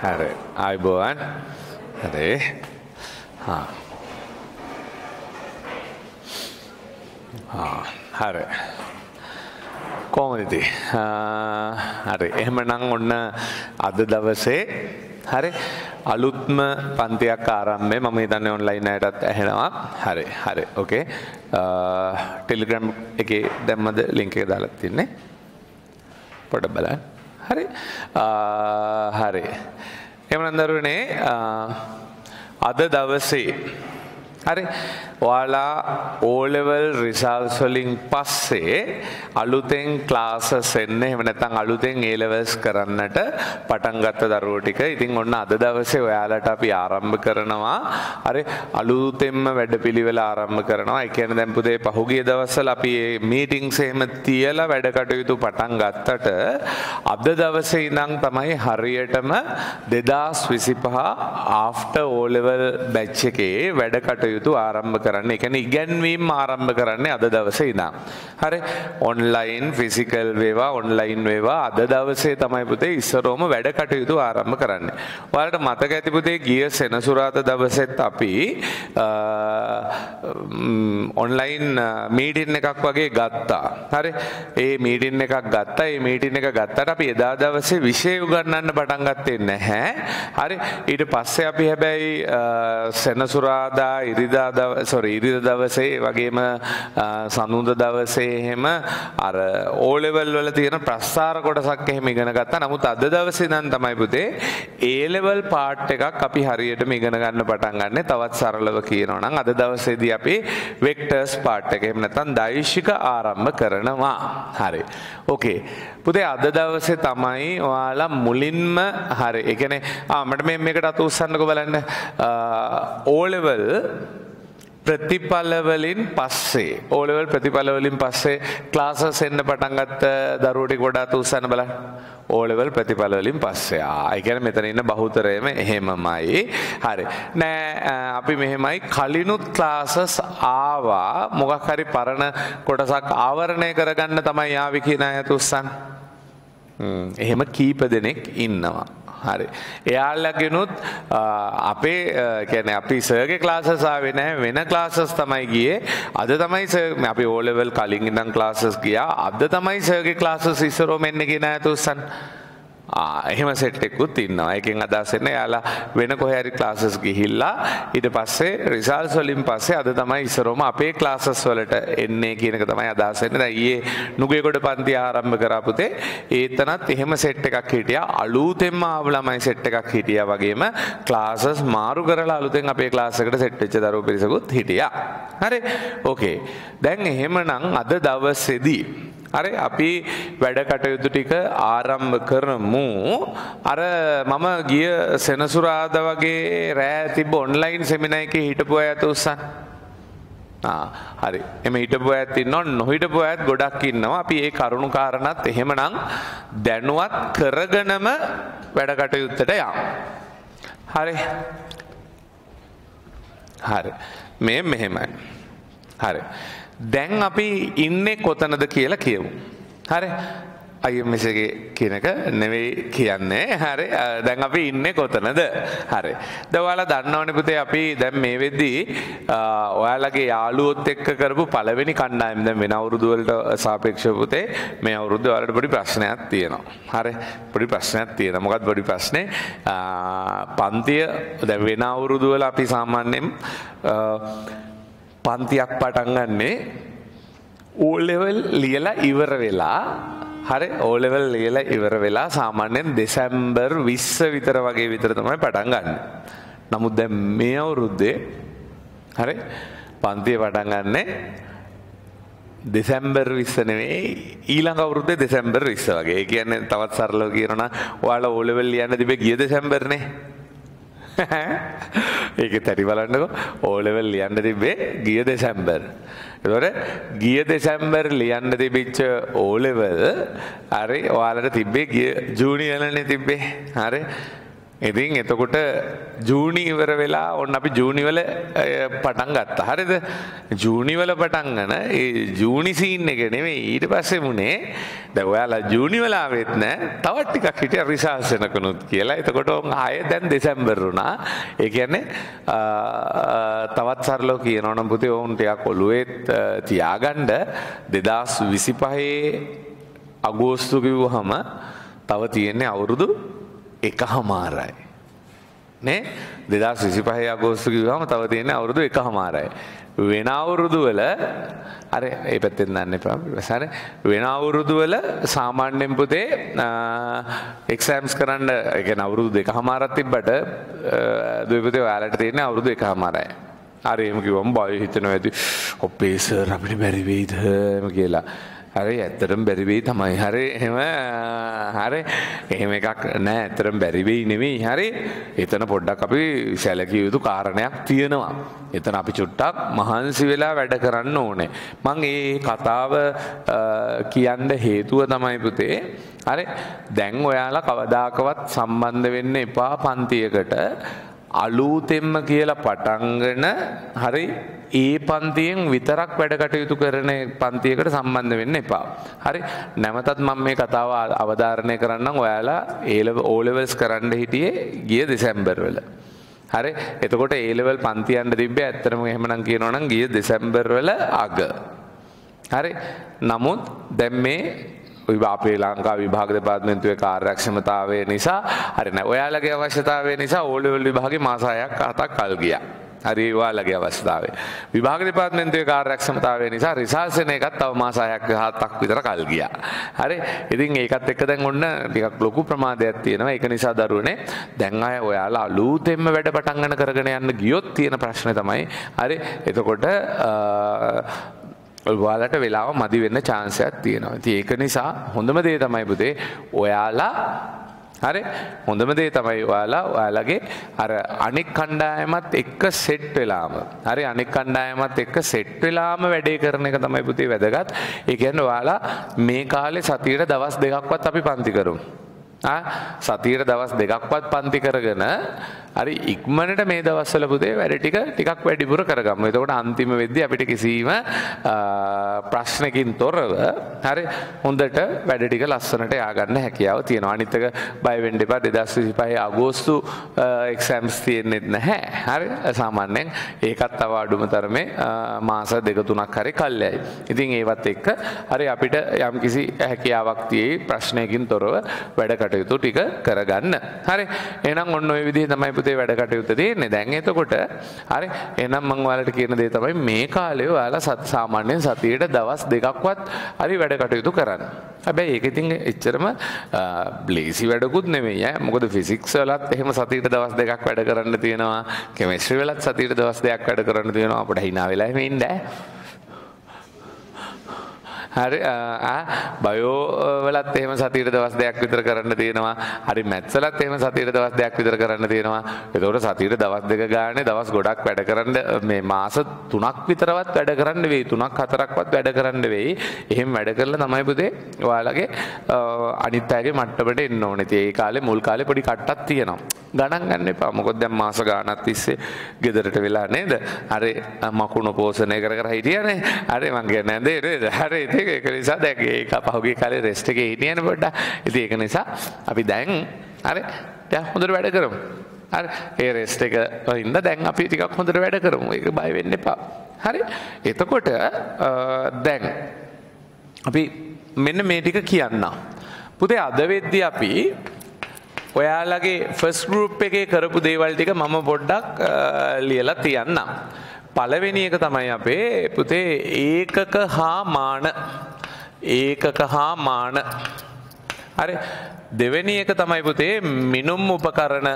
හරි ආයිබෝවන් හරි හා හරි කෝමනිති හරි එහෙමනම් ඔන්න අද දවසේ හරි අලුත්ම පන්තියක් ආරම්භය මම හිතන්නේ ඔන්ලයින් අයටත් ඇහෙනවා හරි හරි ඕකේ ටෙලිග්‍රම් එකේ දැම්මද ලින්ක් එක දාලා තින්නේ පොඩ බලන්න හරි? හරි. එමනම් දරුවනේ අද දවසේ හරි. ඔයාලා ඕලෙවල් රිසල්ස් වලින් පස්සේ අලුතෙන් ක්ලාසස් එන්න එහෙම නැත්නම් අලුතෙන් A levels කරන්නට පටන් ගත්ත දරුවෝ ටික. ඉතින් ඔන්න අද දවසේ ඔයාලට අපි ආරම්භ කරනවා. හරි. අලුතෙන්ම වැඩපිළිවෙල ආරම්භ කරනවා. ඒ කියන්නේ දැන් පුතේ පහුගිය දවස්වල අපි මේ මීටින්ග්ස් එහෙම තියලා වැඩ කටයුතු පටන් ගත්තට අද දවසේ ඉඳන් තමයි හරියටම 2025 ආෆ්ටර් O level batch එකේ වැඩ කටයුතු ආරම්භ කරන්න. ඒ කියන්නේ ඉගැන්වීම් ආරම්භ කරන්නේ අද දවසේ ඉඳන්. හරි. ඔන්ලයින් ෆිසිකල් වේවා ඔන්ලයින් වේවා අද දවසේ තමයි පුතේ ඉස්සරෝම වැඩ කටයුතු ආරම්භ කරන්නේ. ඔයාලට මතක ඇති පුතේ ගිය සෙනසුරාදා දවසෙත් අපි ඔන්ලයින් මීටින් එකක් වගේ ගත්තා. හරි. ඒ මීටින් එකක් ගත්තා. ඒ මීටින් එක ගත්තට අපි එදා දවසේ විෂය උගන්වන්න පටන් ගත්තේ නැහැ. හරි. ඊට පස්සේ අපි හැබැයි සෙනසුරාදා ඉරිදා සොරි ඉරිද දවසේ වගේම සඳුන්ද දවසේ එහෙම අර O level වල තියෙන ප්‍රස්ථාර කොටසක් එහෙම ඉගෙන ගත්තා. නමුත් අද දවසේ ඉඳන් තමයි පුතේ A level part එකක් අපි හරියටම ඉගෙන ගන්න පටන් ගන්න. තවත් සරලව කියනවා නම් අද දවසේදී අපි vectors part එක එහෙම නැත්නම් දෛශික ආරම්භ කරනවා. හරි. ඕකේ. පුතේ අද දවසේ තමයි ඔයාලා මුලින්ම හරි. ඒ කියන්නේ ආ මට මේ මේකට අත උස්සන්නකෝ බලන්න. O level ප්‍රතිඵලවලින් පස්සේ ඕලෙවල් ප්‍රතිඵලවලින් පස්සේ ක්ලාසස් එන්න පටන් ගත්ත දරුවෝ ටික ගොඩාක් උස්සන්න බලන්න ඕලෙවල් ප්‍රතිඵලවලින් පස්සේ. ආ ඒ කියන්නේ මෙතන ඉන්න බහුතරයම එහෙමමයි. හරි. නෑ අපි මෙහෙමයි. කලිනුත් ක්ලාසස් ආවා. මොකක් හරි පරණ කොටසක් ආවරණය කරගන්න තමයි ආවි කියන අය උස්සන්න එහෙම කීප දෙනෙක් ඉන්නවා හරි. එයාල්ලගෙනුත් අපේ කියන්නේ අපි සර්ගේ ක්ලාසස් ආවේ නැහැ වෙන ක්ලාසස් තමයි ගියේ. අද තමයි සර් අපි O level කලින් ඉඳන් ක්ලාසස් ගියා. අද තමයි සර්ගේ ක්ලාසස් ඉස්සරෝම එන්නේ කියන අය තුස්සන්. එහෙම සෙට් එකකුත් ඉන්නවා. ඒකෙන් අදහස් වෙන්නේ එයාලා වෙන කොහේ හරි ක්ලාසස් ගිහිල්ලා ඊට පස්සේ රිසල්ට්ස් වලින් පස්සේ අද තමයි ඉස්සරෝම අපේ ක්ලාසස් වලට එන්නේ කියන එක තමයි අදහස් වෙන්නේ. දැන් ඊයේ නුගේගොඩ පන්ති ආරම්භ කරා පුතේ. ඒතනත් එහෙම සෙට් එකක් හිටියා. අලුතෙන්ම ආව ළමයි සෙට් එකක් හිටියා වගේම ක්ලාසස් මාරු කරලා අලුතෙන් අපේ ක්ලාස් එකට සෙට් වෙච්ච දරුවෝ පිරිසකුත් හිටියා. හරි. ඕකේ. දැන් එහෙමනම් අද දවසේදී හරි අපි වැඩ කටයුතු ටික ආරම්භ කරමු. අර මම ගිය සෙනසුරාදා වගේ රෑ තිබ්බ ඔන්ලයින් සෙමිනා එකේ හිටපු අය අත උස්සන්න. ආ හරි. එමෙ හිටපු අයත් ඉන්නවා නොහිටපු අයත් ගොඩක් ඉන්නවා. අපි ඒ කරුණු කාරණාත් එහෙමනම් දැනුවත් කරගෙනම වැඩ කටයුත්තට යමු. හරි. හරි. මේ මෙහෙමයි. හරි. දැන් අපි ඉන්නේ කොතනද කියලා කියමු. හරි. IMS එකේ කියන එක නෙවෙයි කියන්නේ. හරි. දැන් අපි ඉන්නේ කොතනද? හරි. දැන් ඔයාලා දන්නවනේ පුතේ අපි දැන් මේ වෙද්දී ඔයාලගේ යාළුවොත් එක්ක කරපු පළවෙනි කණ්ඩායම දැන් වෙන අවුරුදු වලට සාපේක්ෂව පුතේ මේ අවුරුද්ද ඔයාලට පොඩි ප්‍රශ්නයක් තියෙනවා. හරි. පොඩි ප්‍රශ්නයක් තියෙනවා. මොකක්ද පොඩි ප්‍රශ්නේ? පන්තිය දැන් වෙන අවුරුදු වල අපි සාමාන්‍යයෙන් පන්තියක් පටන් ගන්නේ ඕලෙවල් ලියලා ඉවර වෙලා හරි ඕලෙවල් ලියලා ඉවර වෙලා සාමාන්‍යයෙන් දෙසැම්බර් 20 විතර වගේ විතර තමයි පටන් ගන්න. නමුත් දැන් මේ අවුරුද්දේ හරි පන්තිය පටන් ගන්නේ දෙසැම්බර් 20 නෙවෙයි ඊළඟ අවුරුද්දේ දෙසැම්බර් 20 වගේ. ඒ කියන්නේ තවත් සරලව කියනවා නම් ඔයාලා ඕලෙවල් ලියන්න තිබේ ගිය දෙසැම්බර්නේ. ඒක තැරි බලන්නකො ඕලෙවල් ලියන්න තිබේ ගිය දෙසැම්බර්. එතකොට ගිය දෙසැම්බර් ලියන්න තිබිච්ච ඕලෙවල් හරි ඔයාලට තිබ්බේ ගිය ජූනි වලනේ තිබ්බේ. හරි. ඉතින් එතකොට ජූනි ඉවර වෙලා ඔන්න අපි ජූනිවල පටන් ගත්තා. හරිද? ජූනිවල පටන්ගෙන ඒ ජූනි සීන් එක නෙමෙයි ඊට පස්සේ මුනේ දැන් ඔයාලා ජූනි වල ආවෙත් නෑ. තවත් ටිකක් හිටිය රිසර්ච් වෙනකනුත් කියලා. එතකොට ඔන් ආයේ දැන් දෙසැම්බර් වුණා. ඒ කියන්නේ තවත් සරලව කියනවනම් පුතේ ඕන් ටිකක් ඔළුවේත් තියාගන්න 2025 අගෝස්තු කිව්වහම තව තියෙන්නේ අවුරුදු එක හමාරයි. නේ දෙදස් විසිපහහි අගෝස්තු කිව්වම තව තියෙන්නේ අවුරුදු එක හමාරයි. වෙන අවුරුදු වල අර ඒ පැත්තෙන් දන්න එපා සර වෙන අවුරුදු වල සාමාන්‍යයෙන් පුතේ එක්සෑම්ස් කරන්න එක අවුරුදු දෙක හමාරත් තිබ්බට දුවපතේ ඔයාලට තියෙන්නේ අවුරුදු එක හමාරයි. අර එහෙම කිව්වම බය හිතෙනවා ඇති ඔපේ සර් අපිට බැරි වෙයිද කියලා. හරි ඇත්තරම් බැරිවෙයි තමයි. හරි එහෙම හරි. එහෙම එකක් නෑ ඇත්තරම් බැරිවෙයි නෙවෙයි හරි. එතන පොඩ්ඩක් අපි සැලකිය යුතු කාරණයක් තියෙනවා. එතන අපි චුට්ටක් මහන්සි වෙලා වැඩ කරන්න ඕනේ. මං ඒ කතාව කියන්න හේතුව තමයි පුතේ හරි. දැන් ඔයාලා කවදාකවත් සම්බන්ධ වෙන්න එපා පන්තියකට. අලුතෙන්ම කියලා පටන්ගෙන හරි ඒ පන්තියෙන් විතරක් වැඩ කටයුතු කරන පන්තියකට සම්බන්ධ වෙන්න එපා. හරි නැවතත් මම මේ කතාව අවධාරණය කරන්නම් ඔයාලා ඒලව ඕලෙවල්ස් කරන්න හිටියේ ගිය දෙසැම්බර් වල. හරි එතකොට ඒලෙවල් පන්තියන්ට තිබ්බේ ඇත්තටම එහෙමනම් කියනවා නම් ගිය දෙසැම්බර් වල අග. හරි නමුත් දැන් මේ අපේ ලංකා විභාග දෙපාර්තමේන්තුවේ කාර්යක්ෂමතාවය නිසා හරි නෑ ඔයාලගේ අවශ්‍යතාවය නිසා ඕලෙවල් විභාගේ මාස 6ක් 7ක් කල් ගියා. හරි ඔයාලගේ අවස්ථාවේ. විභාග දෙපාර්තමේන්තුවේ කාර්යක්ෂමතාවය නිසා රිසර්ච් එකත් තව මාස 6ක් 7ක් විතර කල් ගියා. හරි. ඉතින් ඒකත් එක්ක දැන් ඔන්න ටිකක් ලොකු ප්‍රමාදයක් තියෙනවා. ඒක නිසා දරුවනේ දැන් අය ඔයාලා අලුතෙන්ම වැඩ පටන් ගන්න කරගෙන යන්න ගියොත් තියෙන ප්‍රශ්නේ තමයි හරි. එතකොට ඔයාලට වෙලාව මදි වෙන්න chance එකක් තියෙනවා. ඉතින් ඒක නිසා හොඳම දේ තමයි පුතේ ඔයාලා හරි හොඳම දේ තමයි ඔයාලා ඔයාලගේ අර අනෙක් කණ්ඩායමත් එක්ක සෙට් වෙලාම හරි අනෙක් කණ්ඩායමත් එක්ක සෙට් වෙලාම වැඩේ කරන එක තමයි පුතේ වැදගත්. ඒ කියන්නේ ඔයාලා මේ කාලේ සතියට දවස් දෙකක්වත් අපි පන්ති කරමු. සතියට දවස් දෙකක්වත් පන්ති කරගෙන හරි ඉක්මනට මේ දවස්වල පුතේ වැඩ ටික ටිකක් වැඩිපුර කරගමු. එතකොට අන්තිම වෙද්දී අපිට කිසිම ප්‍රශ්නකින් තොරව හරි හොඳට වැඩ ටික ලස්සනට ය아가න්න හැකියාව තියෙනවා. අනිත් එක බය වෙන්න එපා 2025 අගෝස්තු එක්සෑම්ස් තියෙන්නෙත් නැහැ. හරි සාමාන්‍යයෙන් ඒකත් තව අඩුම තරමේ මාස දෙක තුනක් හරි කල්යයි. ඉතින් ඒවත් එක්ක හරි අපිට යම්කිසි හැකියාවක් තියෙයි ප්‍රශ්නයකින් තොරව වැඩ කටයුතු ටික කරගන්න. හරි. එහෙනම් ඔන්න ඔය විදිහේ තමයි පුතේ වැඩ කටයුත්ත තියෙන්නේ. දැන් එතකොට හරි එහෙනම් මම ඔයාලට කියන දේ තමයි මේ කාලේ ඔයාලා සත් සාමාන්‍යයෙන් සතියේට දවස් දෙකක්වත් හරි වැඩ කටයුතු කරන්න. හැබැයි ඒක ඉතින් එච්චරම බ්ලේසි වැඩකුත් නෙමෙයි ඈ. මොකද ෆිසික්ස් වලත් එහෙම සතියට දවස් දෙකක් වැඩ කරන්න තියෙනවා. කෙමිස්ට්‍රි වලත් සතියට දවස් දෙකක් වැඩ කරන්න තියෙනවා. අපිට hina වෙලා එහෙම ඉන්න ඈ. හරි බයෝ වලත් එහෙම සතියට දවස් දෙකක් විතර කරන්න තියෙනවා. හරි මැත්ස් වලත් එහෙම සතියට දවස් දෙකක් විතර කරන්න තියෙනවා. එතකොට සතියට දවස් දෙක ගානේ දවස් ගොඩක් වැඩ කරන්න මේ මාස 3ක් විතරවත් වැඩ කරන්න වෙයි. 3ක් 4ක්වත් වැඩ කරන්න වෙයි. එහෙම වැඩ කරලා තමයි පුතේ ඔයාලගේ අනිත් අයගේ මට්ටමට එන්න ඕනේ. ඉතින් ඒ කාලේ මුල් කාලේ පොඩි කට්ටක් තියෙනවා. ගණන් ගන්න එපා. මොකද දැන් මාස ගාණක් තිස්සේ ගෙදරට වෙලා නේද? හරි මකුණු පෝෂණය කර කර හිටියානේ. හරි මං කියන්නේ නේද? හරි ඉතින් ඒක නිසා දැන් ඒක පහුගිය කාලේ රෙස්ට් එකේ හිටියනේ පොඩ්ඩක්. ඉතින් ඒක නිසා අපි දැන් හරි දැන් හොඳට වැඩ කරමු. හරි ඒ රෙස්ට් එක ඉඳ දැන් අපි ටිකක් හොඳට වැඩ කරමු. ඒක බය වෙන්න එපා. හරි. එතකොට දැන් අපි මෙන්න මේ ටික කියන්නම්. පුතේ අද වෙද්දී අපි ඔයාලගේ ෆස් ගරුප් එකේ කරපු දේවල් ටික මම පොඩ්ඩක් ලියලා තියන්නම්. පළවෙනි එක තමයි අපේ පුතේ ඒකක හා මාන. ඒකක හා මාන. හරි. දෙවෙනි එක තමයි පුතේ මිනුම් උපකරණ.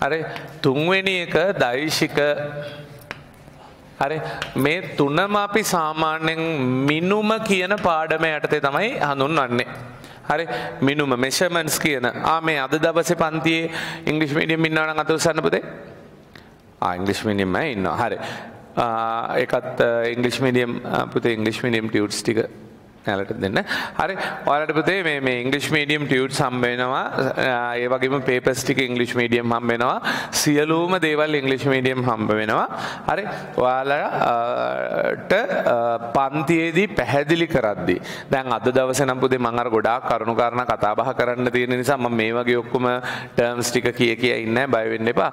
හරි. තුන්වෙනි එක දෛශික. හරි. මේ තුනම අපි සාමාන්‍යයෙන් මිනුම කියන පාඩම යටතේ තමයි හඳුන්වන්නේ. හරි. මිනුම මෙෂර්මන්ට්ස් කියන. ආ මේ අද දවසේ පන්තියේ ඉංග්‍රීසි මීඩියම් ඉන්නවා නම් අත උස්සන්න පුතේ. ආ ඉංග්‍රීසි මීඩියම් අය ඉන්නවා. හරි. ඒකත් ඉංග්‍රීසි මීඩියම් පුතේ ඉංග්‍රීසි මීඩියම් ටියුට්ස් ටික. යාලට දෙන්න. හරි ඔයාලට පුතේ මේ මේ ඉංග්‍රීසි මීඩියම් ටියුට්ස් හම්බ වෙනවා. ඒ වගේම පේපර්ස් ටික ඉංග්‍රීසි මීඩියම් හම්බ වෙනවා. සියලුම දේවල් ඉංග්‍රීසි මීඩියම් හම්බ වෙනවා. හරි ඔයාලට පන්තියේදී පැහැදිලි කරද්දී. දැන් අද දවසේ නම් පුතේ මම අර ගොඩාක් කරුණු කාරණා කතා බහ කරන්න තියෙන නිසා මම මේ වගේ ඔක්කොම ටර්ම්ස් ටික කිය කිය ඉන්නේ බය වෙන්න එපා.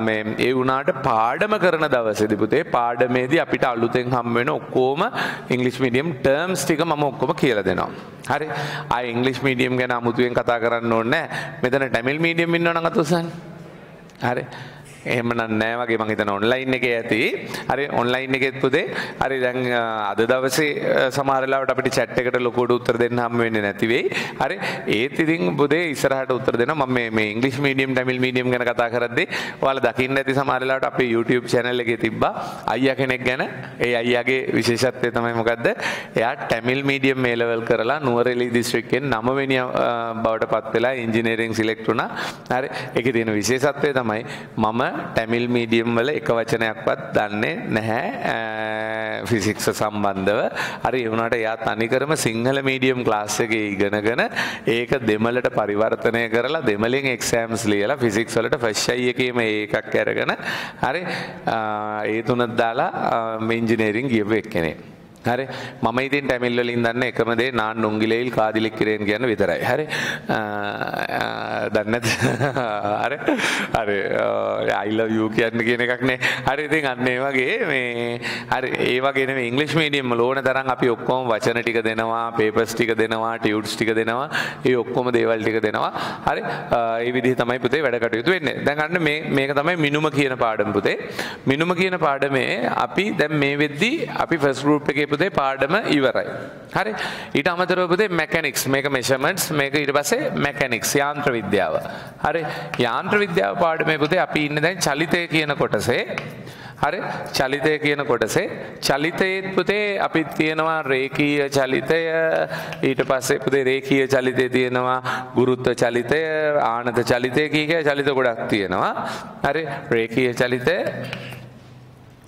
මේ ඒ වුණාට පාඩම කරන දවසේදී පුතේ පාඩමේදී අපිට අලුතෙන් හම්බ වෙන ඔක්කොම ඉංග්‍රීසි මීඩියම් ටර්ම්ස් ටික මම ඔක්කොම කියලා දෙනවා. හරි. ආ ඉංග්‍රීසි මීඩියම් ගැන අමුතුවෙන් කතා කරන්න ඕනේ නැහැ. මෙතන ටැමිල් මීඩියම් ඉන්නවනම් අතොස්සන්. හරි. එහෙම නෑ වගේ මං හිතන ඔන්ලයින් එකේ ඇති. හරි ඔන්ලයින් එකෙත් පුතේ හරි දැන් අද දවසේ සමහර වෙලාවට අපිට chat එකට ලොකුට උත්තර දෙන්න හම් වෙන්නේ නැති වෙයි. හරි ඒත් ඉතින් පුතේ ඉස්සරහට උත්තර දෙනවා මම මේ මේ ඉංග්‍රීසි මීඩියම් ටැමිල් මීඩියම් ගැන කතා කරද්දී ඔයාලා දකින්න ඇති සමහර වෙලාවට අපේ YouTube channel එකේ තිබ්බා අයියා කෙනෙක් ගැන. ඒ අයියාගේ විශේෂත්වය තමයි මොකද්ද? එයා ටැමිල් මීඩියම් මේ ලෙවල් කරලා නුවරඑළිය දිස්ත්‍රික්කෙන් 9 වෙනි බවට පත් වෙලා ඉංජිනේරිං සිලෙක්ට් වුණා. හරි ඒකේ තියෙන විශේෂත්වය තමයි මම ටැමිල් මීඩියම් වල එක වචනයක්වත් දන්නේ නැහැ ෆිසික්ස් සම්බන්ධව. හරි ඒ වුණාට එයා තනිකරම සිංහල මීඩියම් ක්ලාස් එකේ ඉගෙනගෙන ඒක දෙමළට පරිවර්තනය කරලා දෙමළෙන් එක්සෑම්ස් ලියලා ෆිසික්ස් වලට ෆස්ට් අයි එකේම ඒකක් අරගෙන හරි ඒ තුනක් දාලා ඉංජිනේරින් ගියපු එක්කෙනෙක්. හරි මම ඉතින් ටැමිල් වලින් දන්න එකම දේ නාන්න උංගිලේල් කාදිලික් කිරේන් කියන විතරයි. හරි. දන්නේ නැද්ද? හරි. හරි. I love you කියන්න කියන එකක් නේ. හරි ඉතින් අන්න ඒ වගේ මේ හරි ඒ වගේ නෙමෙයි ඉංග්‍රීසි මීඩියම් වල ඕන තරම් අපි ඔක්කොම වචන ටික දෙනවා, පේපර්ස් ටික දෙනවා, ටියුට්ස් ටික දෙනවා. ඒ ඔක්කොම දේවල් ටික දෙනවා. හරි. ඒ විදිහ තමයි පුතේ වැඩ කටයුතු වෙන්නේ. දැන් අන්න මේ මේක තමයි මිනුම කියන පාඩම පුතේ. මිනුම කියන පාඩමේ අපි දැන් මේ වෙද්දි අපි ෆස්ට් ගෲප් එකේ පුතේ පාඩම ඉවරයි. හරි. ඊට අමතරව පුතේ මැකැනික්ස් මේක මෙෂර්මන්ට්ස් මේක ඊට පස්සේ මැකැනික්ස් යාන්ත්‍ර විද්‍යාව. හරි. යාන්ත්‍ර විද්‍යාව පාඩමේ පුතේ අපි ඉන්නේ දැන් චලිතය කියන කොටසේ. හරි චලිතය කියන කොටසේ චලිතයේත් පුතේ අපි තියෙනවා රේකීය චලිතය ඊට පස්සේ පුතේ රේකීය චලිතය තියෙනවා ගුරුත්ව චලිතය ආනත චලිතය කී කිය චලිත ගොඩක් තියෙනවා හරි රේකීය චලිතය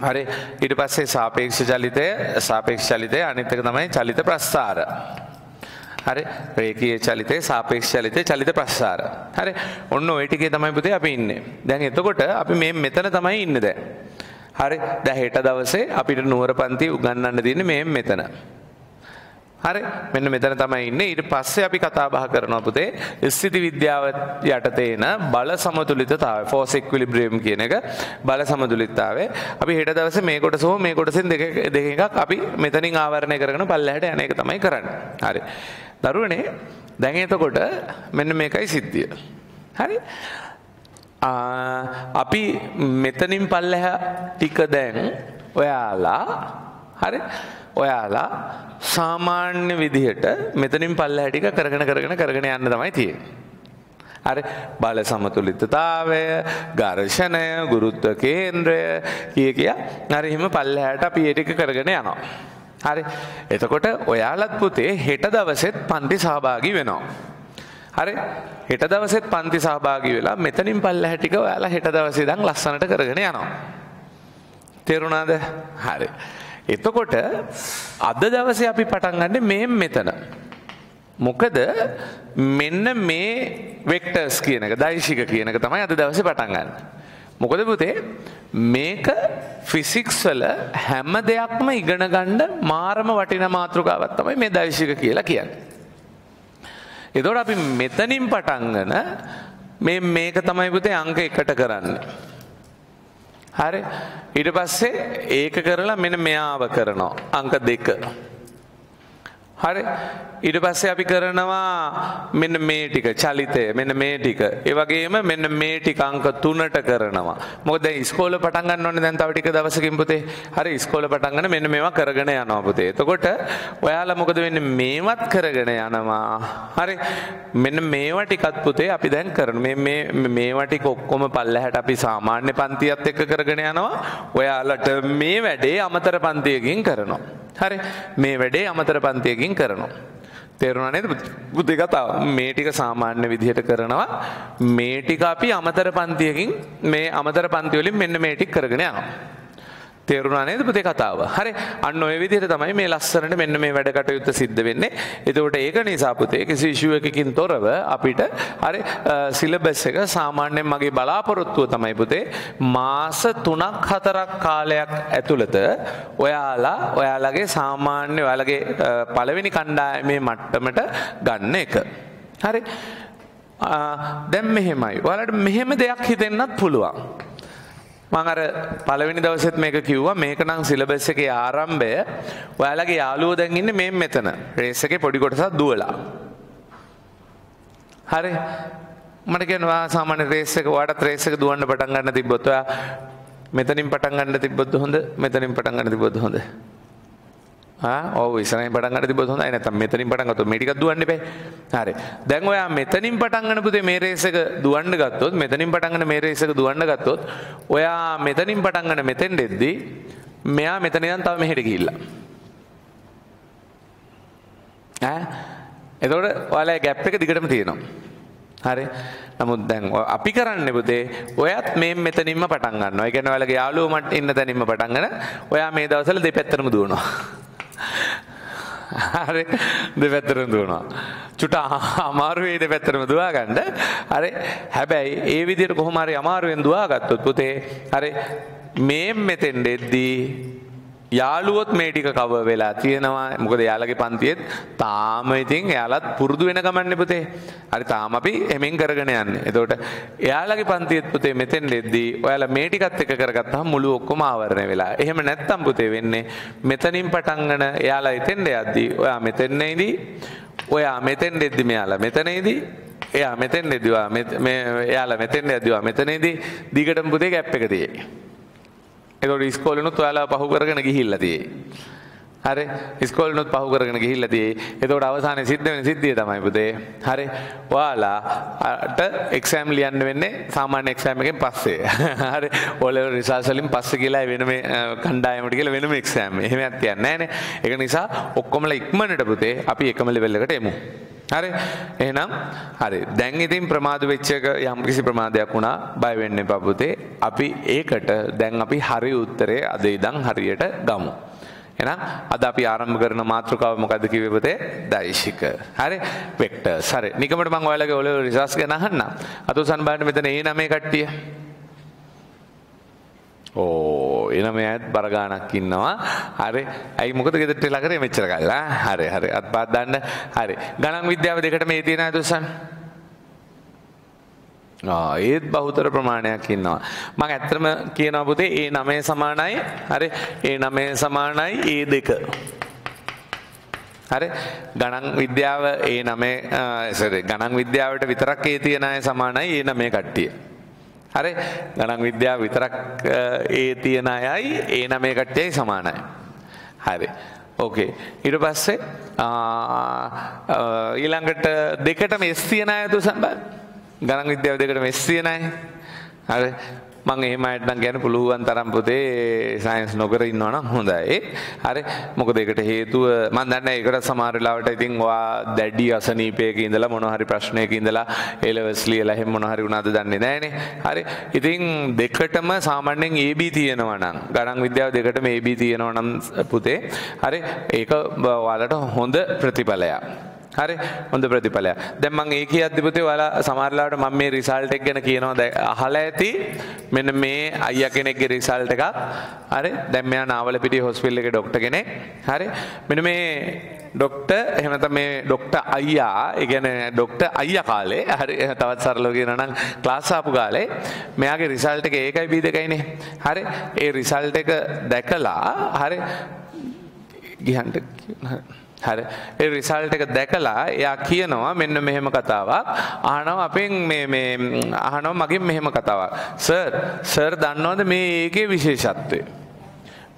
හරි. ඊට පස්සේ සාපේක්ෂ චලිතය සාපේක්ෂ චලිතය අනිත් එක තමයි චලිත ප්‍රස්ථාර. හරි. රේකීය චලිතේ සාපේක්ෂ චලිතේ චලිත ප්‍රස්ථාර. හරි. ඔන්න ওই ටිකේ තමයි පුතේ අපි ඉන්නේ. දැන් එතකොට අපි මේ මෙතන තමයි ඉන්නේ දැන්. හරි. දැන් හෙට දවසේ අපිට නුවර පන්ති උගන්වන්න තියෙන්නේ මේ මෙතන. හරි. මෙන්න මෙතන තමයි ඉන්නේ. ඊට පස්සේ අපි කතා බහ කරනවා පුතේ. ස්ථිති විද්‍යාව යටතේ එන බල සමතුලිතතාවය ෆෝස් ඉක්විලිබ්‍රියම් කියන එක. බල සමතුලිතතාවය. අපි හෙට දවසේ මේ කොටස හෝ මේ කොටසෙන් දෙක දෙක එකක් අපි මෙතනින් ආවරණය කරගෙන පල්ලෙහාට යන එක තමයි කරන්නේ. හරි. දරුවනේ දැන් එතකොට මෙන්න මේකයි සිද්ධිය. හරි. අපි මෙතනින් පල්ලෙහා ටික දැන් ඔයාලා හරි ඔයාලා සාමාන්‍ය විදිහට මෙතනින් පල්ලෙහා ටික කරගෙන කරගෙන කරගෙන යන්න තමයි තියෙන්නේ. හරි බල සමතුලිතතාවය, ඝර්ෂණය, ගුරුත්ව කේන්ද්‍රය කිය කිය හරි එහෙම පල්ලෙහාට අපි ඒ ටික කරගෙන යනවා. හරි. එතකොට ඔයාලත් පුතේ හෙට දවසෙත් පන්ති සහභාගී වෙනවා. හරි හෙට දවසෙත් පන්ති සහභාගී වෙලා මෙතනින් පල්ලෙහා ටික ඔයාලා හෙට දවසේ ඉඳන් ලස්සනට කරගෙන යනවා. තේරුණාද? හරි. එතකොට අද දවසේ අපි පටන් ගන්නේ මේ මෙතන. මොකද මෙන්න මේ වෙක්ටර්ස් කියන එක දෛශික කියන එක තමයි අද දවසේ පටන් ගන්න. මොකද පුතේ මේක ෆිසික්ස් වල හැම දෙයක්ම ඉගෙන ගන්න මාරම වටින මාතෘකාවක් තමයි මේ දෛශික කියලා කියන්නේ. එතකොට අපි මෙතනින් පටන්ගෙන මේ මේක තමයි පුතේ අංක එකට කරන්නේ. හරි. ඊට පස්සේ ඒක කරලා මෙන්න මෙයාව කරනවා. අංක දෙක. හරි. ඊට පස්සේ අපි කරනවා මෙන්න මේ ටික චලිතය. මෙන්න මේ ටික. ඒ වගේම මෙන්න මේ ටික අංක 3ට කරනවා. මොකද දැන් ඉස්කෝලේ පටන් ගන්න ඕනේ දැන් තව ටික දවසකින් පුතේ. හරි ඉස්කෝලේ පටන් ගන්න මෙන්න මේවා කරගෙන යනවා පුතේ. එතකොට ඔයාලා මොකද වෙන්නේ? මේවත් කරගෙන යනවා. හරි. මෙන්න මේවා ටිකත් පුතේ අපි දැන් කරන මේ මේ මේවා ටික ඔක්කොම පල්ලෙහාට අපි සාමාන්‍ය පන්තියත් එක්ක කරගෙන යනවා. ඔයාලට මේ වැඩේ අමතර පන්තියකින් කරනවා. හරි. මේ වැඩේ අමතර පන්තියකින් කරනවා. තේරුණා නේද? බුද්ධ කතාව. මේ ටික සාමාන්‍ය විදිහට කරනවා. මේ ටික අපි අමතර පන්තියකින් මේ අමතර පන්ති වලින් මෙන්න මේ ටික කරගෙන යනවා. තේරුණා නේද පුතේ කතාව? හරි. අන්න ඔය විදිහට තමයි මේ ලස්සනට මෙන්න මේ වැඩ කටයුත්ත සිද්ධ වෙන්නේ. එතකොට ඒක නිසා පුතේ කිසි ඉෂුව එකකින් තොරව අපිට හරි සිලබස් එක සාමාන්‍යයෙන් මගේ බලාපොරොත්තුව තමයි පුතේ මාස 3ක් 4ක් කාලයක් ඇතුළත ඔයාලා ඔයාලගේ සාමාන්‍ය ඔයාලගේ පළවෙනි කණ්ඩායමේ මට්ටමට ගන්න එක. හරි. දැන් මෙහෙමයි. ඔයාලට මෙහෙම දෙයක් හිතෙන්නත් පුළුවන්. මං අර පළවෙනි දවසෙත් මේක කිව්වා. මේක නම් සිලබස් එකේ ආරම්භය. ඔයාලගේ යාළුවෝ දැන් ඉන්නේ මේ මෙතන. රේස් එකේ පොඩි කොටසක් දුවලා. හරි. මට කියනවා සාමාන්‍ය රේස් එක ඔයාලට රේස් එක දුවන්න පටන් ගන්න තිබ්බොත් ඔයා මෙතනින් පටන් ගන්න තිබ්බොත් හොඳ මෙතනින් පටන් ගන්න තිබ්බොත් හොඳ. ඔව් ඉස්සරහින් පටන් ගන්න තිබ්බොත් හොඳයි නැත්නම් මෙතනින් පටන් ගත්තොත් මේ ටිකක් දුවන්න එපා. හරි. දැන් ඔයා මෙතනින් පටන් ගන්න පුතේ මේ රේස් එක දුවන්න ගත්තොත් මෙතනින් පටන් ගන්න මේ රේස් එක දුවන්න ගත්තොත් ඔයා මෙතනින් පටන් ගන්න මෙතෙන් දෙද්දි මෙයා මෙතන ඉඳන් තව මෙහෙට ගිහිල්ලා. ඈ එතකොට ඔයාලා ගැප් එක දිගටම තියෙනවා. හරි. නමුත් දැන් අපි කරන්නේ පුතේ ඔයත් මේ මෙතනින්ම පටන් ගන්නවා. ඒ කියන්නේ ඔයාලගේ යාළුවෝ මට ඉන්න තැනින්ම පටන්ගෙන ඔයා මේ දවස්වල දෙපැත්තටම දුවනවා. හරි දෙපැත්තරම දුවනවා. චුට අමාරුවේ දෙපැත්තරම දුවා ගන්න. හරි හැබැයි ඒ විදිහට කොහොම හරි අමාරුවෙන් දුවා ගත්තොත් පුතේ හරි මේ මෙතෙන් දෙද්දී යාළුවොත් මේ ටික කව වෙලා තියෙනවා. මොකද යාළගේ පන්තියෙත් තාම ඉතින් එයාලත් පුරුදු වෙන ගමන්නේ පුතේ. හරි තාම අපි එමෙන් කරගෙන යන්නේ. එතකොට එයාලගේ පන්තියෙත් පුතේ මෙතෙන් දෙද්දී ඔයාලා මේ ටිකත් එක කරගත්තාම මුළු ඔක්කොම ආවරණය වෙලා. එහෙම නැත්තම් පුතේ වෙන්නේ මෙතනින් පටන්ගෙන එයාලා එතෙන්ද යද්දී ඔයා මෙතෙන් ඉදී ඔයා මෙතෙන් දෙද්දි මෙයාලා මෙතන ඉදී එයා මෙතෙන් දෙද්දි ඔයා මේ එයාලා මෙතෙන් යද්දි ඔයා මෙතනදී දිගටම පුතේ ગેප් එක තියෙයි. එතකොට ඉස්කෝලේනුත් ඔයාලා පහු කරගෙන ගිහිල්ලා තියෙයි. හරි ඉස්කෝලේනුත් පහු කරගෙන ගිහිල්ලා තියෙයි. එතකොට අවසානයේ සිද්ධ වෙන සිද්ධිය තමයි පුතේ. හරි ඔයාලාට එක්සෑම් ලියන්න වෙන්නේ සාමාන්‍ය එක්සෑම් එකෙන් පස්සේ. හරි O level results වලින් පස්සේ කියලා වෙනම කණ්ඩායමට කියලා වෙනම එක්සෑම්. එහෙමයක් තියන්නේ නැහනේ. ඒක නිසා ඔක්කොමලා ඉක්මනට පුතේ අපි එකම ලෙවල් එකට එමු. හරි. එහෙනම් හරි. දැන් ඉතින් ප්‍රමාද වෙච්ච එක යම්කිසි ප්‍රමාදයක් වුණා බය වෙන්න එපා පුතේ. අපි ඒකට දැන් අපි හරි උත්තරේ අද ඉඳන් හරියට ගමු. එහෙනම් අද අපි ආරම්භ කරන මාතෘකාව මොකද්ද කිව්වේ පුතේ? දෛශික. හරි? වෙක්ටර්ස් හරි. නිකමට මම ඔයාලගේ ඔලේ රිසර්ච් ගැන අහන්නම් අතෝසන් බලන්න මෙතන ඒ නමේ කට්ටිය. ඕ එන මේ ඇත් බර ගාණක් ඉන්නවා. හරි. ඇයි මොකද ගෙදරට වෙලා කරේ මෙච්චර කල් ආ? හරි හරි. අත්පාත් දාන්න. හරි. ගණන් විද්‍යාව දෙකට මේ තියෙන අදසන්. ආ ඒත් බහුතර ප්‍රමාණයක් ඉන්නවා. මම ඇත්තටම කියනවා පුතේ ඒ 9 සමානයි. හරි. ඒ 9 සමානයි ඒ දෙක. හරි ගණන් විද්‍යාව ඒ 9 සරි ගණන් විද්‍යාවට විතරක් ඒ තියෙන අය සමානයි ඒ 9 කට්ටිය. හරි ගණන් විද්‍යාව විතරක් ඒ තියෙන අයයි ඒ නමේ කට්ටියයි සමානයි. හරි. ඕකේ. ඊට පස්සේ ඊළඟට දෙකටම S තියෙන අය තුසම්බ ගණන් විද්‍යාව දෙකටම S තියෙන අය. හරි. මං එහෙම අයට නම් කියන්න පුළුවන් තරම් පුතේ සයන්ස් නොකර ඉන්නවා නම් හොඳයි. හරි. මොකද ඒකට හේතුව මම දන්නේ ඒකට සමහර වෙලාවට ඉතින් ඔයා දැඩි අසනීපයක ඉඳලා මොන හරි ප්‍රශ්නයක ඉඳලා A levels ලියලා එහෙම මොන හරි වුණාද දන්නේ නැහනේ. හරි. ඉතින් දෙකටම සාමාන්‍යයෙන් AB තියෙනවා නම් ගණන් විද්‍යාව දෙකටම AB තියෙනවා නම් පුතේ හරි. ඒක ඔයාලට හොඳ ප්‍රතිඵලයක්. හරි හොඳ ප්‍රතිඵලයක්. දැන් මම ඒ කියද්දි පුතේ ඔයාලා සමහරලාට මම මේ රිසල්ට් එක ගැන කියනවා අහලා ඇති මෙන්න මේ අයියා කෙනෙක්ගේ රිසල්ට් එකක්. හරි දැන් මෙයා නාවලපිටිය හොස්පිටල් එකේ ડોක්ටර් කෙනෙක්. හරි මෙන්න මේ ඩොක්ටර් එහෙම නැත්නම් මේ ඩොක්ටර් අයියා ඒ කියන්නේ ඩොක්ටර් අයියා කාලේ හරි තවත් සරලව කියනවා නම් ක්ලාස් ආපු කාලේ මෙයාගේ රිසල්ට් එක ඒකයි බී දෙකයිනේ. හරි ඒ රිසල්ට් එක දැකලා හරි ගියන්ට හරි. ඒ රිසල්ට් එක දැකලා එයා කියනවා මෙන්න මෙහෙම කතාවක්. අහනවා අපෙන් මේ මේ අහනවා මගෙන් මෙහෙම කතාවක්. සර් සර් දන්නවද මේ ඒකේ විශේෂත්වය?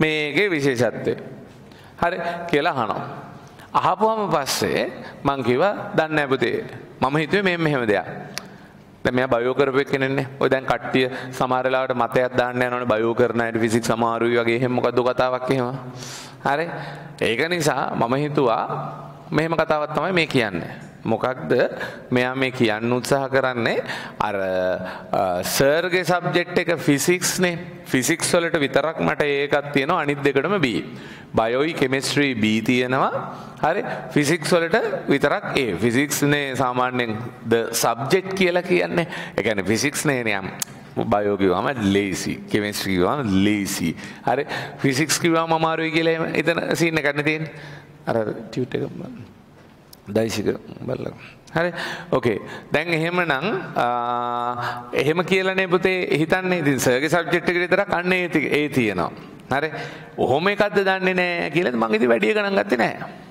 මේ ඒකේ විශේෂත්වය? හරි කියලා අහනවා. අහපුවම පස්සේ මං කිව්වා දන්නේ නැහැ පුතේ. මම හිතුවේ මේ මෙහෙම දෙයක්. දැන් මෙයා බයෝ කරපු එක්කෙනෙන්නේ. ඔය දැන් කට්ටිය සමහර වෙලාවට මතයක් දාන්න යනවනේ බයෝ කරන අයට ෆිසික්ස් අමාරුයි වගේ. එහෙම මොකද්ද කතාවක් එහෙම. හරි. ඒක නිසා මම හිතුවා මෙහෙම කතාවක් තමයි මේ කියන්නේ. මොකක්ද? මෙයා මේ කියන්න උත්සාහ කරන්නේ අර සර්ගේ සබ්ජෙක්් එක ෆිසික්ස්නේ ෆිසික්ස් වලට විතරක් මට ඒකත් තියෙනවා අනිත් දෙකටම බී. බයෝයි කෙමිස්ට්‍රී බී තියෙනවා. හරි. ෆිසික්ස් වලට විතරක් ඒ ෆිසික්ස්නේ සාමාන්‍යයෙන් ද සබ්ජෙක්් කියලා කියන්නේ. එකන ෆිසික්ස් නේනයම් බයෝකිවම ලේසි කෙමස්ට්‍රීවාම ලේසි හරි ෆිසික්ස් කිවවාම අමාරුයි කියලා එතන සින්න කරන්න තියෙන් අර ටියුට් එක දයිසික බල්ල. හරි ඕකේ දැන් එහෙම නං එහෙම කියලනේ පුතේ හිතන්නේ. ඉතින් සර්ගේ සබ්ජෙක්ට් එකට විතරක් අන්න ඒ ඒ තියෙනවා. හරි ඔහොම එකක්ද දන්නේ නැහැ කියලා මං ඉතින් වැඩි ගණන් ගත්තේ නැහැ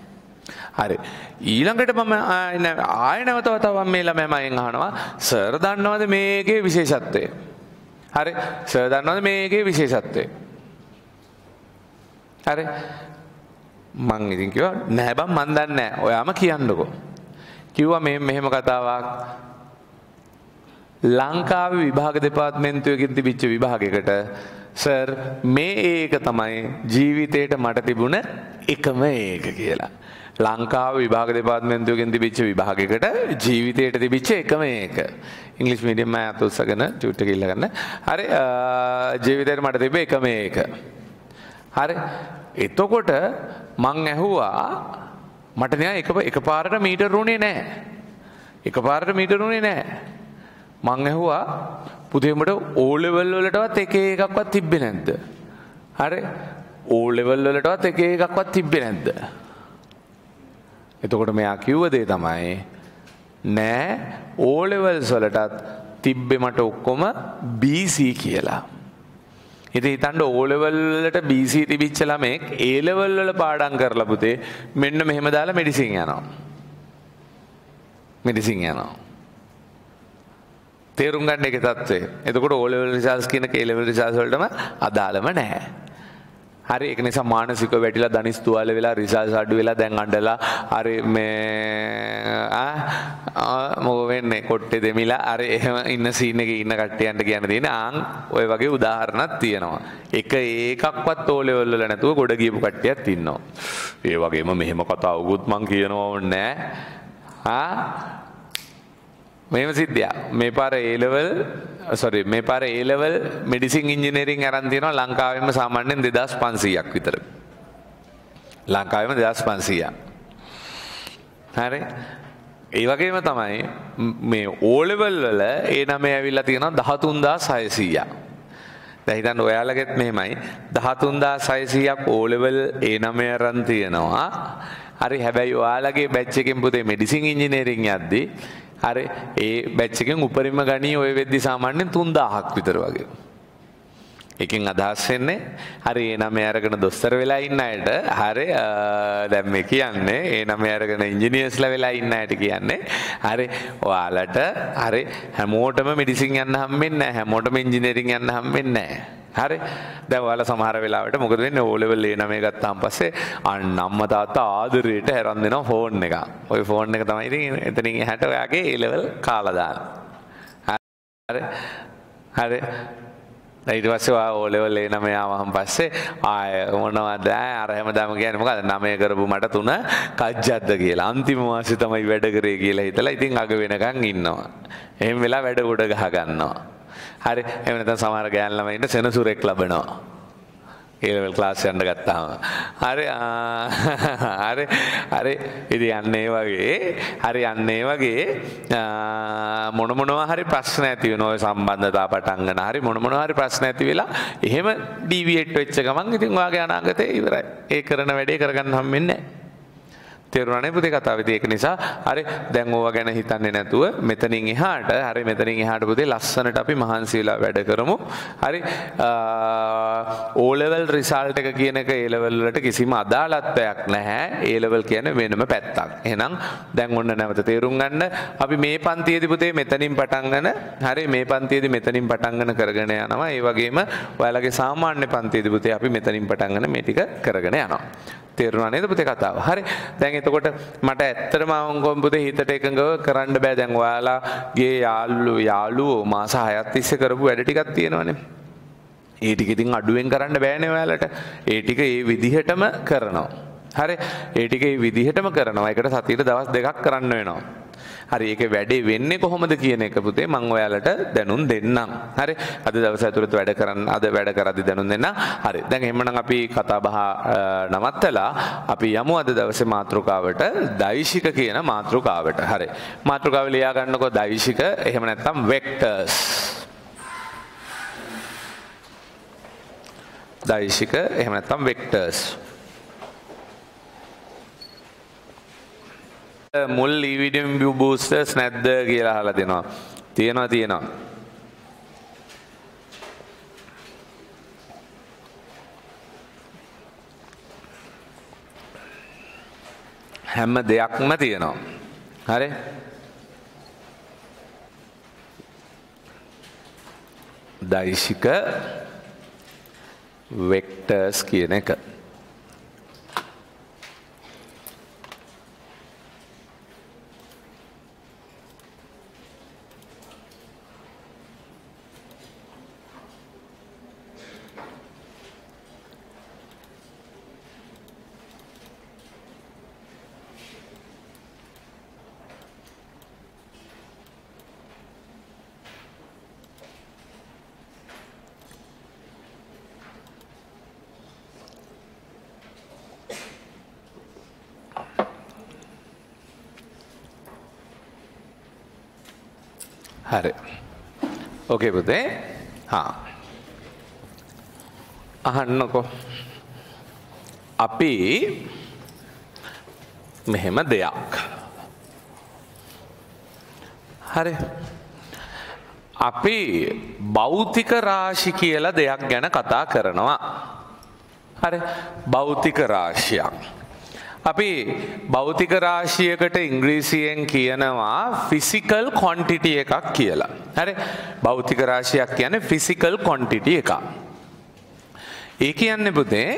හරි. ඊළඟට මම ආය නැවත වතාවක් මේ ළමයාමෙන් අහනවා සර් දන්නවද මේකේ විශේෂත්වය? හරි. සර් දන්නවද මේකේ විශේෂත්වය? හරි. මං ඉතින් කිව්වා නෑ බං මන් දන්නේ නෑ. ඔයාම කියන්නකෝ. කිව්වා මේ මෙහෙම කතාවක්. ලංකාවේ විභාග දෙපාර්තමේන්තුවකින් තිබිච්ච විභාගයකට සර් මේ ඒක තමයි ජීවිතේට මට තිබුණ එකම ඒක කියලා. ලංකාව විභාග දෙපාර්තමේන්තුවකින් තිබිච්ච විභාගයකට ජීවිතයට තිබිච්ච එකම ඒක. ඉංග්‍රීසි මීඩියම් අයත් උස්සගෙන චුට්ට කිල්ල ගන්න. හරි ජීවිතේට මට තිබ්බේ එකම ඒක. හරි එතකොට මං ඇහුවා මට නෑ එක එකපාරට මීටර් උනේ නෑ. එකපාරට මීටර් උනේ නෑ. මං ඇහුවා පුතේ උඹට ඕ ලෙවල් වලටවත් එක එකක්වත් තිබ්බේ නැද්ද? හරි ඕ ලෙවල් වලටවත් එක එකක්වත් තිබ්බේ නැද්ද? එතකොට මෙයා කිව්ව දේ තමයි නෑ ඕලෙවල්ස් වලටත් තිබ්බෙ මට ඔක්කොම BC කියලා. ඉතින් හිතන්න ඕලෙවල් වලට BC තිබිච්ච ළමෙක් A level වල පාඩම් කරලා පුතේ මෙන්න මෙහෙම දාලා මෙඩිසින් යනවා. මෙඩිසින් යනවා. තේරුම් ගන්න එක තත්ත්වය. එතකොට O level results කියන A level results වලටම අදාළම නැහැ. හරි ඒක නිසා මානසික වැටිලා දනිස් තුවාල වෙලා රිසල්ට්ස් අඩු වෙලා දැන් අඬලා හරි මේ ආ මොකෝ වෙන්නේ? කොට්ටේ දෙමිලා අර එහෙම ඉන්න සීන් එකේ ඉන්න කට්ටියන්ට කියන්න තියෙන ආන් ඔය වගේ උදාහරණක් තියෙනවා. එක ඒකක්වත් ඕ ලෙවල් වල නැතුව ගොඩ ගියපු කට්ටියක් ඉන්නවා. ඒ වගේම මෙහෙම කතාවකුත් මං කියනවා ඕනේ ආ මෙහෙම සිද්ධියක්. මේ පාර A level සොරි මේ පාර A level මෙඩිසින් ඉංජිනේරින් අරන් තියෙනවා ලංකාවෙම සාමාන්‍යයෙන් 2500ක් විතර. ලංකාවෙම 2500ක් හරි? ඒ වගේම තමයි මේ O level වල A නමේ ඇවිල්ලා තියෙනවා 13600ක් දැන් හිතන්න ඔයාලගෙත් මෙහෙමයි. 13600ක් O level A නමේ අරන් තියෙනවා. හරි හැබැයි ඔයාලගේ බැච් එකෙන් පුතේ මෙඩිසින් ඉංජිනේරින් යද්දී හරි ඒ බැච් එකෙන් උපරිම ගණී ඔය වෙද්දි සාමාන්‍යයෙන් 3000ක් විතර වගේ. එකෙන් අදහස් වෙන්නේ හරි ඒ නම අරගෙන දොස්තර වෙලා ඉන්න අයට හරි දැන් මේ කියන්නේ ඒ නම අරගෙන ඉංජිනේර්ස්ලා වෙලා ඉන්න අයට කියන්නේ හරි ඔයාලට හරි හැමෝටම මෙඩිසින් යන්න හම්බෙන්නේ නැහැ හැමෝටම ඉංජිනේරින් යන්න හම්බෙන්නේ නැහැ හරි දැන් ඔයාලා සමහර වෙලාවට මොකද වෙන්නේ ඕ ලෙවල් ඒ නමේ ගත්තාන් පස්සේ අන්න අම්මා තාත්තා ආදරයට හැරන් දෙනවා ෆෝන් එක. ওই ෆෝන් එක තමයි ඉතින් එතනින් එහාට ඔයාගේ ඒ ලෙවල් කාලා දාන. හරි. හරි. ඊට පස්සේ ඔයා ඕ ලෙවල් ඒ නමේ ආවහම පස්සේ ආය මොනවද අර හැමදාම කියන්නේ මොකද නමය කරපු මට තුන කජ්ජද්ද කියලා. අන්තිම මාසේ තමයි වැඩ කරේ කියලා හිතලා ඉතින් අග වෙනකන් ඉන්නවා. එහෙම වෙලා වැඩ ගොඩ ගහ ගන්නවා. හරි එහෙම නැත්නම් සමහර ගෑන් ළමයින්ට සෙනසුරෙක් ලබනවා ඒ ලෙවල් ක්ලාස් යන්න ගත්තාම. හරි හරි හරි. ඉතින් යන්න ඒ වගේ හරි යන්න ඒ වගේ මොන මොනවා හරි ප්‍රශ්න ඇති වෙන ඔය සම්බන්ධතා පටන් හරි මොන මොනවා හරි ප්‍රශ්න ඇති වෙලා එහෙම ඩීවියේට් වෙච්ච ගමන් ඉතින් ඔයාගේ අනාගතේ ඉවරයි. ඒ කරන වැඩේ කරගන්න හම්බෙන්නේ නැහැ. තේරුණානේ පුතේ කතාව. ඉතින් ඒක නිසා හරි දැන් ඕවා ගැන හිතන්නේ නැතුව මෙතනින් එහාට හරි මෙතනින් එහාට පුතේ ලස්සනට අපි මහන්සි වෙලා වැඩ කරමු. හරි O level result එක කියන එක A level වලට කිසිම අදාළත්වයක් නැහැ. A level කියන්නේ වෙනම පැත්තක්. එහෙනම් දැන් ඔන්න නැවත තේරුම් ගන්න අපි මේ පන්තියේදී පුතේ මෙතනින් පටන් ගන්න හරි මේ පන්තියේදී මෙතනින් පටන් ගන්න කරගෙන යනවා. ඒ වගේම ඔයාලගේ සාමාන්‍ය පන්තියේදී පුතේ අපි මෙතනින් පටන් ගන්න මේ ටික කරගෙන යනවා. තේරුණා නේද පුතේ කතාව? හරි. දැන් එතකොට මට ඇත්තටම අවංකවම පුතේ හිතට එකඟව කරන්න බෑ. දැන් ඔයාලාගේ යාළු යාළුවෝ මාස 6ක් තිස්සේ කරපු වැඩ ටිකක් තියෙනවනේ. ඒ ටික ඉතින් අඩුවෙන් කරන්න බෑනේ ඔයාලට. ඒ ටික ඒ විදිහටම කරනවා. හරි ඒ ටික ඒ විදිහටම කරනවා. ඒකට සතියට දවස් දෙකක් කරන්න වෙනවා. හරි ඒක වැඩේ වෙන්නේ කොහොමද කියන එක පුතේ මම ඔයාලට දැනුම් දෙන්නම්. හරි අද දවස් ඇතුළත වැඩ කරන්න අද වැඩ කරද්දි දැනුම් දෙන්නම්. හරි දැන් එහෙමනම් අපි කතා බහ නවත්තලා අපි යමු අද දවසේ මාතෘකාවට දෛශික කියන මාතෘකාවට. හරි. මාතෘකාව ලියා ගන්නකො දෛශික එහෙම නැත්නම් වෙක්ටර්ස්. දෛශික එහෙම නැත්නම් වෙක්ටර්ස්. මුල් ඊවිඩම් බූස්ටර්ස් නැද්ද කියලා අහලා දෙනවා. තියෙනවා තියෙනවා. හැම දෙයක්ම තියෙනවා. හරි? දෛශික වෙක්ටර්ස් කියන එක. හරි. ඕකේ පුතේ. හා. අහන්නකෝ. අපි මෙහෙම දෙයක්. හරි. අපි භෞතික රාශි කියලා දෙයක් ගැන කතා කරනවා. හරි. භෞතික රාශියක්. අපි භෞතික රාශියකට ඉංග්‍රීසියෙන් කියනවා ෆිසිකල් කොන්ටිටි එකක් කියලා. හරි භෞතික රාශියක් කියන්නේ ෆිසිකල් කොන්ටිටි එකක්. ඒ කියන්නේ පුතේ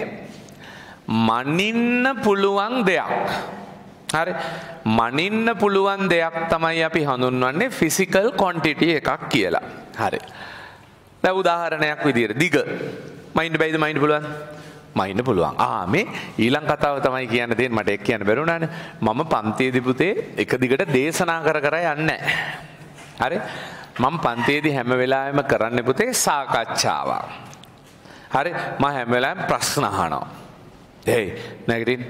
මනින්න පුළුවන් දෙයක්. හරි මනින්න පුළුවන් දෙයක් තමයි අපි හඳුන්වන්නේ ෆිසිකල් කොන්ටිටි එකක් කියලා. හරි. දැන් උදාහරණයක් විදිහට දිග මයින්ඩ් බයිද මයින්ඩ් පුළුවන්? මයින්න පුළුවන්. ආ මේ ඊළං කතාව තමයි කියන්න තියෙන්නේ. මට එක් කියන්න බැරුණානේ මම පන්තියේදී පුතේ එක දිගට දේශනා කර කර යන්නේ. හරි? මම පන්තියේදී හැම වෙලාවෙම කරන්නේ පුතේ සාකච්ඡාවක්. හරි? මම හැම වෙලාවෙම ප්‍රශ්න අහනවා. හේ නැගිටින්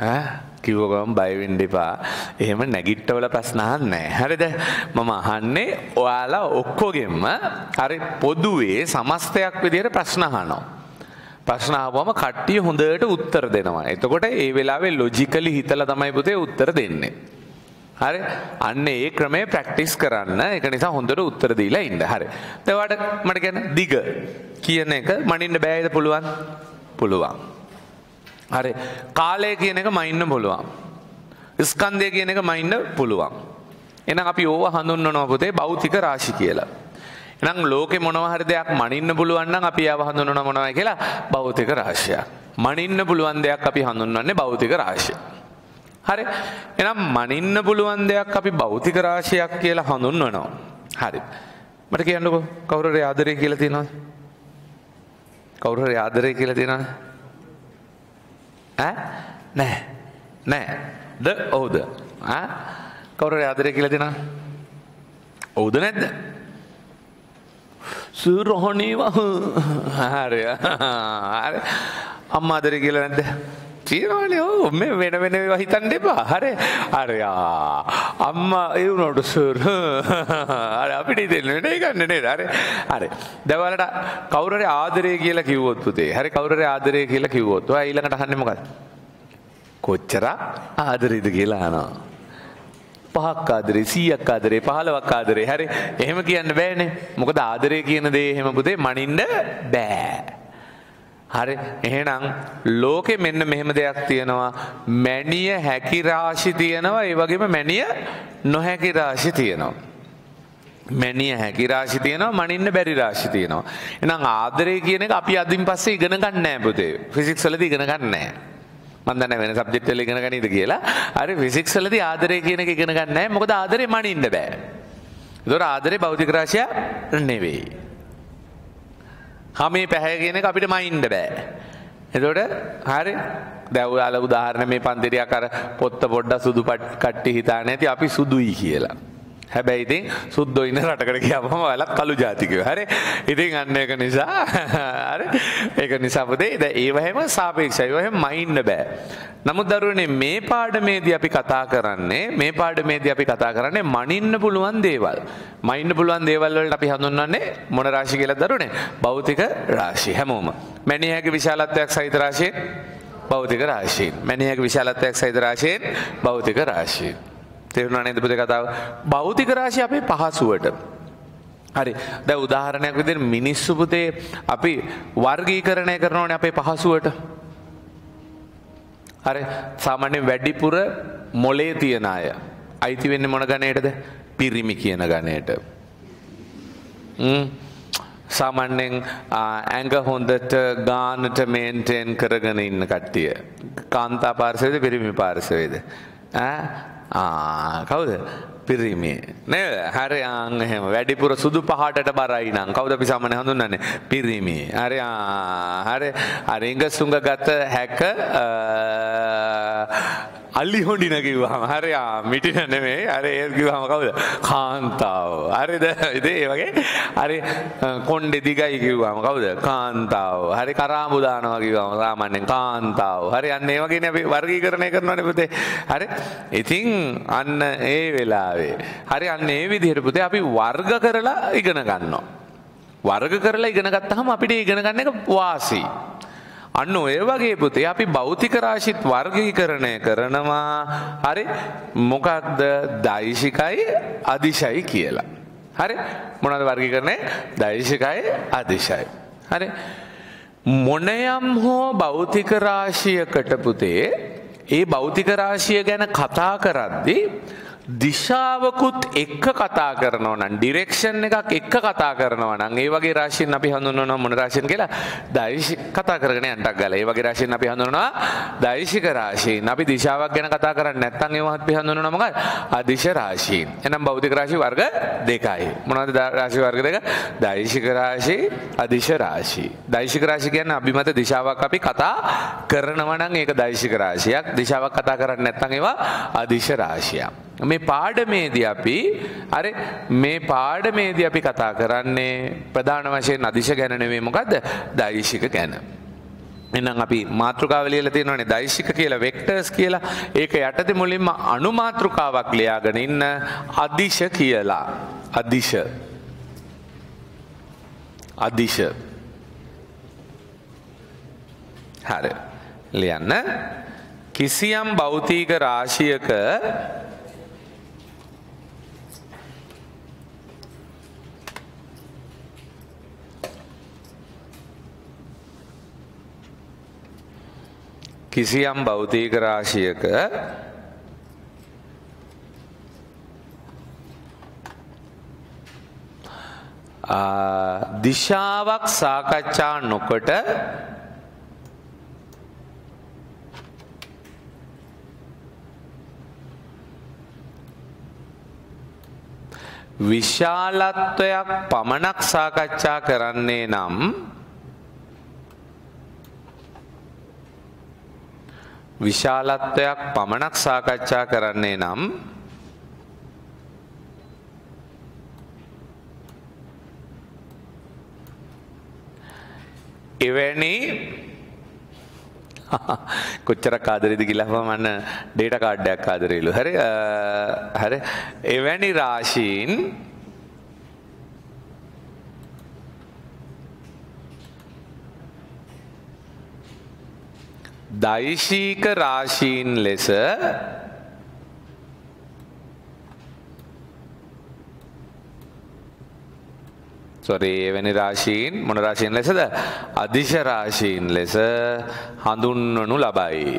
ඈ? කිව්ව ගමන් බය වෙන්න එපා. එහෙම නැගිට්ටවල ප්‍රශ්න අහන්නේ හරිද? මම අහන්නේ ඔයාලා ඔක්කොගෙම හරි පොදුවේ සමස්තයක් විදිහට ප්‍රශ්න අහනවා. ප්‍රශ්න ආවම කට්ටිය හොඳට උත්තර දෙනවා. එතකොට ඒ වෙලාවේ ලොජිකලි හිතලා තමයි පුතේ උත්තර දෙන්නේ. හරි? අන්න ඒ ක්‍රමේ ප්‍රැක්ටිස් කරන්න ඒක නිසා හොඳට උත්තර දීලා ඉන්න. හරි. එතකොට මට කියන්න දිග කියන එක මනින්න බෑද පුළුවන්? පුළුවන්. හරි. කාලය කියන එක මයින්න පුළුවන්. ස්කන්ධය කියන එක මයින්න පුළුවන්. එහෙනම් අපි ඕව හඳුන්වනවා පුතේ භෞතික රාශි කියලා. එහෙනම් ලෝකේ මොනවා හරි දෙයක් මනින්න පුළුවන් නම් අපි ආව හඳුන්වනවා මොනවයි කියලා භෞතික රාශියක්. මනින්න පුළුවන් දෙයක් අපි හඳුන්වන්නේ භෞතික රාශිය. හරි. එහෙනම් මනින්න පුළුවන් දෙයක් අපි භෞතික රාශියක් කියලා හඳුන්වනවා. හරි. මට කියන්නකෝ කවුරු හරි ආදරේ කියලා තියෙනවද? කවුරු හරි ආදරේ කියලා තියෙනවද? ඈ? නෑ. නෑ. ද ඔව්ද? ආ? කවුරු හරි ආදරේ කියලා තියෙනවද? ඔව්ද නැද්ද? සුරහොනීවා හරි. හරි. අම්මාදර කියලා නැද්ද? තියෙනවානේ. ඕ මේ වෙන වෙන ඒවා හිතන්න එපා. හරි. හරි. අම්මා ඒ වුණාට සර්. හරි. අපිට දෙන්නේ නේ ගන්න නේද? හරි. හරි. දැන් කවුරු හරි ආදරය කියලා කිව්වොත් පුතේ. හරි. කවුරු හරි ආදරය කියලා කිව්වොත්. ඔයා ඊළඟට අහන්නේ මොකද කොච්චර ආදරේද කියලා අහනවා. පහක් ආදරේ 100ක් ආදරේ 15ක් ආදරේ. හරි එහෙම කියන්න බෑනේ. මොකද ආදරේ කියන දේ එහෙම පුතේ මනින්න බෑ. හරි එහෙනම් ලෝකෙ මෙන්න මෙහෙම දෙයක් තියෙනවා. මැනිය හැකි රාශි තියෙනවා ඒ වගේම මැනිය නොහැකි රාශි තියෙනවා. මැනිය හැකි රාශි තියෙනවා මනින්න බැරි රාශි තියෙනවා. එහෙනම් ආදරේ කියන එක අපි අදින් පස්සේ ඉගෙන ගන්න නෑ පුතේ ෆිසික්ස් වලදී ඉගෙන ගන්න. නෑ මම දන්නේ වෙන සබ්ජෙක්ට් වල ඉගෙන ගනීද කියලා. හරි ෆිසික්ස් වලදී ආදරය කියන එක ඉගෙන ගන්න නැහැ. මොකද ආදරේ මනින්න බෑ. ඒතොර ආදරේ භෞතික රාශිය නෙවෙයි. හැමේ පැහැ කියන එක අපිට මනින්න බෑ. එතකොට හරි දැව්ලාල උදාහරණ මේ පන්තිරියක් අර පොත්ත පොඩ්ඩ සුදු කට්ටි හිතාන ඇති අපි සුදුයි කියලා. හැබැයි ඉතින් සුද්දෝ ඉන්න රටකට ගියාම ඔයාලා කළු ජාතිකයෝ. හරි. ඉතින් අන්න ඒක නිසා හරි. ඒක නිසා පුතේ දැන් ඒව හැම සාපේක්ෂයි. ඒව හැම මයින්න බෑ. නමුත් දරුවනේ මේ පාඩමේදී අපි කතා කරන්නේ මේ පාඩමේදී අපි කතා කරන්නේ මනින්න පුළුවන් දේවල්. මයින්න පුළුවන් දේවල් වලට අපි හඳුන්වන්නේ මොන රාශි කියලා දරුවනේ? භෞතික රාශි හැමෝම. මැණියගේ විශාලත්වයක් සහිත රාශියෙන් භෞතික රාශීන්. මැණියගේ විශාලත්වයක් සහිත රාශියෙන් භෞතික රාශීන්. තේරුණා නේද පුතේ කතාව? භෞතික රාශිය අපේ පහසුවට. හරි. දැන් උදාහරණයක් විදිහට මිනිස්සු පුතේ අපි වර්ගීකරණය කරනෝනේ අපේ පහසුවට. හරි. සාමාන්‍යයෙන් වැඩිපුර මොලේ තියන අය අයිති වෙන්නේ මොන ගණයටද? පිරිමි කියන ගණයට. සාමාන්‍යෙන් ඇඟ හොඳට ගානට මේන්ටෙන් කරගෙන ඉන්න කට්ටිය. කාන්තා පාර්සවේද පිරිමි පාර්සවේද. කවුද පිරිමේ. නේද? හරි අං එහෙම. වැඩිපුර සුදු පහටට බරයි නම්. කවුද අපි සාමාන්‍ය හඳුන්වන්නේ? පිරිමේ. හරි හරි. හරි. ඉංගසුංග ගත හැක අල්ලි හොඩින කිව්වහම. හරි මිටින නෙමෙයි. අර ඒ කිව්වහම කවුද? කාන්තාව. හරිද? ඉතින් ඒ වගේ. හරි. කොණ්ඩේ දිගයි කිව්වහම කවුද? කාන්තාව. හරි. කරාඹු දානවා කිව්වහම සාමාන්‍යයෙන් කාන්තාව. හරි. අන්න ඒ වගේනේ අපි වර්ගීකරණය කරනවානේ පුතේ. හරි. ඉතින් අන්න ඒ වෙලාවේ හරි අන්න ඒ විදිහට පුතේ අපි වර්ග කරලා ඉගෙන ගන්නවා. වර්ග කරලා ඉගෙන ගත්තාම අපිට ඉගෙන ගන්න එක වාසි. අන්න ඔය වගේ පුතේ අපි භෞතික රාශිත් වර්ගීකරණය කරනවා. හරි මොකක්ද දෛශිකයි අදිශයි කියලා. හරි මොනවද වර්ගීකරණය? දෛශිකයි අදිශයි. හරි. මොනයම් හෝ භෞතික රාශියකට පුතේ ඒ භෞතික රාශිය ගැන කතා කරද්දී දිශාවකුත් එක්ක කතා කරනවා නම් ඩිරෙක්ෂන් එකක් එක්ක කතා කරනවා නම් ඒ වගේ රාශියෙන් අපි හඳුන්වනවා මොන රාශියෙන් කියලා? දෛශික කතා කරගෙන යන්නක් ගාලා. ඒ වගේ රාශියෙන් අපි හඳුන්වනවා දෛශික රාශීන් අපි දිශාවක් ගැන කතා කරන්නේ නැත්නම් ඒවත් අපි හඳුන්වනවා මොකක්ද? අදිශ රාශීන් එහෙනම් භෞතික රාශි වර්ග දෙකයි. මොනවද රාශි වර්ග දෙක? දෛශික රාශි අදිශ රාශි. දෛශික රාශි කියන්නේ අභිමත දිශාවක් අපි කතා කරනවා නම් ඒක දෛශික රාශියක්. දිශාවක් කතා කරන්නේ නැත්නම් ඒවා අදිශ රාශියක්. මේ පාඩමේදී අපි අර මේ පාඩමේදී අපි කතා කරන්නේ ප්‍රධාන වශයෙන් අදිශ ගැන නෙවෙයි මොකද්ද? දෛශික ගැන. එහෙනම් අපි මාතෘකාව ලියලා තියෙනවානේ දෛශික කියලා වෙක්ටර්ස් කියලා. ඒක යටතේ මුලින්ම අනුමාතෘකාවක් ලියාගෙන ඉන්න අදිශ කියලා. අදිශ. අදිශ. හරි. ලියන්න. කිසියම් භෞතික රාශියක කිසියම් භෞතික රාශියක දිශාවක් සාකච්ඡා නොකොට විශාලත්වයක් පමණක් සාකච්ඡා කරන්නේ නම් විශාලත්වයක් පමණක් සාකච්ඡා කරන්නේ නම් එවැනි කොච්චර කාදරෙද කියලා මන්න. ඩේට කාඩ්ඩයක් ආදරේලු හරි හරි. එවැනි රාශීන් දෛශීක රාශීන් ලෙස සොරේ එවැනි රාශීන් මොන රාශීන් ලෙසද අධිශ රාශීන් ලෙස හඳුන්වනු ලබයි.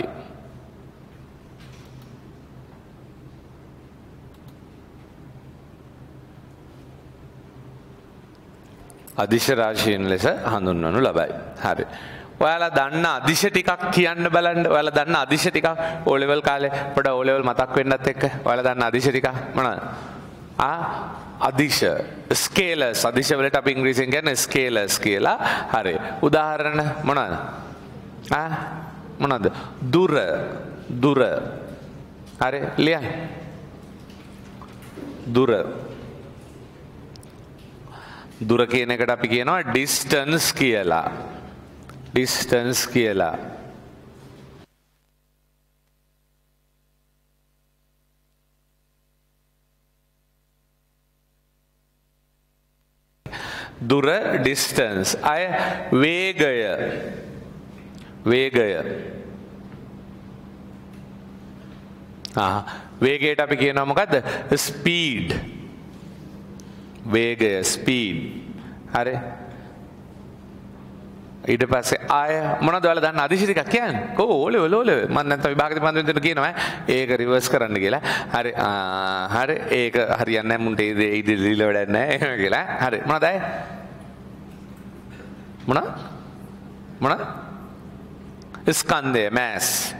අධිශ රාශීන් ලෙස හඳුන්වනු ලබයි. හරි. ඔයාලා දන්න අදිශ ටිකක් කියන්න බලන්න. ඔයාලා දන්න අදිශ ටිකක්. ඕ ලෙවල් කාලේ පොඩ ඕ ලෙවල් මතක් වෙන්නත් එක්ක. ඔයාලා දන්න අදිශ ටිකක්. මොනවද? ආ අදිශ. ස්කේලර්ස් අදිශ වලට අපි ඉංග්‍රීසියෙන් කියන්නේ ස්කේලර්ස් කියලා. හරි. උදාහරණ මොනවද? මොනවද? දුර. දුර. හරි. ලියන්න. දුර. දුර කියන එකට අපි කියනවා ඩිස්ටන්ස් කියලා. ඩිස්ටන්ස් කියලා. දුර ඩිස්ටන්ස් අය වේගය වේගය වේගයට අපි කියනවා මොකද්ද ස්පීඩ් වේගය ස්පීඩ් හරි ඊට පස්සේ ආය මොනවද ඔයාලා දන්න අදිශි ටිකක් කියන්නේ? කෝ ඕලේ ඕලේ. ඕලේ මම නැත්නම් විභාගෙදි මම දෙන්න කියනවා ඒක රිවර්ස් කරන්න කියලා. හරි හරි. ඒක හරියන්නේ නැහැ. මුන්ට ඒ ඉදිරිල වැඩක් නැහැ. එහෙම කියලා. හරි. මොනවද ආයේ මොන? මොන? ස්කන්ධය මෑස්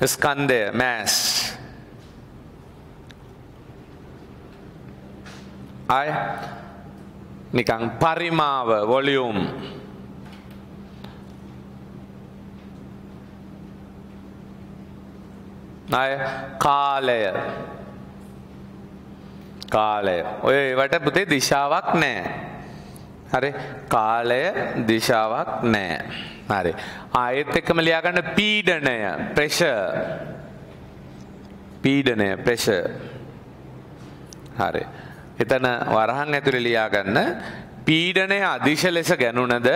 ස්කන්ධය මෑස් අය නිකං පරිමාව වොලියුම් අය කාලය. කාලය. ඔය ඒවට පුතේ දිශාවක් නෑ. හරි? කාලය දිශාවක් නෑ. හරි. ආයෙත් එක්කම ලියාගන්න පීඩනය ප්‍රෙෂ පීඩනය ප්‍රෙෂ හරි. එතන වරහන් ඇතුළේ ලියාගන්න පීඩනය අදිශ ලෙස ගැනුණද?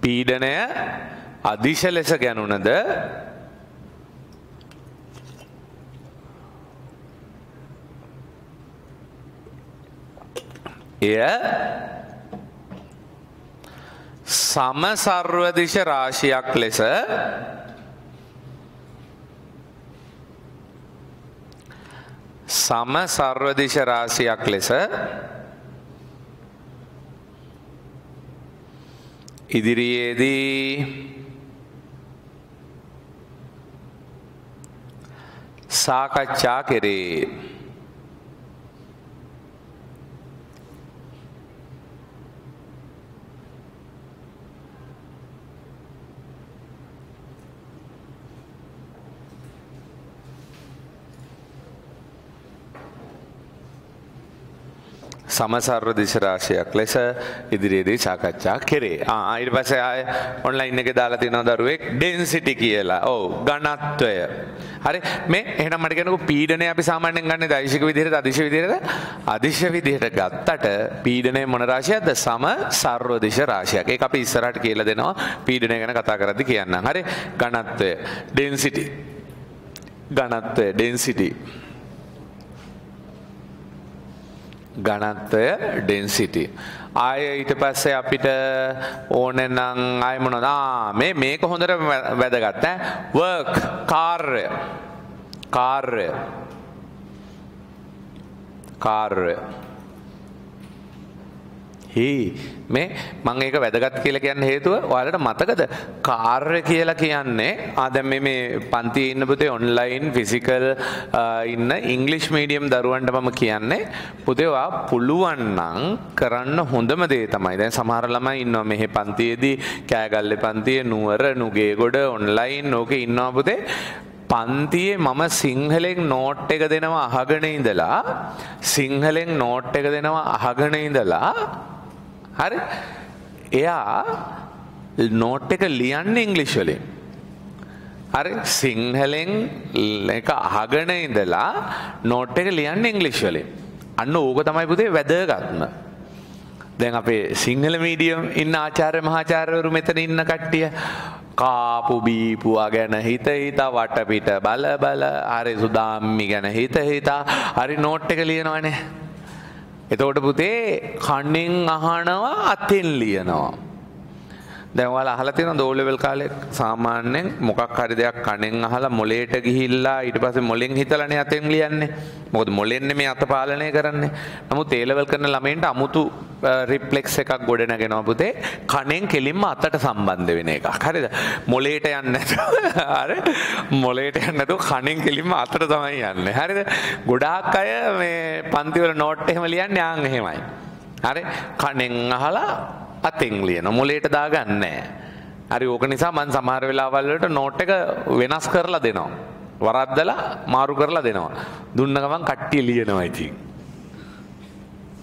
පීඩනය අදිශ ලෙස ගැනුණද? එය සම සර්වදිශ රාශියක් ලෙස සම සර්වදිශ රාශියක් ලෙස ඉදිරියේදී සාකච්ඡා කෙරේ. සමසර්ව දිශරාශයක් ලෙස ඉදිරියේදී සාකච්ඡා කෙරේ. ඊට පස්සේ ආය ඔන්ලයින් එකේ දාලා තියෙනවා දරුවෙක් ඩෙන්සිටි කියලා. ඔව් ඝනත්වය. හරි මේ එහෙනම් මට කියනකො පීඩනය අපි සාමාන්‍යයෙන් ගන්නේ දෛශික විදිහට අදිශ විදිහට අදිශ විදිහට ගත්තට පීඩනය මොන රාශියක්ද? සම සර්ව දිශ රාශියක්. ඒක අපි ඉස්සරහට කියලා දෙනවා පීඩනය ගැන කතා කරද්දි කියන්නම්. හරි ඝනත්වය ඩෙන්සිටි ඝනත්වය ඩෙන්සිටි ගණත්වය ඩෙන්සිටි. ආය ඊට පස්සේ අපිට ඕනෙනම් අය මොනදා මේ මේක හොඳට වැදගත් වර්ක් කාර්ය. කාර්ය. කාර්ය. හේ. මේ මං ඒක වැදගත් කියලා කියන්න හේතුව ඔයාලට මතකද? කාර්ය කියලා කියන්නේ ආ දැන් මේ මේ පන්තියේ ඉන්න පුතේ ඔන්ලයින් ෆිසිකල් ඉන්න ඉංග්ලිෂ් මීඩියම් දරුවන්ට මම කියන්නේ පුතේ ඔයා පුළුවන් නම් කරන්න හොඳම දේ තමයි. දැන් සමහර ළමයි ඉන්නවා මෙහි පන්තියේදී කෑගල්ලේ පන්තියේ නුවර නුගේගොඩ ඔන්ලයින් ඕකේ ඉන්නවා පුතේ. පන්තියේ මම සිංහලෙන් නෝට් එක දෙනවා අහගෙන ඉඳලා සිංහලෙන් නෝට් එක දෙනවා අහගෙන ඉඳලා හරි? එයා නෝට් එක ලියන්න ඉංග්ලිෂ් වලින්. හරි? සිංහලෙන් එක අහගෙන ඉඳලා නෝට් එක ලියන්න ඉංග්ලිෂ් වලින්. අන්න ඕක තමයි පුතේ වැදගත්ම. දැන් අපේ සිංහල මීඩියම් ඉන්න ආචාර්ය මහාචාර්යවරු මෙතන ඉන්න කට්ටිය කාපු බීපුවා ගැන හිත හිතා වටපිට බල බල හරි සුදාම්මි ගැන හිත හිතා හරි නෝට් එක ලියනවනේ. එතකොට පුතේ කණෙන් අහනවා අතෙන් ලියනවා. දැන් ඔයාලා අහලා තියෙනවද ඕ ලෙවල් කාලේ සාමාන්‍යයෙන් මොකක් හරි දෙයක් කණෙන් අහලා මොලේට ගිහිල්ලා ඊට පස්සේ මොලෙන් හිතලානේ අතෙන් ලියන්නේ. මොකද මොලෙන් මේ අත පාලනය කරන්නේ. නමුත් ඒ ලෙවල් කරන ළමයින්ට අමුතු රිෆ්ලෙක්ස් එකක් ගොඩ නැගෙනවා පුතේ. කණෙන් කෙලින්ම අතට සම්බන්ධ වෙන එකක්. හරිද? මොලේට යන්නේ නැතුව හරි මොලේට යන්නේ නැතුව කණෙන් කෙලින්ම අතට තමයි යන්නේ. හරිද? ගොඩාක් අය මේ පන්ති වල නෝට් එහෙම ලියන්නේ ආන් එහෙමයි. හරි? කණෙන් අහලා අතෙන් ලියන මොලේට දාගන්නේ හරි ඕක නිසා මං සමහර වෙලාවල් වලට නෝට් එක වෙනස් කරලා දෙනවා. වරද්දලා මාරු කරලා දෙනවා. දුන්න ගමන් කට්ටිය ලියනවා ඉතින්.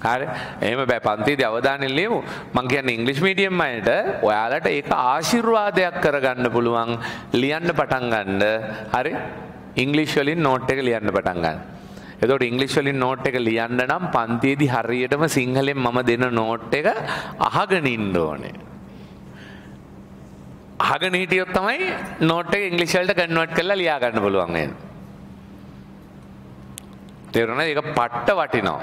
හරි එහෙම බෑ පන්තිදී අවධානයෙන් ලියමු මං කියන්නේ ඉංග්‍රීසි මීඩියම් අයට ඔයාලට ඒක ආශිර්වාදයක් කරගන්න පුළුවන් ලියන්න පටන් ගන්න හරි ඉංග්‍රීසි වලින් නෝට් එක ලියන්න පටන් ගන්න එතකොට ඉංග්‍රීසි වලින් නෝට් එක ලියන්න නම් පන්තියේදී හරියටම සිංහලෙන් මම දෙන නෝට් එක අහගෙන ඉන්න ඕනේ. අහගෙන හිටියොත් තමයි නෝට් එක ඉංග්‍රීසි වලට කන්වර්ට් කරලා ලියා ගන්න පුළුවන් වෙන්නේ. තේරුණාද? ඒක පට්ට වටිනවා.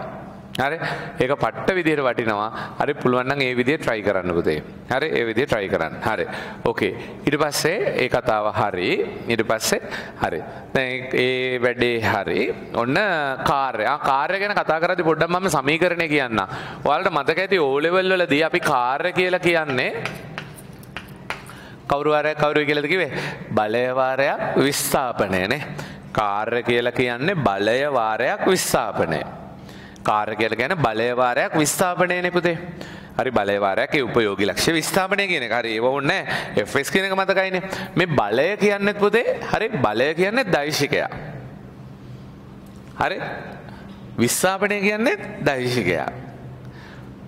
හරි? ඒක පට්ට විදිහට වටිනවා. හරි පුළුවන් නම් ඒ විදිහට try කරන්න පුතේ. හරි ඒ විදිහට try කරන්න. හරි. ඕකේ ඊට පස්සේ ඒ කතාව හරි. ඊට පස්සේ හරි. දැන් ඒ වැඩේ හරි. ඔන්න කාර්ය. ආ කාර්ය ගැන කතා කරද්දි පොඩ්ඩක් මම සමීකරණය කියන්න ඔයාලට මතක ඇති O level වලදී අපි කාර්ය කියලා කියන්නේ කවුරු වාරයක් කවුරු කියලාද කිව්වේ? බලය වාරයක් විස්ථාපනයනේ කාර්ය කියලා කියන්නේ බලය වාරයක් විස්ථාපනය. කාර්ය කියලා ගැන බලයවාරයක් විස්ථාපනයනේ පුතේ. හරි බලයවාරයක් ඒ උපයෝගී ලක්ෂ්‍ය විස්ථාපනය කියන එක. හරි ඒව ඕනේ නැහැ. FS කියන එක මතකයිනේ. මේ බලය කියන්නේත් පුතේ හරි බලය කියන්නේ දෛශිකයක්. හරි විස්ථාපනය කියන්නේ දෛශිකයක්.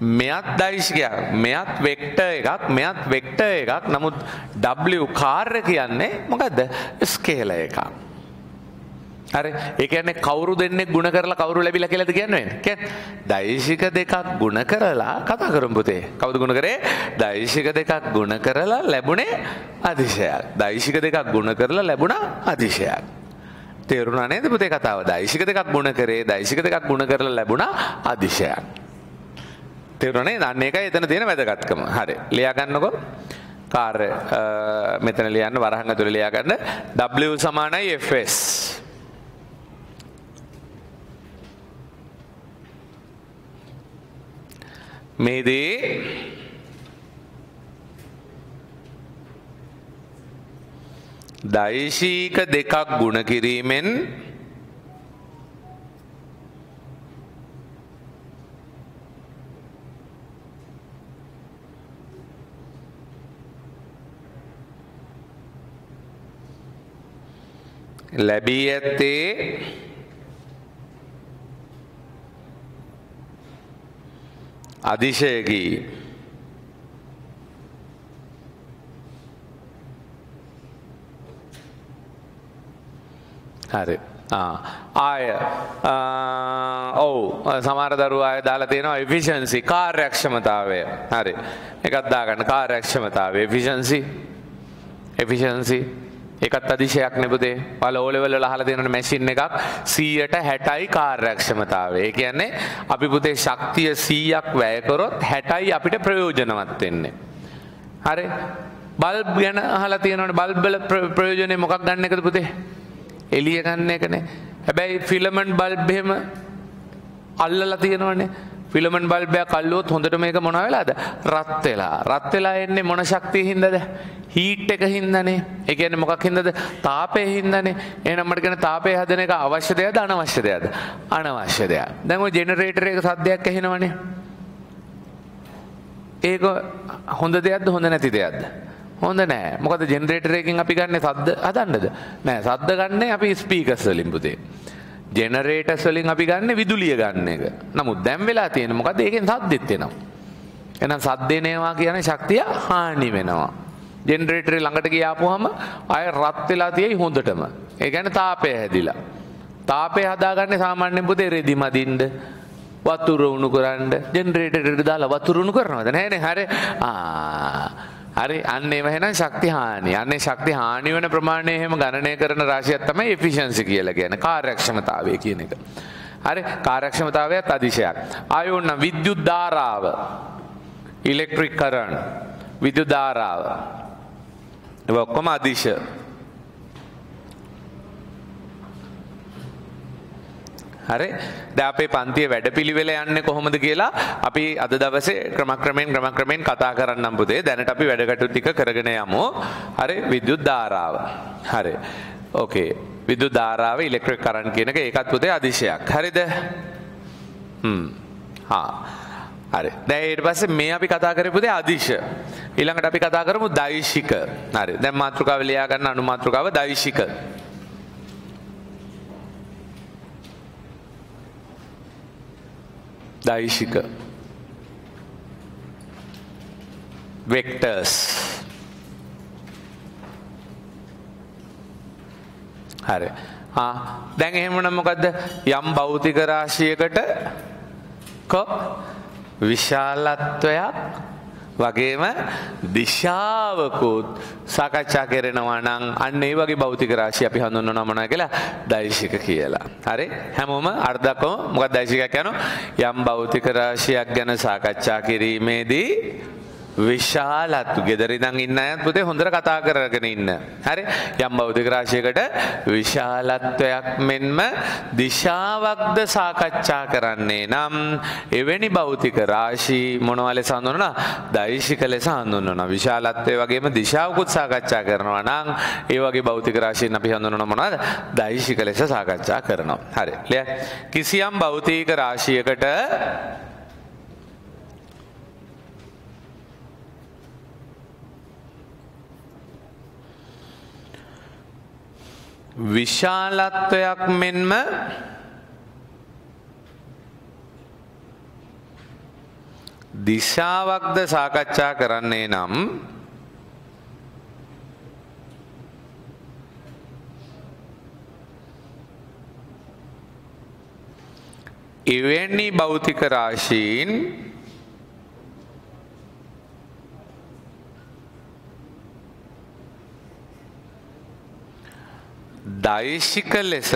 මෙයත් දෛශිකයක් මෙයත් වෙක්ටර් එකක් මෙයත් වෙක්ටර් එකක් නමුත් W කාර්ය කියන්නේ මොකද්ද ස්කේල එකක් හරි ඒ කියන්නේ කවුරු දෙන්නෙක් ಗುಣ කරලා කවුරු ලැබිලා කියලාද කියන්නේ කියන්නේ දෛශික දෙකක් ಗುಣ කරලා කතා කරමු පුතේ කවුද ಗುಣ කරේ දෛශික දෙකක් ಗುಣ කරලා ලැබුණේ අතිශයක් දෛශික දෙකක් ಗುಣ කරලා ලැබුණා අතිශයක් තේරුණා නේද පුතේ කතාව දෛශික දෙකක් ಗುಣ කරේ දෛශික දෙකක් ಗುಣ කරලා ලැබුණා අතිශයක් තේරුණා නේද අන්න ඒකයි එතන තියෙන වැදගත්කම හරි ලියා ගන්නකො කාර්ය මෙතන ලියන්න වරහන් ඇතුලේ ලියා ගන්න W සමානයි FS මේදී දෛශීක දෙකක් ගුණ කිරීමෙන් ලැබී ඇත්තේ අතිශයකි. හරි. ආය. ඔවු. සමර දරු අය දාලා තියෙනවා එෆිෂන්සි කාර්යක්ෂමතාවය. හරි. එකත් දාගන්න. කාර්යක්ෂමතාවය. එෆිෂන්සි එෆිෂන්සි ඒකත් අදිශයක් නෙපුදේ පල ඕලෙවල ලහල තියෙන මැසින් එකක් සීයට හැටයි කාර්යක්ෂමතාව ඒ කියන්නේ අපි පුතේ ශක්තිය සීයක් වැයකොරොත් හැටයි අපිට ප්‍රයෝජනවත් වෙන්නේ. හරි බල්බ් ගැන අහලා තියෙනවනේ බල්බ්වල ප්‍රයෝජනේ මොකක් ගන්න එකද පුතේ? එළිය ගන්න එකනේ. හැබැයි ෆිලමන්ට් බල්බ් එහෙම අල්ලලා තියෙනවනේ. ෆිලමන් බල්බයක් අල්ලුවොත් හොඳට මේක මොන වෙලාද? රත් වෙලා. රත් වෙලා එන්නේ මොන ශක්තිය හින්දාද? හීට් එක හින්දානේ. ඒ කියන්නේ මොකක් හින්දාද? තාපය හින්දානේ. එහෙනම් මට කියන තාපය හදන එක අවශ්‍ය දෙයක්ද අනවශ්‍ය දෙයක්ද? අනවශ්‍ය දෙයක්. දැන් ওই ජෙනරේටර් එක සද්දයක් ඇහෙනවනේ. ඒක හොඳ දෙයක්ද හොඳ නැති දෙයක්ද? හොඳ නෑ. මොකද ජෙනරේටර් එකකින් අපි ගන්න සද්ද හදන්නද? නෑ. සද්ද ගන්න අපි ස්පීකර්ස් වලින් පුතේ. ජෙනරේටර්ස් වලින් අපි ගන්න විදුලිය ගන්න එක. නමුත් දැන් වෙලා තියෙන මොකද ඒකෙන් සද්දෙත් එනවා. එහෙනම් සද්දේනවා කියන්නේ ශක්තිය හානි වෙනවා. ජෙනරේටරේ ළඟට ගියාපුවම ආය රත් වෙලා තියෙයි හොඳටම. ඒ කියන්නේ තාපය හැදිලා. තාපය හදාගන්නේ සාමාන්‍යයෙන් පුතේ රෙදි මදින්න වතුර උණු කරන්න ජෙනරේටරේට දාලා වතුර උණු කරනවද නැහැනේ හරි ආ හරි අන්න ඒව එහෙනම් ශක්ති හානි. අන්නේ ශක්ති හානි වෙන ප්‍රමාණය එහෙම ගණනය කරන රාශියක් තමයි efficiency කියලා කියන්නේ. කාර්යක්ෂමතාවය කියන එක. හරි කාර්යක්ෂමතාවයත් අතිශයක්. ආයෝන්න විද්‍යුත් ධාරාව. Electric current. විද්‍යුත් ධාරාව. ඒ ඔක්කොම අතිශය. හරි? දැන් අපේ පන්තියේ වැඩපිළිවෙල යන්නේ කොහොමද කියලා අපි අද දවසේ ක්‍රමක්‍රමයෙන් ක්‍රමක්‍රමයෙන් කතා කරන්නම් පුතේ දැනට අපි වැඩ කටයුතු ටික කරගෙන යමු. හරි? විද්‍යුත් ධාරාව. හරි. ඕකේ විද්‍යුත් ධාරාව ඉලෙක්ට්‍රික් කරන්ට් කියන එක ඒකත් පුතේ අදිශයක්. හරිද? හ්ම්. හා. හරි. දැන් ඊට පස්සේ මේ අපි කතා කරපු දේ අදිශ. ඊළඟට අපි කතා කරමු දෛශික. හරි. දැන් මාතෘකාව ලියා ගන්න අනු මාතෘකාව දෛශික. දෛශික. වෙක්ටර්ස්. හරි. ආ දැන් එහෙමනම් මොකද්ද? යම් භෞතික රාශියකට ක විශාලත්වයක් වගේම දිශාවකුත් සාකච්ඡා කරනවා නම් අන්න ඒ වගේ භෞතික රාශිය අපි හඳුන්වනවා මොනවා කියලා දෛශික කියලා. හරි? හැමෝම අර්ධකම මොකක්ද දෛශිකයක් කියනවා? යම් භෞතික රාශියක් ගැන සාකච්ඡා කිරීමේදී විශාලත්තු ගෙදරිදං ඉන්න අයත් පුතේ හොඳට කතා කරගෙන ඉන්න. හරි යම් බෞද්ධ රාශියකට විශාලත්වයක් මෙන්ම දිශාවක්ද සාකච්ඡා කරන්නේ නම් එවැනි භෞතික රාශී මොනව ලෙස හඳුන්වනවා? දෛශික ලෙස හඳුන්වනවා. විශාලත්වය වගේම දිශාවකුත් සාකච්ඡා කරනවා නම් ඒ වගේ භෞතික රාශීන් අපි හඳුන්වනවා මොනවද? දෛශික ලෙස සාකච්ඡා කරනවා. හරි. කිසියම් භෞතික රාශියකට විශාලත්වයක් මෙන්ම දිශාවක්ද සාකච්ඡා කරන්නේ නම් එවැනි භෞතික රාශීන් දෛශික ලෙස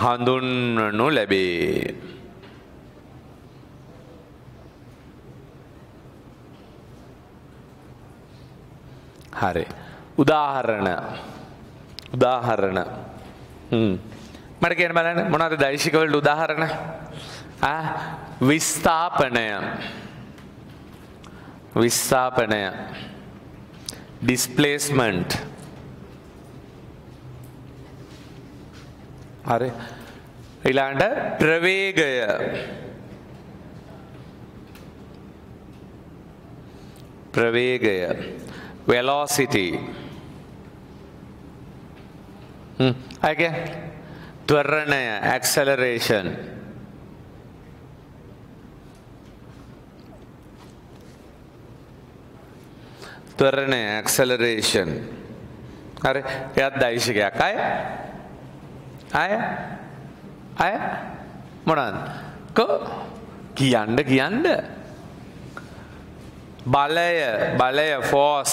හඳුන්වනු ලැබේ. හරි. උදාහරණ. උදාහරණ. මට කියන බලන්න මොනවද දෛශිකවලට උදාහරණ? විස්ථාපනය. විස්සාපනය ඩිස්පලේස්මන්ට් හරි ඉලාන්ට ප්‍රවේගය ප්‍රවේගය වෙලෝසිටි අයක ත්වරණය ඇක්සලරේෂන් ත්වරණය ඇක්සලරේෂන් හරි එයත් දෛශකයක්. අය අය අය මොනන් කෝ? කියන්න කියන්න. බලය බලය ෆෝස්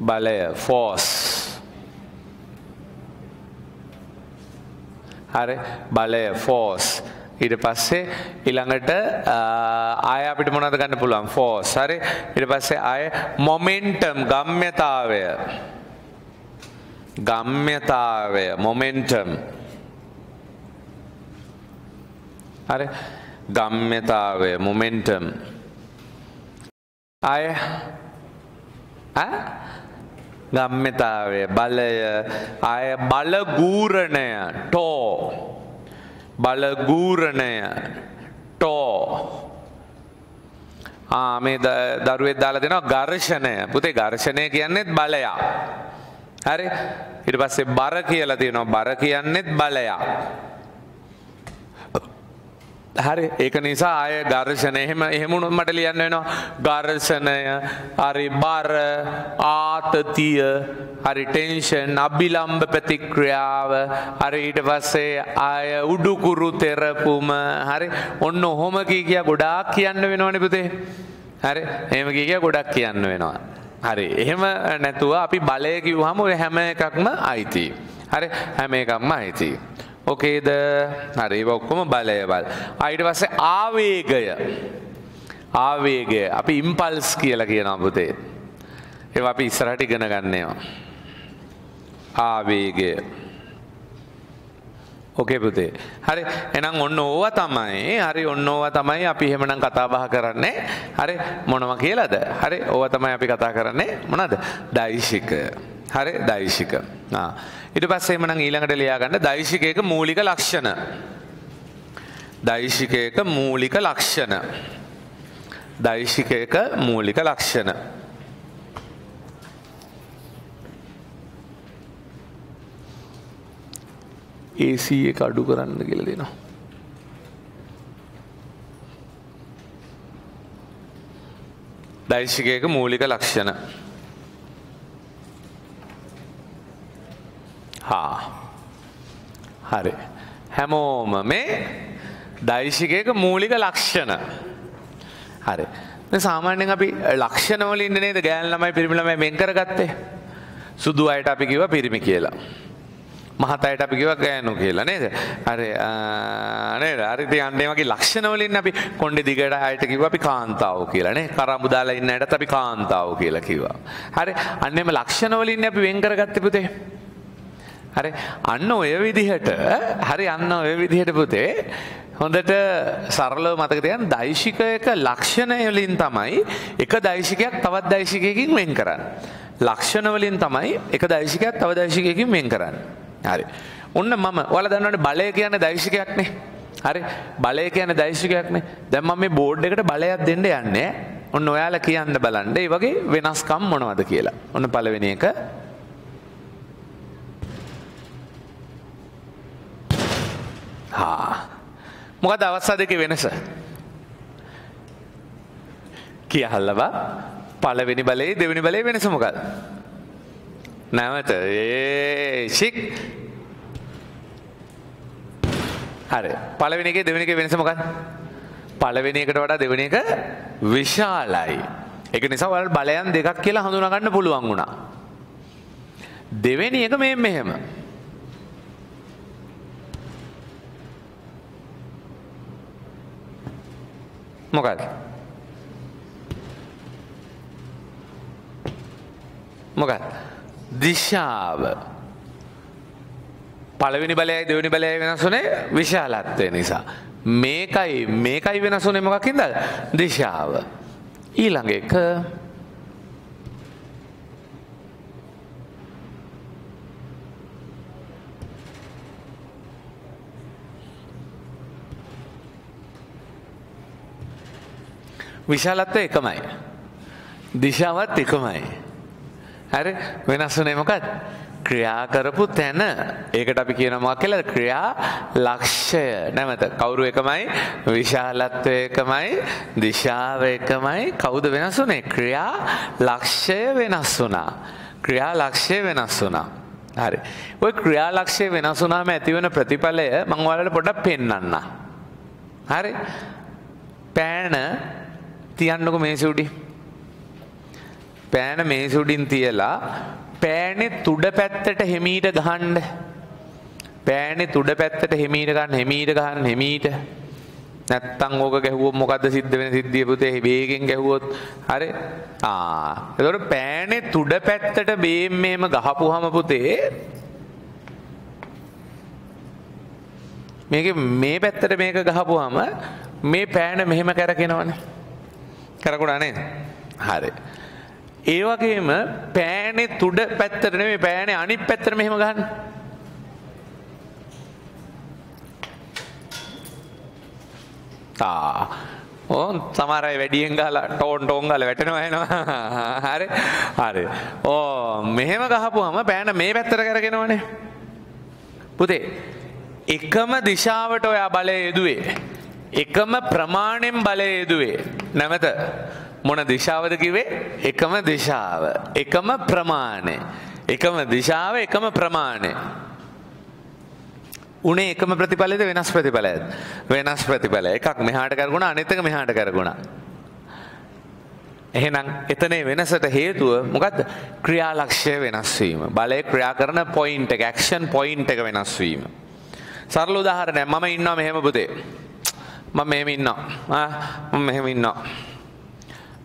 බලය ෆෝස් හරි බලය ෆෝස් ඊට පස්සේ ඊළඟට ආය අපිට මොනවද ගන්න පුළුවන්? ෆෝස් හරි? ඊට පස්සේ ආය මොමෙන්ටම් ගම්ම්‍යතාවය ගම්ම්‍යතාවය මොමෙන්ටම් හරි? ගම්ම්‍යතාවය මොමෙන්ටම් අය ගම්ම්‍යතාවය බලය. අය බලගූරණය ටෝ බලගූරණය ටෝ. මේ දරුවෙත් දාලා දෙනවා ඝර්ෂණය. පුතේ ඝර්ෂණය කියන්නේත් බලයක්. හරි? ඊට පස්සේ බර කියලා තියෙනවා. බර කියන්නේත් බලයක්. හරි. ඒක නිසා අය ඝර්ෂණ එහෙම එහෙමුණොත් මට ලියන්න වෙනවා. ඝර්ෂණය හරි බර ආතතිය හරි ටෙන්ෂන් අභිලම්භ ප්‍රතික්‍රියාව හරි ඊට පස්සේ අය උඩුකුරු තෙරපුම හරි. ඔන්න ඔහොම කී කියා ගොඩාක් කියන්න වෙනවනේ පුතේ. හරි. එහෙම කී කියා ගොඩක් කියන්න වෙනවා. හරි. එහෙම නැතුව අපි බලය කිව්වහම ඔය හැම එකක්ම අයිති හරි. හැම එකක්ම අයිති ඕකේද හරි ඔක්කොම බලයවල් අයිට පස්සේ ආවේගය. ආවේගය. අපි ඉම්පල්ස් කියලා කියන පුතේ. ඒ අපි ඉස්සරහට ඉගෙන ගන්නවා ආවේගය. ඕකේ පුතේ. හරි එහෙනම් ඔන්න ඕවා තමයි. හරි ඔන්න ඕවා තමයි අපි එහෙමනම් කතා බහ කරන්නේ. හරි මොනවා කියලාද? හරි ඕවා තමයි අපි කතා කරන්නේ. මොනවාද? දෛශික. හරි දෛශික. ඊට පස්සේ එමනම් ඊළඟට ලියා ගන්න දෛශිකයක මූලික ලක්ෂණ. දෛශිකයක මූලික ලක්ෂණ. දෛශිකයක මූලික ලක්ෂණ. AC එක අඩු කරන්න කියලා දෙනවා. දෛශිකයක මූලික ලක්ෂණ. හා. හරි. හැමෝම මේ දෛශිකයක මූලික ලක්ෂණ. හරි. සාමාන්‍යෙන් අපි ලක්ෂණවලින් නේද? ගෑන් ළමයි පිරිමි ළමයි වෙන් කරගත්තේ? සුදු අයට අපි කිව්වා පිරිමි කියලා. මහත අයට අපි කිව්වා ගෑනු කියලා නේද? හරි නේද? හරි ඉතින් අන්න ඒ වගේ ලක්ෂණ වලින් අපි කොණ්ඩේ දිගට අයට කිව්වා අපි කාන්තාවෝ කියලා නේ කරඹු දාලා ඉන්න අයටත් අපි කාන්තාවෝ කියලා කිව්වා. හරි අන්න එම ලක්ෂණ වලින් අපි වෙන් කරගත්තේ පුතේ. හරි අන්න ඔය විදිහට හරි අන්න ඔය විදිහට පුතේ හොඳට සරලව මතක තියන් දෛශිකයක ලක්ෂණය වලින් තමයි එක දෛශිකයක් තවත් දෛශිකයකින් වෙන් කරන්නේ. ලක්ෂණ වලින් තමයි එක දෛශිකයක් තව දෛශිකයකින් වෙන් කරන්නේ. හරි. ඔන්න මම ඔයාලා දන්නවනේ බලය කියන්නේ දෛශිකයක්නේ. හරි. බලය කියන්නේ දෛශිකයක්නේ. දැන් මම මේ බෝඩ් එකට බලයක් දෙන්න යන්නේ. ඔන්න ඔයාලා කියන්න බලන්න. ඒ වගේ වෙනස්කම් මොනවද කියලා. ඔන්න පළවෙනි එක මොකද අවස්ථා දෙකේ වෙනස? කියහල්ලවා පළවෙනි බලේ දෙවෙනි බලේ වෙනස මොකද නැවත. ඒ ශික්. හරි. පළවෙනි එකේ දෙවෙනි එකේ වෙනස මොකක්ද? පළවෙනි එකට වඩා දෙවෙනි එක විශාලයි. ඒක නිසා ඔයාලට බලයන් දෙකක් කියලා හඳුනා ගන්න පුළුවන් වුණා. දෙවෙනි එක මේ මෙහෙම. මොකද මොකද දිශාව. පළවෙනි බලයයි දෙවනි බලයයි වෙනසුනේ විශාලත්වය නිසා. මේකයි මේකයි වෙනසුනේ මොකක්ින්ද? දිශාව. ඊළඟ එක විශාලත්වය එකමයි. දිශාවත් එකමයි. හරි? වෙනස් වනේ මොකත් ක්‍රියා කරපු තැන. ඒකට අපි කියනවා කියලා? ක්‍රියා ලක්ෂය. නැමත කවුරු එකමයි? විශාලත්වය එකමයි. දිශාව එකමයි. කවුද වෙනස් වනේ ක්‍රියා ලක්ෂය වෙනස් වුණා. ක්‍රියා ලක්ෂය වෙනස් වුණා. හරි. ඔය ක්‍රියා ලක්ෂය වෙනස් වුණාම ඇතිවන ප්‍රතිඵලය මං ඔයාලට පොඩ්ඩක් පෙන්වන්න හරි? පෑන තියන්නකො මේසුඩි පෑන මේසුඩින් තියලා පෑනේ තුඩ පැත්තට හෙමීට ගහන්ඩ පෑනේ තුඩ පැත්තට හෙමීට ගන්න හෙමීට ගහන්න හෙමීට. නැත්තං ඕක ගැහුවොත් මොකද්ද සිද්ධ වෙන සිද්ධිය පුතේ? වේගෙන් ගැහුවොත්. හරි. ආ. එතකොට පෑනේ තුඩ පැත්තට බේම් මෙහෙම ගහපුවාම පුතේ මේක මේ පැත්තට මේක ගහපුවාම මේ පෑන මෙහෙම කැරකෙනවනේ. කරකුණා නේද? හරි. ඒ වගේම පෑනේ තුඩ පැත්තට නෙමෙයි පෑනේ අනිත් පැත්තට මෙහෙම ගහන්න. තා ඕ සමහර අය වැඩියෙන් ගහලා ටෝන් ටෝන් ගාලා වැටෙනවා එනවා. හරි. හරි. ඕ මෙහෙම ගහපුවම පෑන මේ පැත්තට කරගෙනවනේ. පුතේ එකම දිශාවට ඔයා බලය යෙදුවේ. එකම ප්‍රමාණයෙන් බලය යෙදුවේ. නැමත මොන දිශාවද කිවේ එකම දිශාව. එකම ප්‍රමාණය. එකම දිශාව එකම ප්‍රමාණය. උනේ එකම ප්‍රතිඵලද වෙනස් ප්‍රතිඵලයද. වෙනස් ප්‍රතිඵල එකක් මෙහාට කරගුණ අනිතක මෙහාට කරගුණා. එහෙනම් එතනේ වෙනසට හේතුව මොකක්ද ක්‍රියාලක්ෂය වෙනස්වීම බලය ක්‍රියා කරන පොයින්ට එක ඇක්ෂන් පොයින්ට එක වෙනස්වීම. සරල උදාහරණයක් මම ඉන්නවා මෙහෙම පුතේ. මම මෙහෙම ඉන්නවා. මම මෙහෙම ඉන්නවා.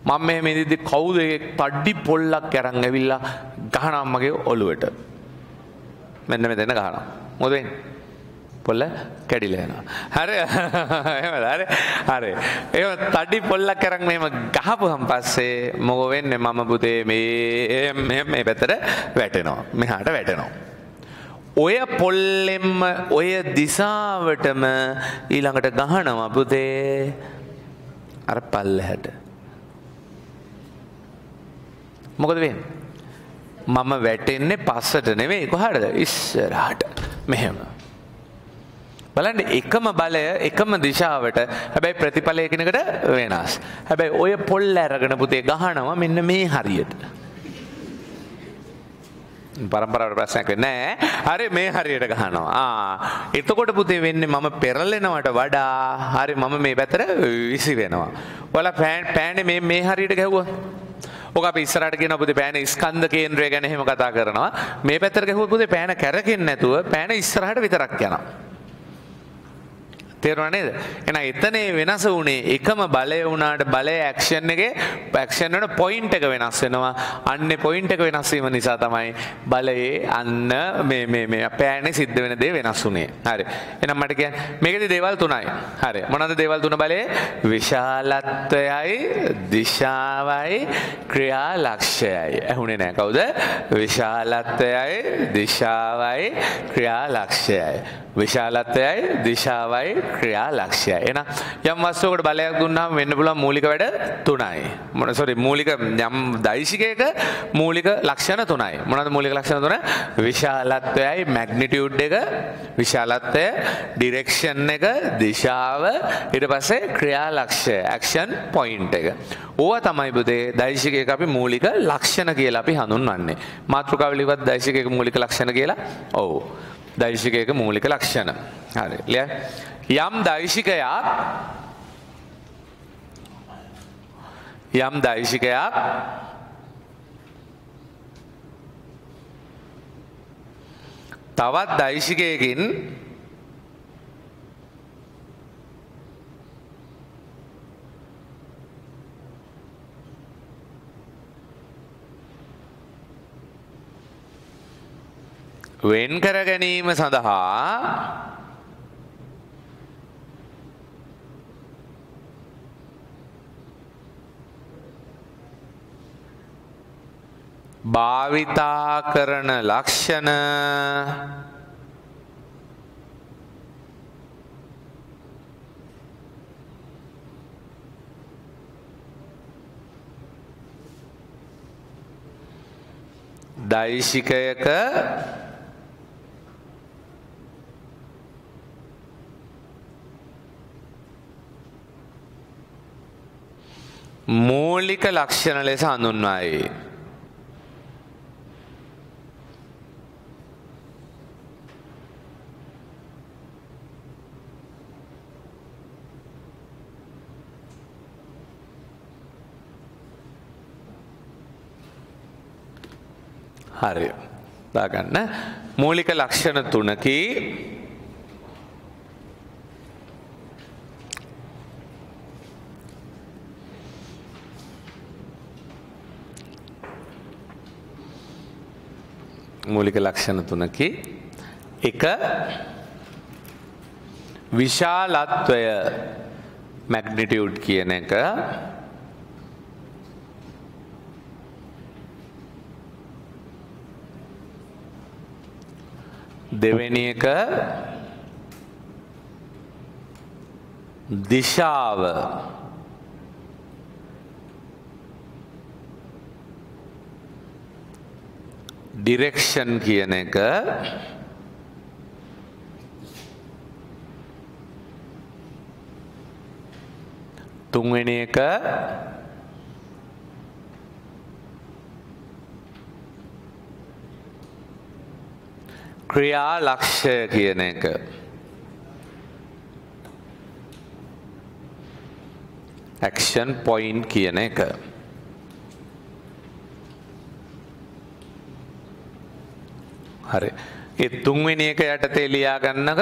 මම මෙහෙම ඉඳිද්දි කවුද ඒ පඩි පොල්ලක් අරන් ඇවිල්ලා ගහනවා මගේ ඔළුවට. මෙන්න මෙතන ගහනවා. මොකද වෙන්නේ? පොල්ල කැඩිලා යනවා. හරි එහෙමද හරි හරි. එහෙම තඩි පොල්ලක් කරන් මෙහෙම ගහපුවම් පස්සේ මොකෝ වෙන්නේ මම පුතේ මේ මේ මේ පැත්තට වැටෙනවා. මෙහාට වැටෙනවා. ඔය පොල්ලෙම්ම ඔය දිසාවටම ඊළඟට ගහනවා පුතේ අර පල්ලහැට. මොකද වෙන්නේ? මම වැටෙන්නේ පස්සට නෙවෙයි කොහටද? ඉස්සරහට. මෙහෙම. බලන්න එකම බලය එකම දිශාවට හැබැයි ප්‍රතිඵලය කෙනකට වෙනස්. හැබැයි ඔය පොල්ල අරගෙන පුතේ ගහනවා මෙන්න මේ හරියට. පරම්පරාවට ප්‍රශ්නයක් නෑ හරි මේ හරියට ගහනවා. ආ එතකොට පුතේ වෙන්නේ මම පෙරලෙනවට වඩා හරි මම මේ පැතර විසි වෙනවා. ඔයාලා පෑන් පෑනේ මේ මේ හරියට ගැහුවා. ඔක අපි ඉස්සරහට කියන පුතේ පෑන ස්කන්ධ කේන්ද්‍රය ගැන එහෙම කතා කරනවා. මේ පැත්තට ගැහුවා පුතේ පෑන කැරකෙන්නේ නැතුව පෑන ඉස්සරහට විතරක් යනවා. තේරුණා නේද? එහෙනම් එතනේ වෙනස වුණේ එකම බලය වුණාට බලය ඇක්ෂන් එකේ ඇක්ෂන් වල පොයින්ට් එක වෙනස් වෙනවා. අන්නේ පොයින්ට් එක වෙනස් වීම නිසා තමයි බලයේ අන්න මේ මේ මේ පෑනේ සිද්ධ වෙන දේ වෙනස් වුණේ. හරි. එහෙනම් මට කියන්නේ මේකේ දේවල් තුනයි. හරි. මොනවද දේවල් තුන බලයේ? විශාලත්වයයි, දිශාවයි, ක්‍රියා ලක්ෂයයි. ඇහුනේ නැහැ කවුද? විශාලත්වයයි, දිශාවයි, ක්‍රියා ලක්ෂයයි. විශාලත්වයයි, දිශාවයි, ක්‍රියා ලක්ෂයයි. එහෙනම් යම් වස්තුවකට බලයක් දුන්නාම වෙන්න පුළුවන් මූලික වැඩ තුනයි. මොන සෝරි මූලික යම් දෛශිකයක මූලික ලක්ෂණ තුනයි. මොනවද මූලික ලක්ෂණ තුන? විශාලත්වයයි මැග්නිටියුඩ් එක, විශාලත්වය, ඩිරෙක්ෂන් එක, දිශාව, ඊට පස්සේ ක්‍රියා ලක්ෂය, ඇක්ෂන් පොයින්ට් එක. ඕවා තමයි පුතේ දෛශිකයක අපි මූලික ලක්ෂණ කියලා අපි හඳුන්වන්නේ. මාතෘකාව ලිව්වත් දෛශිකයක මූලික ලක්ෂණ කියලා. ඔව්. දෛශිකයක මූලික ලක්ෂණ. හරි. ලිය. යම් දෛශිකයක් යම් දෛශිකයක් තවත් දෛශිකයකින් වෙන් කර ගැනීම සඳහා භාවිතා කරන ලක්ෂණ දෛශිකයක මූලික ලක්ෂණ ලෙස හඳුන්වයි. හරි. දාගන්න මූලික ලක්ෂණ තුනකි මූලික ලක්ෂණ තුනකි. එක විශාලත්වය මැග්නිටියුඩ් කියන එක. දෙවෙනි එක දිශාව. ඩිරෙක්ෂන් කියන එක තුන්වෙනි එක ක්‍රියා ලක්ෂය කියන එක. ඇක්ෂන් පොයින්් කියන එක. හරි. ඒ තුන්වෙනි එක යටතේ ලියා ගන්නක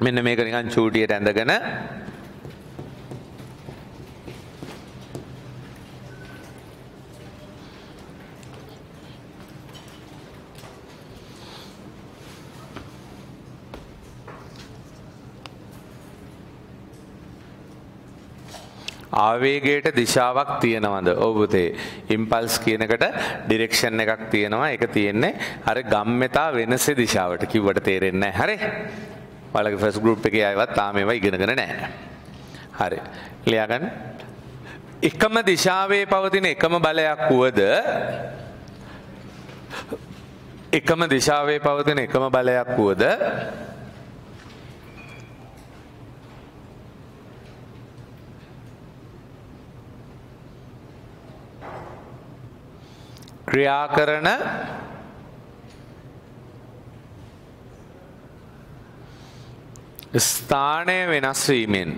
මෙන්න මේක නිකන් චූටියට ඇඳගෙන ආවේගයට දිශාවක් තියෙනවද? ඔබතේ ඉම්පල්ස් කියනකට ඩිරෙක්ෂන් එකක් තියෙනවා. එක තියෙන්නේ හරි ගම්මතා වෙනසේ දිශාවට කිව්වට තේරෙන්නේ හරි. ඔයාලගේ ෆස්ට් ගෲප් එකේ අයවත් තාම ඒවා ඉගෙනගෙන නැහැ. හරි. ලියාගන්න එකම දිශාවේ පවතින එකම බලයක් වුවද එකම දිශාවේ පවතින එකම බලයක් වුවද ක්‍රියා කරන ස්ථානය වෙනස් වීමෙන්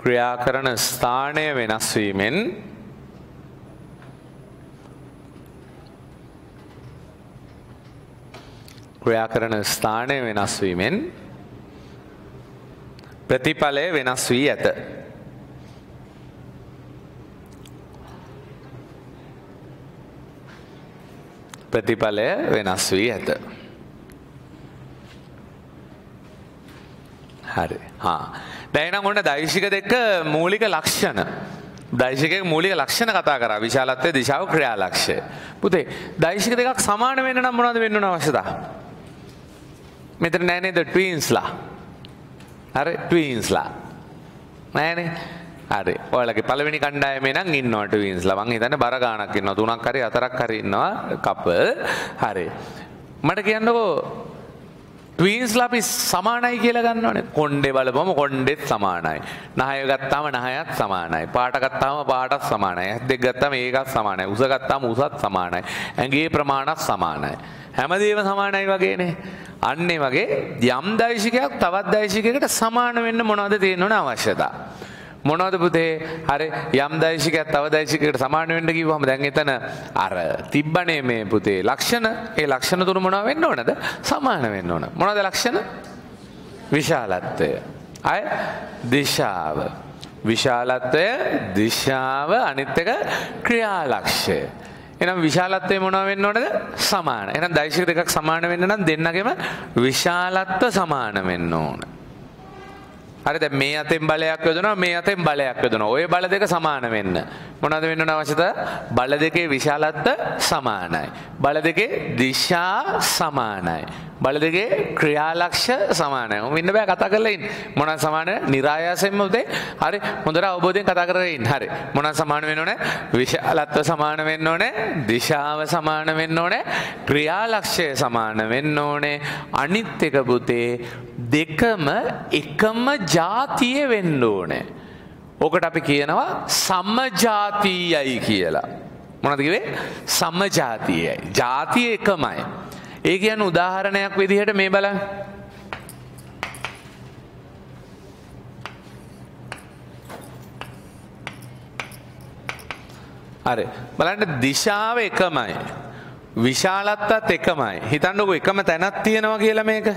ක්‍රියා කරන ස්ථානය වෙනස් වීමෙන් ක්‍රියා කරන ස්ථානය වෙනස් වීමෙන් ප්‍රතිඵලය වෙනස් වී ඇත. ප්‍රතිඵලය වෙනස් වී ඇත. හරි. හා. දැයිනම් ඔන්න දෛශික දෙක මූලික ලක්ෂණ. දෛශික මූලික ලක්ෂණ කතා කර. විශාලත්වය දිශාව ක්‍රියා ලක්ෂය පුතේ දෛශික දෙකක් සමාන වෙන්න නම් මොනවද වෙන්න අවශ්‍යතා? මෙතන නෑනේද ට්වීන්ස්ලා හරි? ට්වීන්ස්ලා නෑනේ? හරි. ඔයාලගේ පළවෙනි කණ්ඩායමේ නම් ඉන්නවා ට්වීන්ස්ලා මං හිතන්නේ බර ගාණක් ඉන්නවා. තුනක් හරි හතරක් හරි ඉන්නවා කපල් හරි. මට කියන්නකෝ ට්වීන්ස්ලා අපි සමානයි කියලා ගන්නවනේ. කොණ්ඩේ බලපුවම කොණ්ඩෙත් සමානයි. නහය ගත්තාම නහයත් සමානයි. පාට ගත්තාම පාටත් සමානයි. ඇස් දෙක ගත්තාම ඒකත් සමානයි. උස ගත්තාම උසත් සමානයි. ඇඟේ ප්‍රමාණත් සමානයි. හැමදේම සමානයි වගේනේ. අන්නේ වගේ යම් දෛශිකයක් තවත් දෛශිකයකට සමාන වෙන්න මොනවද තියෙන්න ඕන අවශ්‍යතා? මොනවද පුතේ? හරි යම් දෛශිකයක් තව දෛශිකයකට සමාන වෙන්න කිව්වම දැන් එතන අර තිබ්බනේ මේ පුතේ ලක්ෂණ. ඒ ලක්ෂණ තුන මොනව වෙන්න ඕනද? සමාන වෙන්න ඕන. මොනවද ලක්ෂණ? විශාලත්වය. අය දිශාව. විශාලත්වය දිශාව අනිත් එක ක්‍රියාලක්ෂය. එනම් විශාලත්වය මොනව වෙන්න ඕනද? සමාන. එහෙනම් දෛශික දෙකක් සමාන වෙන්න නම් දෙන්නගෙම විශාලත්ව සමාන වෙන්න ඕන. හරි දැන් මේ අතෙන් බලයක් යොදනවා මේ අතෙන් බලයක් යොදනවා. ওই බල දෙක සමාන වෙන්න. මොනවද වෙන්න ඕන අවශ්‍යතා? බල දෙකේ විශාලත්වය සමානයි. බල දෙකේ දිශා සමානයි. බල දෙකේ ක්‍රියාලක්ෂ්‍ය සමානයි. ඔම් ඉන්න බෑ කතා කරලා ඉන්න. මොනවද සමාන? નિરાයාසයෙන්ම උදේ. හරි හොඳට අවබෝධයෙන් කතා කරගෙන ඉන්න. හරි. මොනවද සමාන වෙන්න ඕනේ? විශාලත්වය සමාන වෙන්න ඕනේ. දිශාව සමාන වෙන්න ඕනේ. ක්‍රියාලක්ෂ්‍යය සමාන වෙන්න ඕනේ. අනිත් එක පුතේ දෙකම එකම ජාතිය වෙන්න ඕනේ. ඕකට අපි කියනවා සමජාතීයයි කියලා. මොනවද කිව්වේ? සමජාතීයයි. ජාතිය එකමයි. ඒ කියන්නේ උදාහරණයක් විදිහට මේ බලන්න. හරි. බලන්න දිශාව එකමයි. විශාලත්තත් එකමයි. හිතන්නකෝ එකම තැනක් තියෙනවා කියලා මේක.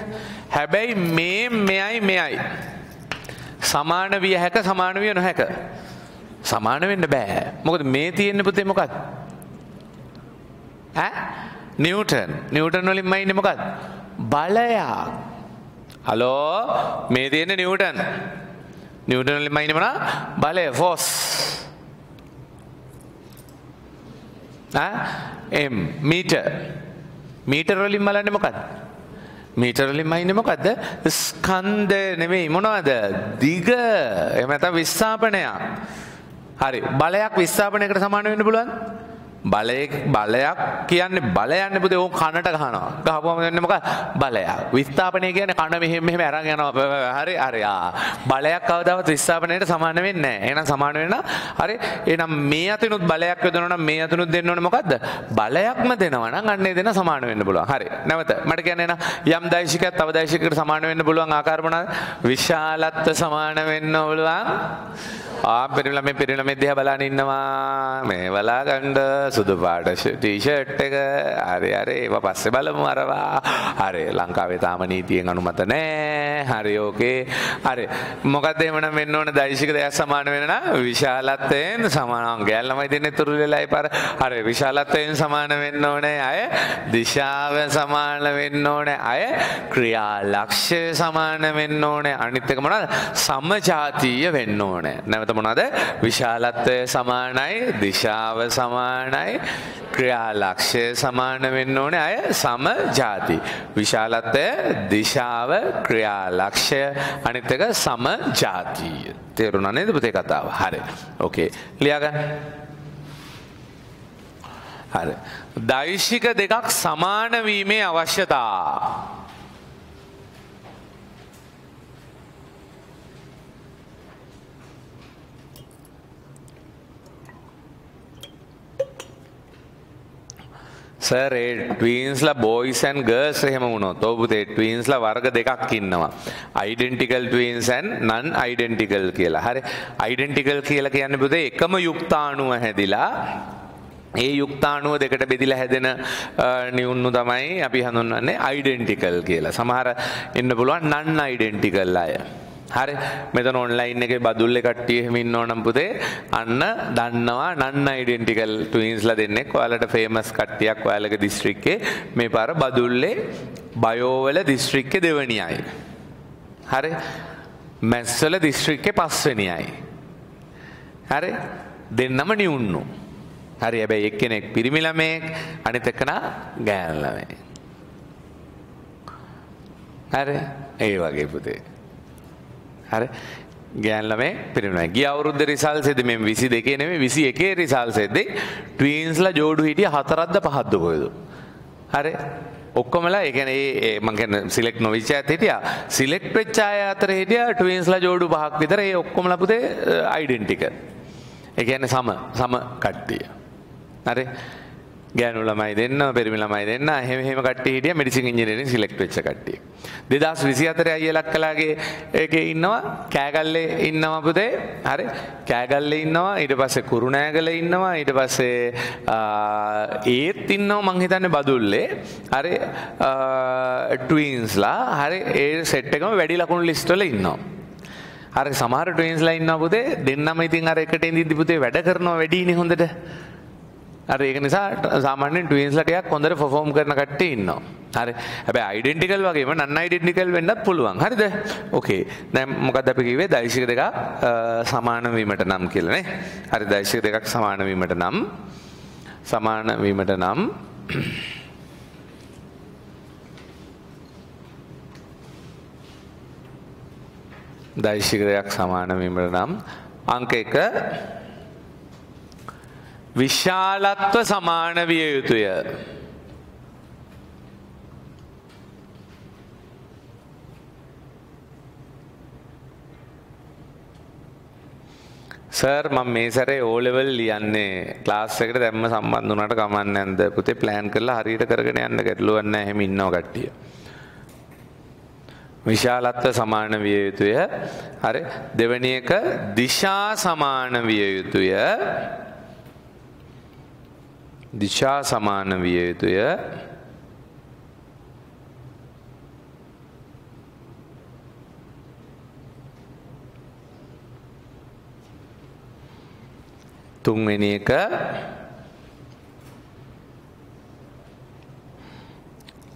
හැබැයි මේ මෙයයි මෙයයි. සමාන විය හැක සමාන විය නොහැක. සමාන වෙන්න බෑ. මොකද මේ තියෙන්නේ පුතේ මොකක්ද? ඈ? නිව්ටන්. නිව්ටන් වලින් මයින්නේ මොකක්ද? බලයක්. හලෝ මේ තියෙන්නේ නිව්ටන්. නිව්ටන් වලින් මයින්නේ මොනවා? බලය ෆෝස්. එම් මීටර් මීටර් වලින් බලන්නේ මොකක්ද මීටර් වලින් මයින්නේ මොකද්ද? ස්කන්ධ නෙමෙයි. මොනවද? දිග. එහෙම නැත්නම් විස්ථාපනයක්. හරි. බලයක් විස්ථාපනයකට සමාන වෙන්න පුළුවන්? බලය බලයක් කියන්නේ බලයන්න පුතේ ඕක කනට ගහනවා. ගහපුවම වෙන්නේ මොකක්ද? බලයක්. විස්ථාපනය කියන්නේ කන මෙහෙම මෙහෙම අරන් යනවා. හරි හරි ආ. බලයක් කවදාවත් විස්ථාපනයට සමාන වෙන්නේ නැහැ. එහෙනම් සමාන වෙන්න හරි. එහෙනම් මේ අතිනුත් බලයක් යොදනවා නම් මේ අතිනුත් දෙන්න ඕනේ මොකද්ද? බලයක්ම දෙනවා නම් අන්නේ දෙන සමාන වෙන්න පුළුවන්. හරි. නැවත මට කියන්නේ යම් දෛශිකයක් තව දෛශිකයකට සමාන වෙන්න පුළුවන් ආකාර මොනවාද? විශාලත්ව සමාන වෙන්න පුළුවන්. ආ පෙරළම පෙරළම දිහා බලන ඉන්නවා මේ බලා ගන්න සුදු පාට ටීෂර්ට් එක. හරි හරි. ඒවා පස්සේ බලමු අරවා. හරි ලංකාවේ තාම නීතියෙන් අනුමත නෑ හරි ඕකේ හරි. මොකක්ද එහෙමනම් වෙන්න ඕන? දෛශික දෙයක් සමාන වෙන නම් විශාලත්වයෙන් සමාන. ගෑල් ළමයි දෙන්නේ තුරු වෙලායි පාර. හරි විශාලත්වයෙන් සමාන වෙන්න ඕනේ. අය දිශාව සමාන වෙන්න ඕනේ. අය ක්‍රියා ලක්ෂ්‍ය සමාන වෙන්න ඕනේ. අනිත් එක මොනවද? සමජාතීය වෙන්න ඕනේ. නැවත මොනවද? විශාලත්වය සමානයි දිශාව සමානයි. ක්‍රියාලක්ෂය සමාන වෙන්න ඕනේ අය සම ජාති. විශාලත්වය දිශාව ක්‍රියාලක්ෂය අනිත් එක සම ජාතිය. තේරුණා නේද පුතේ කතාව? හරි. ඕකේ. ලියාගන්න. හරි. දෛශික දෙකක් සමාන වීමේ අවශ්‍යතා. සර් ඒ ට්වීන්ස්ලා බෝයිස් ඇන් ගර්ල්ස් එහෙම වුණොත් ඔව් පුතේ ට්වීන්ස්ලා වර්ග දෙකක් ඉන්නවා. Identical twins and non identical කියලා. හරි? අයිඩෙන්ටිකල් කියලා කියන්නේ පුතේ එකම යුක්තාණුව හැදිලා ඒ යුක්තාණුව දෙකට බෙදිලා හැදෙන නිවුන්නු තමයි අපි හඳුන්වන්නේ අයිඩෙන්ටිකල් කියලා. සමහර ඉන්න පුළුවන් නන් අයිඩෙන්ටිකල් අය. හරි. මෙතන ඔන්ලයින් එකේ බදුල්ලේ කට්ටිය එහෙම ඉන්නව නම් පුතේ අන්න දන්නවා නන් අයිඩෙන්ටිකල් ට්වින්ස්ලා දෙන්නෙක්. ඔයාලට ෆේමස් කට්ටියක් ඔයාලගේ දිස්ත්‍රික්කේ මේ පාර බදුල්ලේ බයෝවල දිස්ත්‍රික්කේ දෙවනියයි හරි. මැස්සල දිස්ත්‍රික්කේ පස්වෙනියයි හරි. දෙන්නම නිවුන්නු. හරි. හැබැයි එක්කෙනෙක් පිරිමි ළමයෙක් අනිත් එක්කනා ගෑනු ළමයෙක්. හරි. ඒ වගේ පුතේ. හරි. ගෑන්ලමේ පිරිනොයි ගිය අවුරුද්ද රිසල් සෙද මෙම විසි දෙකේ නෙමේ විසි එකේ රිසල් සෙද්දේ ට්වීන්ස්ලා ජෝඩු හිටිය හතරද්ද පහද්ද කොයද හරි. ඔක්කොමලා එකන ඒ මගන සිලෙක් නොවිච්ච ඇත් හිටිය. සිලෙක්් වෙච්චාය අතර හිටිය ට්වීන්ස්ලා ජෝඩු පහක් විතර. ඒ ඔක්කොම ලපුදේ අයිඩෙන්ටික එකන සම සම කට්ටිය. හරි. ගෑනු ළමයි දෙන්න පෙරිමි ළමයි දෙන්න එහෙම එහෙම කට්ටිය හිටිය මෙඩිසින් ඉංජිනේරින් සිලෙක්ට් වෙච්ච කට්ටිය. 2024 අයියලක් කලාගේ ඒකේ ඉන්නවා කෑගල්ලේ ඉන්නවා පුතේ. හරි? කෑගල්ලේ ඉන්නවා ඊට පස්සේ කුරුණෑගල ඉන්නවා ඊට පස්සේ ඒත් ඉන්නවා මං හිතන්නේ බදුල්ලේ. හරි? ට්වීන්ස්ලා හරි? ඒ සෙට් එකම වැඩි ලකුණු ලිස්ට් වල ඉන්නවා. හරි සමහර ට්වීන්ස්ලා ඉන්නවා පුතේ. දෙන්නම ඉතින් අර එකට ඉඳිද්දි පුතේ වැඩ කරනවා වැඩිනේ හොඳට. අර ඒක නිසා සාමාන්‍යයෙන් ට්වින්ස්ලා ටිකක් හොඳට පර්ෆෝම් කරන කට්ටිය ඉන්නවා. හරි. හැබැයි අයිඩෙන්ටිකල් වගේම නන් අයිඩෙන්ටිකල් වෙන්නත් පුළුවන්. හරිද? ඕකේ. දැන් මොකද්ද අපි කිව්වේ? දෛශික දෙකක් සමාන වීමට නම් කියලා නේ. හරි දෛශික දෙකක් සමාන වීමට නම් සමාන වීමට නම් දෛශික දෙයක් සමාන වීමට නම් අංක 1 විශාලත්ව සමාන විය යුතුය. සර් මම මේ සැරේ O level ලියන්නේ ක්ලාස් එකට දැම්ම සම්බන්ධ වුණාට කමන්නේ නැන්ද පුතේ ප්ලෑන් කරලා හරියට කරගෙන යන්න ගැටලුවක් නැහැ එහෙම ඉන්නව කට්ටිය. විශාලත්ව සමාන විය යුතුය. හරි දෙවෙනි එක දිශා සමාන විය යුතුය. දිශා සමාන විය යුතුය. තුන්වෙනි එක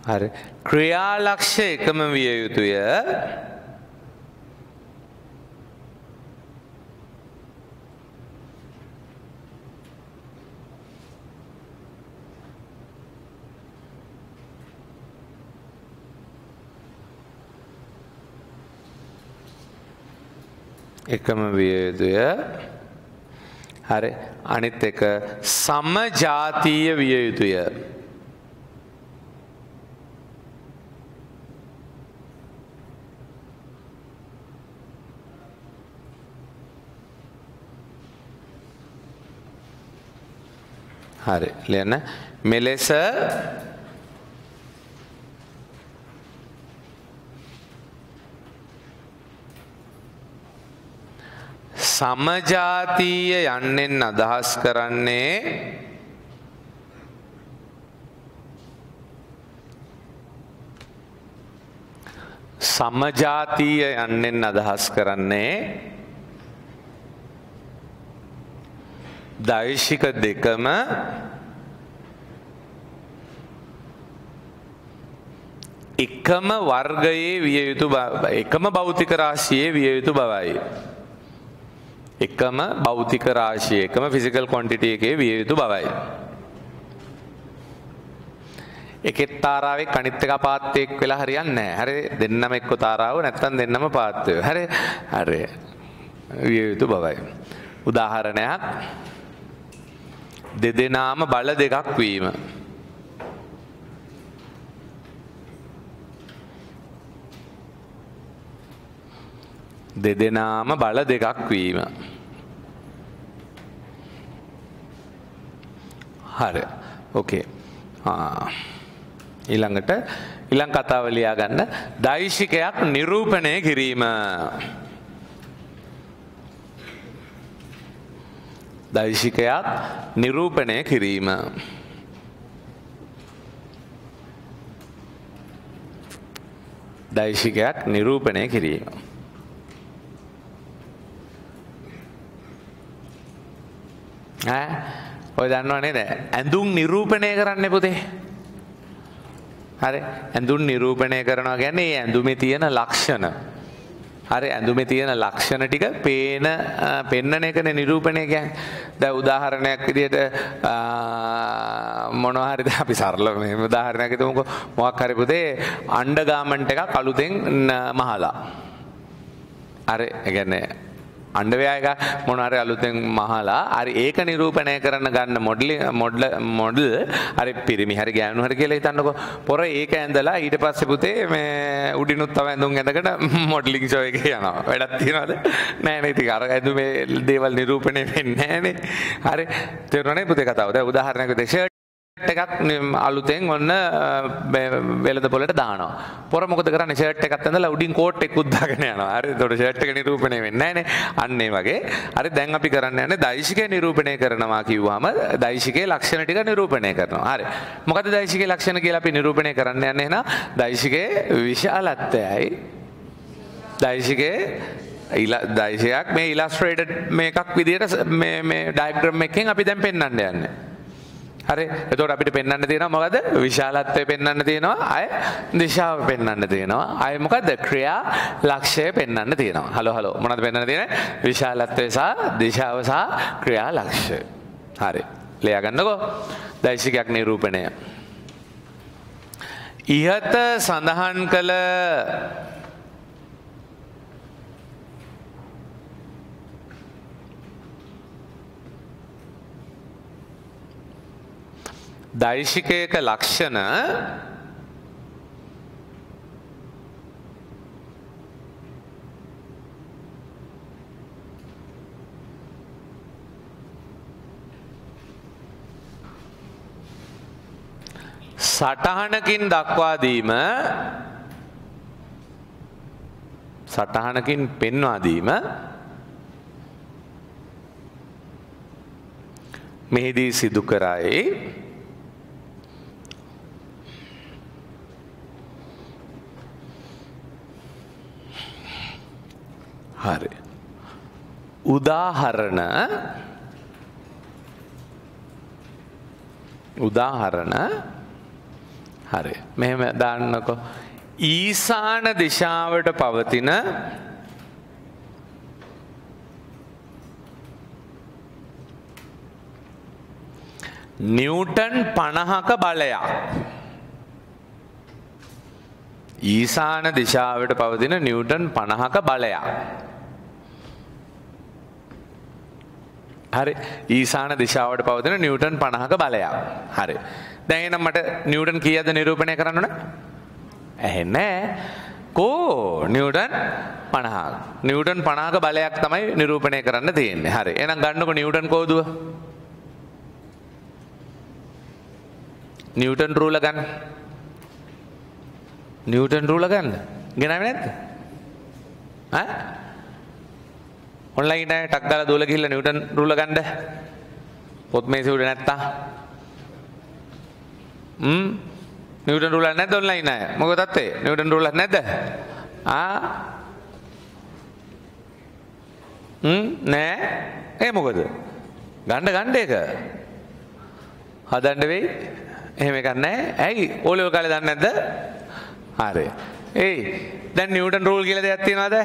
හරි. ක්‍රියාලක්ෂ එකම විය යුතුය. එකම විය යුතුය හරි. අනිත් එක සමජාතීය විය යුතුය හරි. ලියන්න. මෙලෙස සමජාතීය යන්නෙන් අදහස් කරන්නේ සමජාතීය යන්නෙන් අදහස් කරන්නේ දෛශික දෙකම එකම වර්ගයේ විය යුතු එකම භෞතික රාශියේ විය යුතු බවයි. එකම භෞතික රාශිය එකම ෆිසිකල් කොන්ටිටි එකේ විය යුතු බවයි. එකෙත් තාරාවේ කනිත් එක පාත්තයෙක් වෙලා හරියන්නේ නැහැ. හරි දෙන්නම එක්ක තාරාව නැත්තම් දෙන්නම පාත්තය. හරි හරි විය යුතු බවයි. උදාහරණයක් දෙදෙනාම බල දෙකක් වීම. දෙදෙනාම බල දෙකක් වීම. හරි. ඕකේ ඊළඟට ඉළං කතාව ලියා ගන්න දෛශිකයක් නිරූපණය කිරීම. දෛශිකයක් නිරූපණය කිරීම. දෛශිකයක් නිරූපණය කිරීම. ඔය දන්නවනේ ද ඇඳුම් නිරූපණය කරන්න පුතේ. හරි. ඇඳුම් නිරූපණය කරනවා ගැන්නේ ඒ ඇඳුමේ තියෙන ලක්ෂණ. හරි. ඇඳුමේ තියෙන ලක්ෂණ ටික පේන පෙන්නන එකන නිරූපණය ගැන් ද උදාහරණයක් විදියට මොනහරිද අපි සරල මේ උදාහරණයක් තුමුක මොක් හරිපුතේ අන්ඩගාමන්ට එක කළුතෙන් මහලා. අර ගැන්නේ අන්ඩවයා එක මොනහරි අලුතෙන් මහලා හරි ඒක නිරූපණය කරන්න ගන්න මොඩලි මොඩ්ල මොඩල් හරි පිරිමි හරි ගෑනු හරි කියලා හිතන්නකෝ. පොර ඒක ඇඳලා ඊට පස්සේ පුතේ මේ උඩිනුත් තව ඇඳුම් ඇඳකට මොඩලින් ෂෝ එකේ යනවා. වැඩක් තියනවද? නෑ නේ ඉතින් අර ඇඳුමේ දේවල් නිරූපණය වෙන්නේ නෑනේ. හරි තේරුණානේ පුතේ කතාව? දැන් උදාහරණයක් විදිහට එකක් අලුතෙන් ඔන්න වෙළඳ පොලට දානවා. පොර මොකද කරන්නේ ෂර්ට් එකක් ඇඳලා උඩින් කෝට් එකක් උද්දාගෙන යනවා. හරි. එතකොට ෂර්ට් එක නිරූපණය වෙන්නේ නැහනේ. අන්න ඒ වගේ. හරි දැන් අපි කරන්න යන්නේ දෛශිකය නිරූපණය කරනවා කිව්වම දෛශිකයේ ලක්ෂණ ටික නිරූපණය කරනවා. හරි. මොකද දෛශිකයේ ලක්ෂණ කියලා අපි නිරූපණය කරන්න යන්නේ එහෙනම් දෛශිකයේ විශාලත්වයයි දෛශිකයේ දෛශයක් මේ ඉලස්ට්‍රේටඩ් මේකක් විදිහට මේ මේ ඩයග්‍රෑම් එකකින් අපි දැන් පෙන්වන්න යන්නේ. හරි. එතකොට අපිට පෙන්වන්න තියෙනවා මොකද? විශාලත්වය පෙන්වන්න තියෙනවා. අය දිශාව පෙන්වන්න තියෙනවා. අය මොකද? ක්‍රියා ලක්ෂය පෙන්වන්න තියෙනවා. හලෝ හලෝ මොනවද පෙන්වන්න තියෙන්නේ? විශාලත්වය සහ දිශාව සහ ක්‍රියා ලක්ෂය. හරි. ලියා ගන්නකෝ දෛශිකයක් නිරූපණය. ඉහත සඳහන් කළ දෛශිකයක ලක්ෂණ සටහනකින් දක්වා දීම සටහනකින් පෙන්වා දීම. මෙහිදී සිදු කරයි. හරි. උදාහරණ. උදාහරණ. හරි. මෙහෙම දාන්නකො. ඊසාන දිශාවට පවතින නිව්ටන් පණහක බලයක්. ඊසාන දිශාවට පවතින නිව්ටන් පණහක බලයක්. හරි. ඊසාන දිශාවට පවතින නිවටන් පණහක බලයක්. හරි. දැනම් මට නිවටන් කියද නිරූපණය කරන්නන ඇහෙන්නෑ කෝ නිවටන් පණහා නිවටන් පනාක බලයක් තමයි නිරූපණය කරන්න තියෙන්නේ. හරි. එනම් ගන්නක නිවටන් කෝදුව. නිවටන් රූල ගන්න. නිවටන් රූල ගන්න. ගෙනව නැත්ත ඔන්ලයින් අය ටක් ගාලා දුවලා ගිහිල්ලා නිව්ටන් රූල ගන්න. පොත් මේසෙ උඩ නැත්තා. හ්ම්? නිව්ටන් රූල නැද්ද ඔන්ලයින් අය? මොකද තත්ත්වය? නිව්ටන් රූල නැද්ද? නෑ? ඒ මොකද? ගණ්ඩ ගණ්ඩ එක හදන්ඩ වෙයි. එහෙම එකන්නෑ ඇයි? ඕලෝ කාල දන්න ඇද හරි. ඒ දැන් නිවටන් රූල් කියල දෙයක් තියෙනවාද?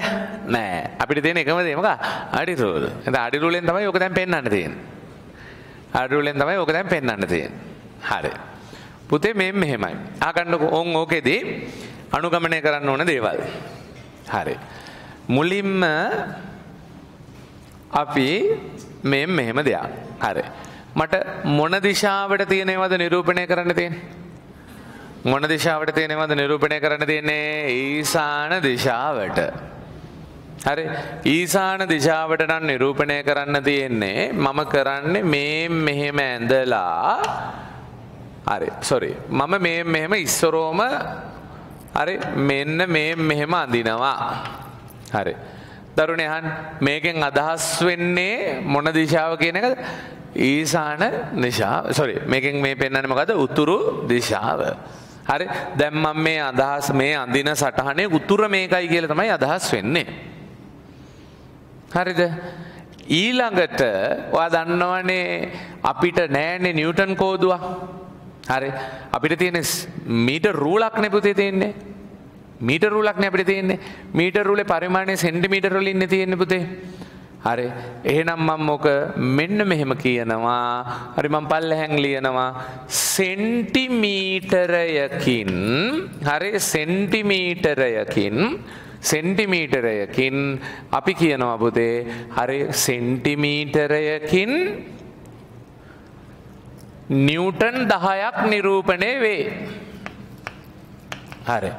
නෑ. අපිට තියෙන එකම දේමක අඩි රූල්. එත අඩි රූලෙන් තමයි ඕක දැන් පෙන්න්න තියෙන අඩුවලෙන් තමයි ඕක දැන් පෙන්න්න තියෙන හරි. පුතේ මෙ මෙහෙමයි. ආකණ්ඩක ඔන් ඕකෙදී අනුගමනය කරන්න ඕන දේවල්. හරි. මුලින්ම අපි මෙ මෙහෙම දෙයක්. හරි. මට මොන දිශාවට තියෙනවද නිරූපණය කරන්න තියෙන මොන දිශාවට තියෙනවද නිරූපණය කරන්න තියෙන්නේ? ඊසාන දිශාවට. හරි. ඊසාන දිශාවට නම් නිරූපණය කරන්න තියෙන්නේ මම කරන්නේ මේ මෙහෙම ඇඳලා. හරි. සොරි මම මේ මෙහෙම ඉස්සරෝම හරි. මෙන්න මේ මෙහෙම අඳිනවා. හරි. දරුණයහන් මේකෙන් අදහස් වෙන්නේ මොන දිශාව කියන එක ඊසාන දිශාව. සොරි මේකෙන් මේ පෙන්වන්නේ මොකද උතුරු දිශාව. හරි? දැන් මම මේ අදහස් මේ අඳින සටහනේ උතුර මේකයි කියලා තමයි අදහස් වෙන්නේ. හරිද? ඊළඟට ඔයා දන්නවනේ අපිට නෑනේ නිව්ටන් කෝදුවක් හරි? අපිට තියෙන මීට රූලක්නේ පුතේ තියෙන්නේ. මීටර් රූලක්නේ අපිට තියෙන්නේ. මීටර් රූලේ පරිමාණය සෙන්ටිමීටර් වලින් ඉන්නේ තියෙන්නේ පුතේ. හරි. එහෙනම් මම මොක මෙන්න මෙහෙම කියනවා. හරි මම පල්ලෙහැන් ලියනවා. සෙන්ටිමීටරයකින් හරි සෙන්ටිමීටරයකින් සෙන්ටිමීටරයකින් අපි කියනවා පුතේ හරි සෙන්ටිමීටරයකින් නිව්ටන් දහයක් නිරූපණය වේ. හරි.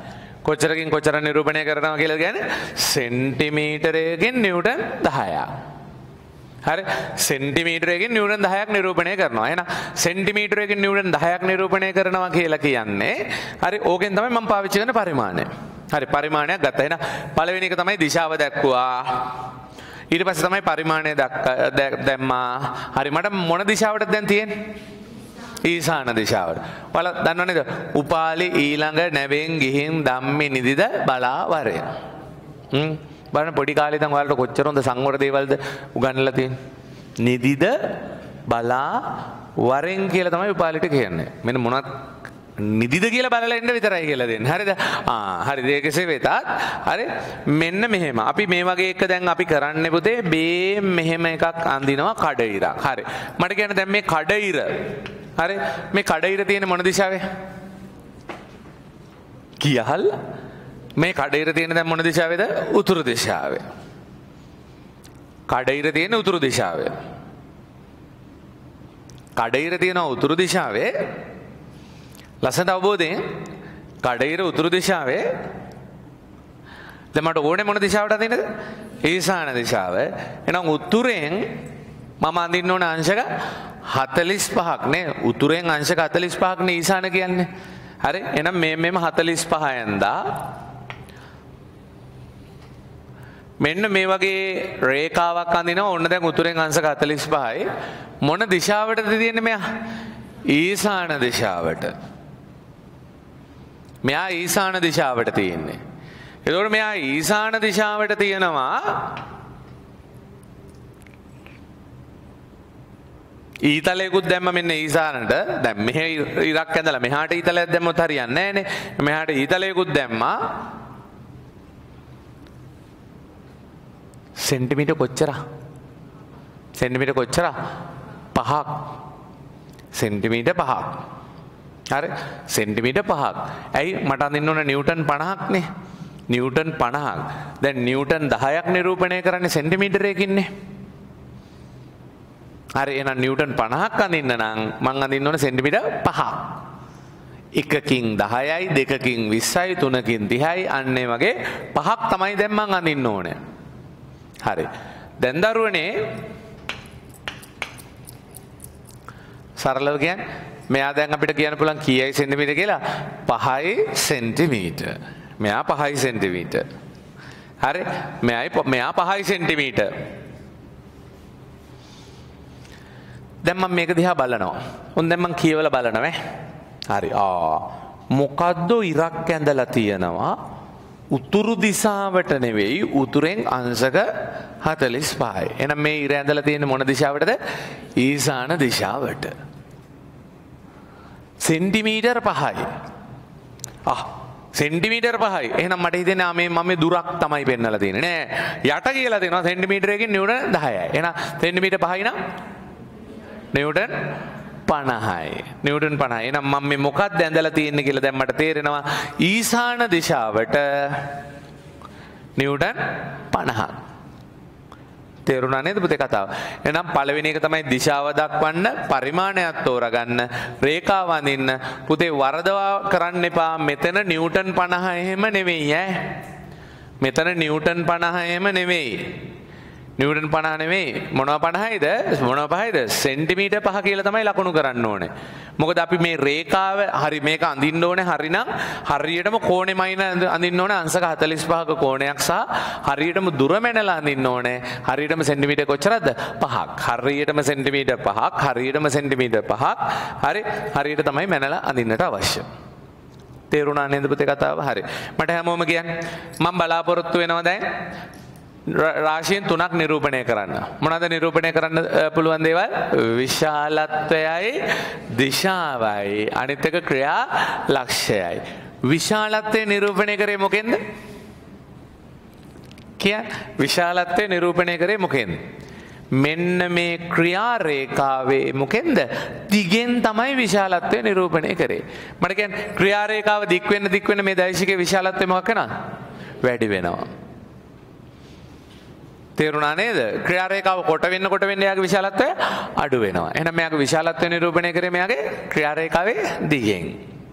කොච්චරකින් කොච්චර නිරූපණය කරනවා කියලා ගැන සෙන්ටිමීටරයකින් නිව්ටන් දහයක්. හරි? සෙන්ටිමීටරයකින් නිවටන් දහයක් නිරූපණය කරනවා. එන සෙන්ටිමීටරයකින් නිවටන් දහයක් නිරූපණය කරනවා කියලා කියන්නේ හරි ඕකෙන් තමයි මම පාවිච්චි කරන පරිමාණය. හරි පරිමාණයක් ගත්තා. එන පළවෙනි එක තමයි දිශාව දැක්කුවා. ඊට පස්සේ තමයි පරිමාණය දැම්මා. හරි මට මොන දිශාවටද දැන් තියෙන්නේ? ඊසාන දිශාවට. වල දන්නවනේද? උපාලි ඊළඟ නැවෙන් ගිහින් ධම්මේ නිදිද බලා වරය. හ්ම් බලන්න පොඩි කාලේ ඉඳන් ඔයාලට කොච්චර හොඳ සංවර දේවල්ද උගන්වලා තියෙන්නේ. නිදිද බලා වරෙන් කියලා තමයි උපාලිට කියන්නේ. මෙන්න මොනවත් නිදිද කියලා බලලා ඉන්න විතරයි කියලා දෙන්නේ. හරිද? ආ හරිද? ඒ කෙසේ වෙතත් හරි මෙන්න මෙහෙම. අපි මේ වගේ එක දැන් අපි කරන්නේ පුතේ බේ මෙහෙම එකක් අඳිනවා කඩිරක්. හරි. මට කියන්න දැන් මේ කඩිර හරි මේ කඩයිර තියෙන මොන දිශාවේ කියහල් මේ කඩයිර තියෙන දැන් මොන දිශාවේද උතුරු දිශාවේ කඩයිර තියෙන උතුරු දිශාවේ කඩයිර තියෙන උතුරු දිශාවේ ලස්සනට අවබෝධයෙන් කඩයිර උතුරු දිශාවේ. දැන් මට ඕනේ මොන දිශාවටද අදින්නද ඊශාන දිශාව. එහෙනම් උතුරෙන් මම අඳින්න ඕන අංශක හතලිස් පහක්නේ උතුරෙන් අංශක හතලිස් පහක්න ඊසාන කියන්නේ. හරි. එනම් මේ මෙම හතලිස් පහයන්දා මෙන්න මේ වගේ රේකාවක් අඳින ඔන්න දැන් උතුරෙන් අංශක හතලිස් පහයි. මොන දිශාවටද තියෙන්නේ මෙයා? ඊසාන දිශාවට. මෙයා ඊසාන දිශාවට තියෙන්නේ එතකොට මෙයා ඊසාන දිශාවට තියෙනවා ඊතලයකුත් දැම්ම මෙන්න ඊසානට දැන් මෙහෙ ඉරක් ඇඳලා මෙහාට ඊතලයක් දැම්මොත් හරියන්නේ නැහනේ. මෙහාට ඊතලයකුත් දැම්මා. සෙන්ටිමීටර් කොච්චර? සෙන්ටිමීටර් කොච්චර? 5ක්. සෙන්ටිමීටර් 5ක්. හරි සෙන්ටිමීටර් 5ක්. ඇයි මට අඳින්න ඕන නිව්ටන් 50ක් නේ. නිව්ටන් 50ක්. දැන් නිව්ටන් 10ක් නිරූපණය කරන්නේ සෙන්ටිමීටරයකින්නේ. හරි එහෙනම් නිව්ටන් 50ක් අඳින්න නම් මං අඳින්න ඕනේ සෙන්ටිමීටර් 5ක්. එකකින් 10යි දෙකකින් 20යි තුනකින් 30යි අන්න ඒ වගේ පහක් තමයි දැන් මං අඳින්න ඕනේ. හරි. දැන් දරුවනේ සරලව කියන්නේ මෙයා දැන් අපිට කියන්න පුළුවන් කීයයි සෙන්ටිමීටර කියලා 5යි සෙන්ටිමීටර. මෙයා 5යි සෙන්ටිමීටර. හරි. මෙයයි මෙයා 5යි සෙන්ටිමීටර. දැන් මම මේක දිහා බලනවා. උන් දැන් මම කියවලා බලනවා. හරි. ආ මොකද්ද ඉරක් ඇඳලා තියෙනවා. උතුරු දිසාවට නෙවෙයි උතුරෙන් අංසක හතලිස් පහයි. එනම් මේ ඉර ඇඳල තියෙන මොන දිශාවටද ඊසාන දිශාවට. සෙන්ටිමීටර් පහයි. සෙන්ටිමීටර් පහයි. එහනම් මට හිතෙන මේ මම දුරක් තමයි පෙන්නල තියෙන නෑ. යට කියලා දෙෙන සෙන්ටිමීටරයකින් නිවට දහය එන සෙන්ටිමීට පහින නිවටන් පණහයි නිවටන් පණ එනම් මම මේ මොකක් දැඳල තියෙන්නේ කියල දැම්මට තේරෙනවා. ඊසාන දිශාවට නිවටන් පණහක් තේරුණා නේද පුතේ කතාව. එහෙනම් පළවෙනි එක තමයි දිශාව දක්වන්න පරිමාණයක් තෝරගන්න රේඛාව අඳින්න පුතේ වරදවා කරන්න එපා මෙතන නිව්ටන් 50 එහෙම නෙවෙයි ඈ. මෙතන නිව්ටන් 50 එහෙම නෙවෙයි. නිවටන් පණහ නෙමේ මොනව පණහයිද? මොනව පහයිද? සෙන්ටිමීට පහ කියල තමයි ලකුණු කරන්න ඕනේ. මොකද අපි මේ රේකාව හරි මේක අඳින්න ඕනේ හරිනම් හරියටම කෝණෙ මයින අඳින්න ඕනේ. අංශක 45ක කෝණයක් සහ හරියටම දුර මැනලා අඳින්න ඕනේ. හරියටම සෙන්ටිමීටර් කොච්චරද පහක්. හරියටම සෙන්ටිමීටර් පහක්. හරියටම සෙන්ටිමීටර් පහක්. හරි. හරියට තමයි මැනලා අඳින්නට අවශ්‍ය. තේරුණා නේද පුතේ කතාව? හරි. මට හැමෝම කියන්නේ මම බලාපොරොත්තු වෙනවා දැන්. රාශයෙන් තුනක් නිරූපණය කරන්න. මොනද නිරූපණය කරන්න පුළුවන් දේවල් විශාලත්වයයි දිශාවයි අනිත්තක ක්‍රියා ලක්ෂයයි. විශාලත්වය නිරූපණය කරේ මොකෙන්ද? කිය විශාලත්වය නිරූපණය කරේ මොකෙන්ද? මෙන්න මේ ක්‍රියාරේකාවේ මොකෙන්ද දිගෙන් තමයි විශාලත්වය නිරූපණය කරේ. මට කියන්නේ ක්‍රියාරේකාව දික් වෙන්න දික් වෙන්න මේ දෛශික විශාලත්වය මොකක් කරනවද? වැඩි වෙනවා. තේරුණා නේද? ක්‍රියාරේඛාව කොට වෙන්න කොට වෙන්න යාගේ විශාලත්වය අඩු වෙනවා. එහෙනම් මෙයාගේ විශාලත්වය නිරූපණය කරේ මෙයාගේ ක්‍රියාරේඛාවේ දිගෙන්.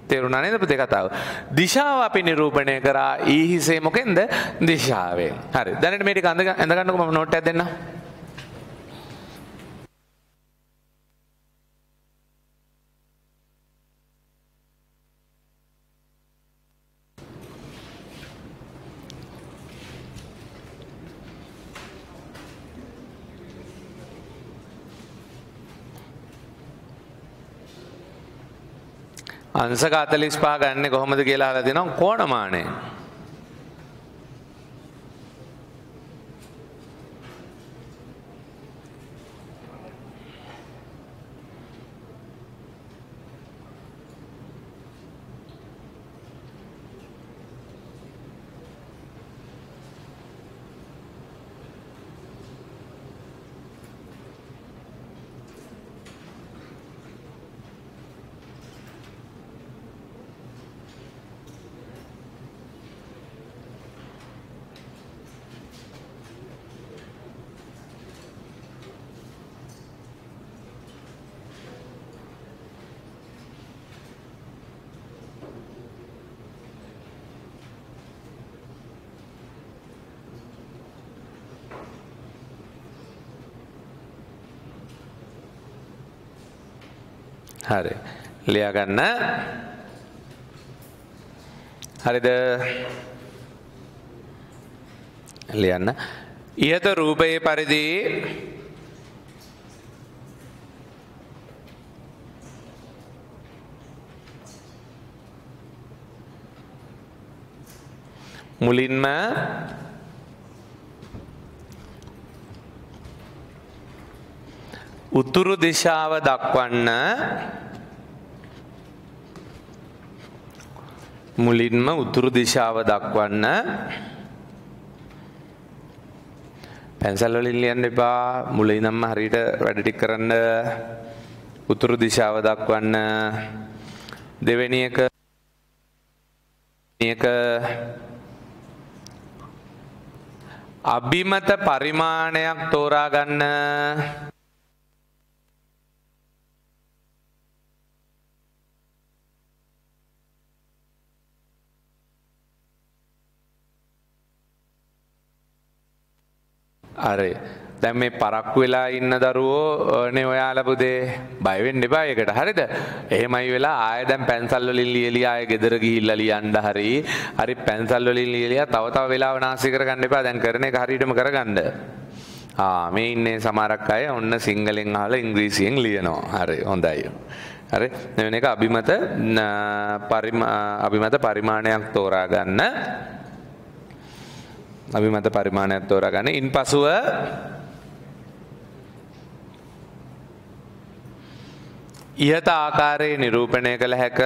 තේරුණා නේද පුතේ කතාව? දිශාව අපි නිරූපණය කරා ඊහිසේ මොකෙන්ද? දිශාවෙන්. හරි. දැනට මේ ටික අඳ ගන්නකො මම නෝට් එකක් දෙන්නම්. අංශක 45 ගන්න කොහොමද කියලා අහලා දෙනවා කෝණමානය. හරි. ලියාගන්න. හරිද? ලියන්න. ඉහත රූපයේ පරිදි මුලින්ම උතුරු දිශාව දක්වන්න මුලින්ම උතුරු දිශාව දක්වන්න. පැන්සල් වලින් ලියන්න එපා. මුලින්ම හරියට වැඩ ටික කරන්න. උතුරු දිශාව දක්වන්න. දෙවෙනි එක. එක. අභිමත පරිමාණයක් තෝරා ගන්න. අරේ. දැන් මේ පරක්කු වෙලා ඉන්න දරුවෝ නේ ඔයාලා පුතේ? බය වෙන්න එපා ඒකට. හරිද? එහෙමයි වෙලා ආයෙ දැන් පැන්සල් වලින් ලියලිය ආයෙ ගෙදර ගිහිල්ලා ලියන්න හරි. හරි පැන්සල් වලින් ලියලියා තව තව වෙලාව නාස්ති කරගන්න එපා. දැන් කරන එක හරියටම කරගන්න. ආ මේ ඉන්නේ සමහරක් අය ඔන්න සිංහලෙන් අහලා ඉංග්‍රීසියෙන් ලියනවා. හරි හොඳයි. හරි දෙවෙනි එක අභිමත පරිමා අභිමත පරිමාණයක් තෝරා ගන්න අභිමත පරිමාණයක් තෝරාගන්න. ඉන්පසුව ඉහත ආකාරයේ නිරූපණය කළ හැක.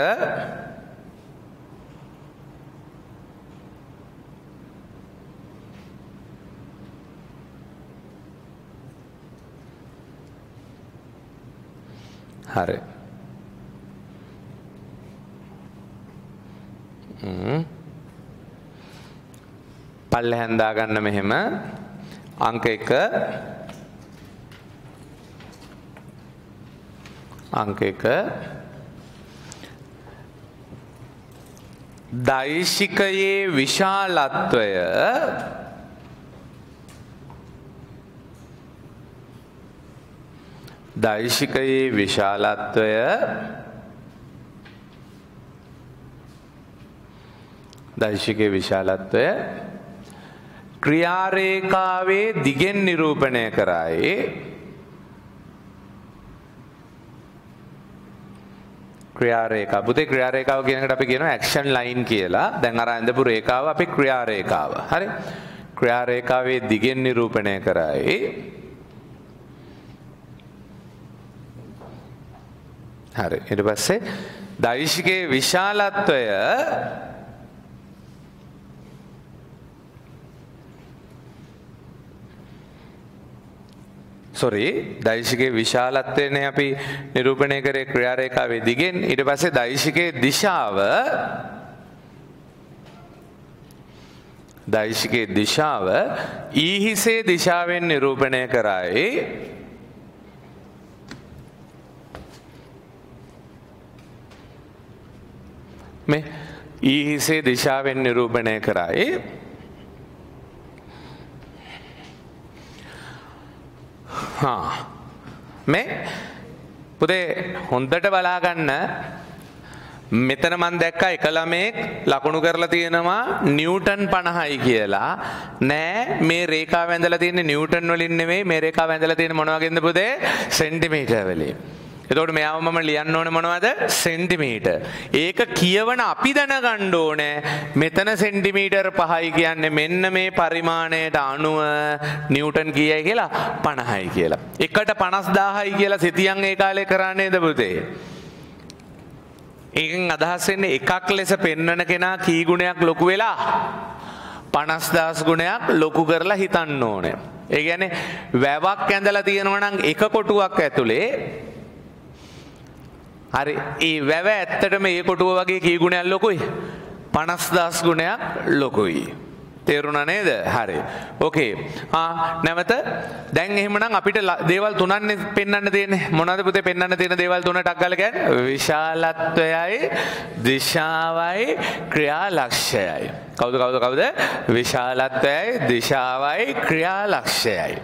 හරි. පල්ල හැන්දාගන්න මෙහෙම. අංක එක. අංක එක. දෛශිකයේ විශාලත්වය. දෛශිකයේ විශාලත්වය. දෛශිකයේ විශාලත්වය. ක්‍රියාරේකාවේ දිගෙන් නිරූපණය කරයි. ක්‍රියාරේකා පුතේ ක්‍රියාරේකාව කියනකට අපි කියනවා ඇක්ෂන් ලයින් කියලා. දැන් අර ඇඳපු රේඛාව අපි ක්‍රියාරේකාව හරි? ක්‍රියාරේකාවේ දිගෙන් නිරූපණය කරයි. හරි. ඊට පස්සේ දෛශිකයේ විශාලත්වය සොරි දෛශිකයේ විශාලත්වයනේ අපි නිරූපණය කරේ ක්‍රියාරේඛාවේ දිගෙන්. ඊට පස්සේ දෛශිකයේ දිශාව දෛශිකයේ දිශාව ඊහිසේ දිශාවෙන් නිරූපණය කරයි. මේ ඊහිසේ දිශාවෙන් නිරූපණය කරයි. මේ පුතේ හොන්දට බලාගන්න මෙතන මන් දැක්ක එක ළමෙක් ලකුණු කරලා තියෙනවා නිව්ටන් 50යි කියලා නෑ මේ රේඛාව ඇඳලා තියෙන්නේ නිව්ටන් වලින් නෙමෙයි මේ රේඛාව ඇඳලා තියෙන්නේ මොන වගේද පුතේ සෙන්ටිමීටර් වලින් එතකොට මෙයාව මම ලියන්න ඕනේ මොනවද සෙන්ටිමීටර්. ඒක කියවන අපි දැනගන්න ඕනේ මෙතන සෙන්ටිමීටර් 5යි කියන්නේ මෙන්න මේ පරිමාණයට අනුව නිව්ටන් කීයයි කියලා 50යි කියලා. එකට 50000යි කියලා සිතියන් ඒ කාලේ කරන්නේද පුතේ? ඒකෙන් අදහස් වෙන්නේ එකක් ලෙස පෙන්වන කෙනා කී ගුණයක් ලොකු වෙලා 50000 ගුණයක් ලොකු කරලා හිතන්න ඕනේ. ඒ කියන්නේ වැවක් ඇඳලා තියෙනවා නම් එක කොටුවක් ඇතුලේ හරි ඒ වැව ඇත්තටම ඒ කොටුව වගේ කී ගුණයක් ලොකුයි? 50000 ගුණයක් ලොකුයි. තේරුණා නේද? හරි. ඕකේ ආ නැවත. දැන් එහෙමනම් අපිට දේවල් තුනක් පෙන්වන්න තියෙන්නේ. මොනවද පුතේ පෙන්වන්න තියෙන දේවල් තුන ටක් ගාලා කියන්නේ? විශාලත්වයයි දිශාවයි ක්‍රියාලක්ෂයයි. කවුද කවුද කවුද? විශාලත්වයයි දිශාවයි ක්‍රියාලක්ෂයයි.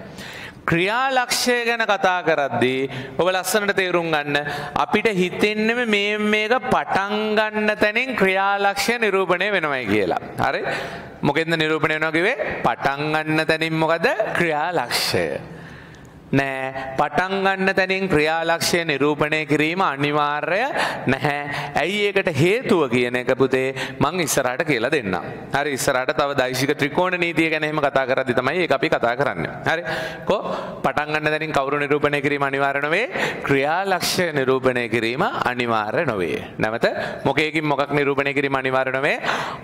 ක්‍රියාලක්ෂය ගැන කතා කරද්දී ඔබ ලස්සනට තේරුම් ගන්න අපිට හිතෙන්නෙම මේ මේක පටන් ගන්න තැනින් ක්‍රියාලක්ෂය නිරූපණය වෙනවයි කියලා. හරි? මොකෙන්ද නිරූපණය වෙනවා කිව්වේ? පටන් ගන්න තැනින් මොකද? ක්‍රියාලක්ෂය. නෑ පටන් ගන්න තැනින් ක්‍රියාලක්ෂය නිරූපණය කිරීම අනිවාර්ය නැහැ. ඇයි ඒකට හේතුව කියන එක පුතේ මං ඉස්සරහට කියලා දෙන්නම්. හරි ඉස්සරහට තව දෛශික ත්‍රිකෝණ නීතිය ගැන එහෙම කතා කරද්දි තමයි ඒක අපි කතා කරන්නේ. හරි. කො පටන් ගන්න තැනින් කවුරු නිරූපණය කිරීම අනිවාර්ය නොවේ. ක්‍රියාලක්ෂය නිරූපණය කිරීම අනිවාර්ය නොවේ. නැවත මොකේකින් මොකක් නිරූපණය කිරීම අනිවාර්ය නොවේ.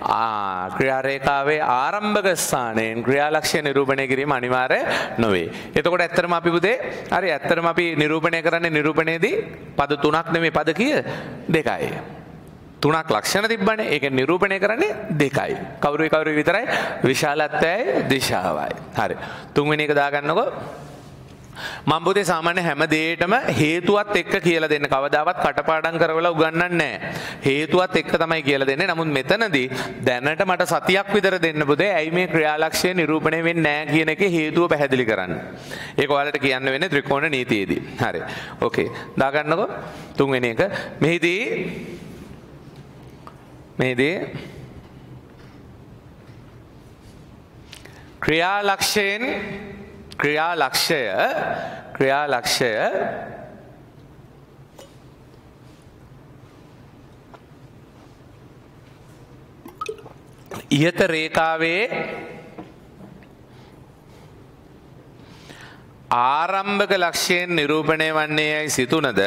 ආ ක්‍රියාරේඛාවේ ආරම්භක ස්ථානයෙන් ක්‍රියාලක්ෂය නිරූපණය කිරීම අනිවාර්ය නොවේ. එතකොට ඇත්තටම අපි පුතේ හරි ඇත්තටම අපි නිරූපණය කරන්නේ නිරූපණයේදී පද තුනක් නෙමෙයි පද කීය? දෙකයි. තුනක් ලක්ෂණ තිබ්බනේ. ඒක නිරූපණය කරන්නේ දෙකයි. කවුරුයි කවුරුයි විතරයි? විශාලත්වයයි දිශාවයි. හරි. තුන්වෙනි එක දාගන්නකො. මම පුතේ සාමාන්‍ය හැම දෙයකටම හේතුවත් එක්ක කියලා දෙන්න කවදාවත් කටපාඩම් කරවලා උගන්වන්නේ නැහැ. හේතුවත් එක්ක තමයි කියලා දෙන්නේ. නමුත් මෙතනදී දැනට මට සතියක් විතර දෙන්න පුතේ ඇයි මේ ක්‍රියාලක්ෂය නිරූපණය වෙන්නේ නැහැ කියන එකේ හේතුව පැහැදිලි කරන්න. ඒක ඔයාලට කියන්න වෙන්නේ ත්‍රිකෝණ නීතියේදී. හරි. ඕකේ. දාගන්නකො තුන්වෙනි එක. මෙහිදී මෙහිදී ක්‍රියාලක්ෂයෙන් ක්‍රියා ලක්ෂය ක්‍රියා ලක්ෂය. ඉහත රේකාවේ ආරම්භක ලක්ෂයෙන් නිරූපණය වන්නේ යැයි සිතුනද?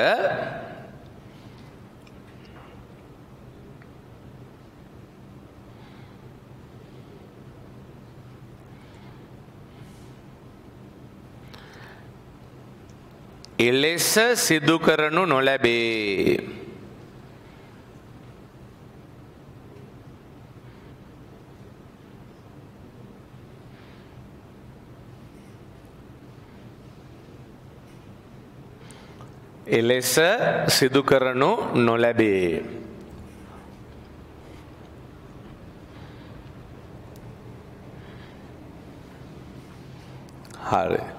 එලෙස සිදු කරනු නොලැබේ. එලෙස සිදු කරනු නොලැබේ. හරි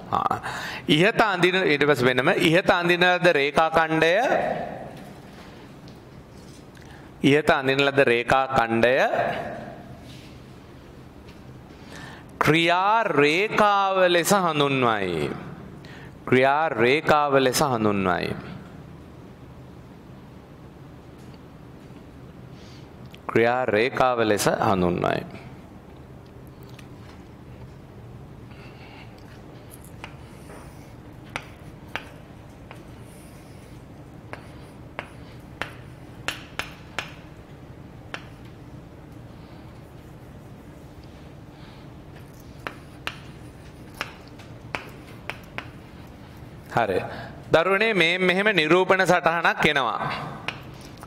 ඉහත අඳින ඊට පස් වෙනම ඉහත අඳින ලද රේඛා කණ්ඩය ඉහත අඳින ලද රේඛා කණ්ඩය ක්‍රියා රේඛාව ලෙස හඳුන්වයි. ක්‍රියා රේඛාව ලෙස හඳුන්වයි. ක්‍රියා රේඛාව ලෙස හඳුන්වයි. හරි. දරුවනේ මේ මෙහෙම නිරූපණ සටහනක් එනවා.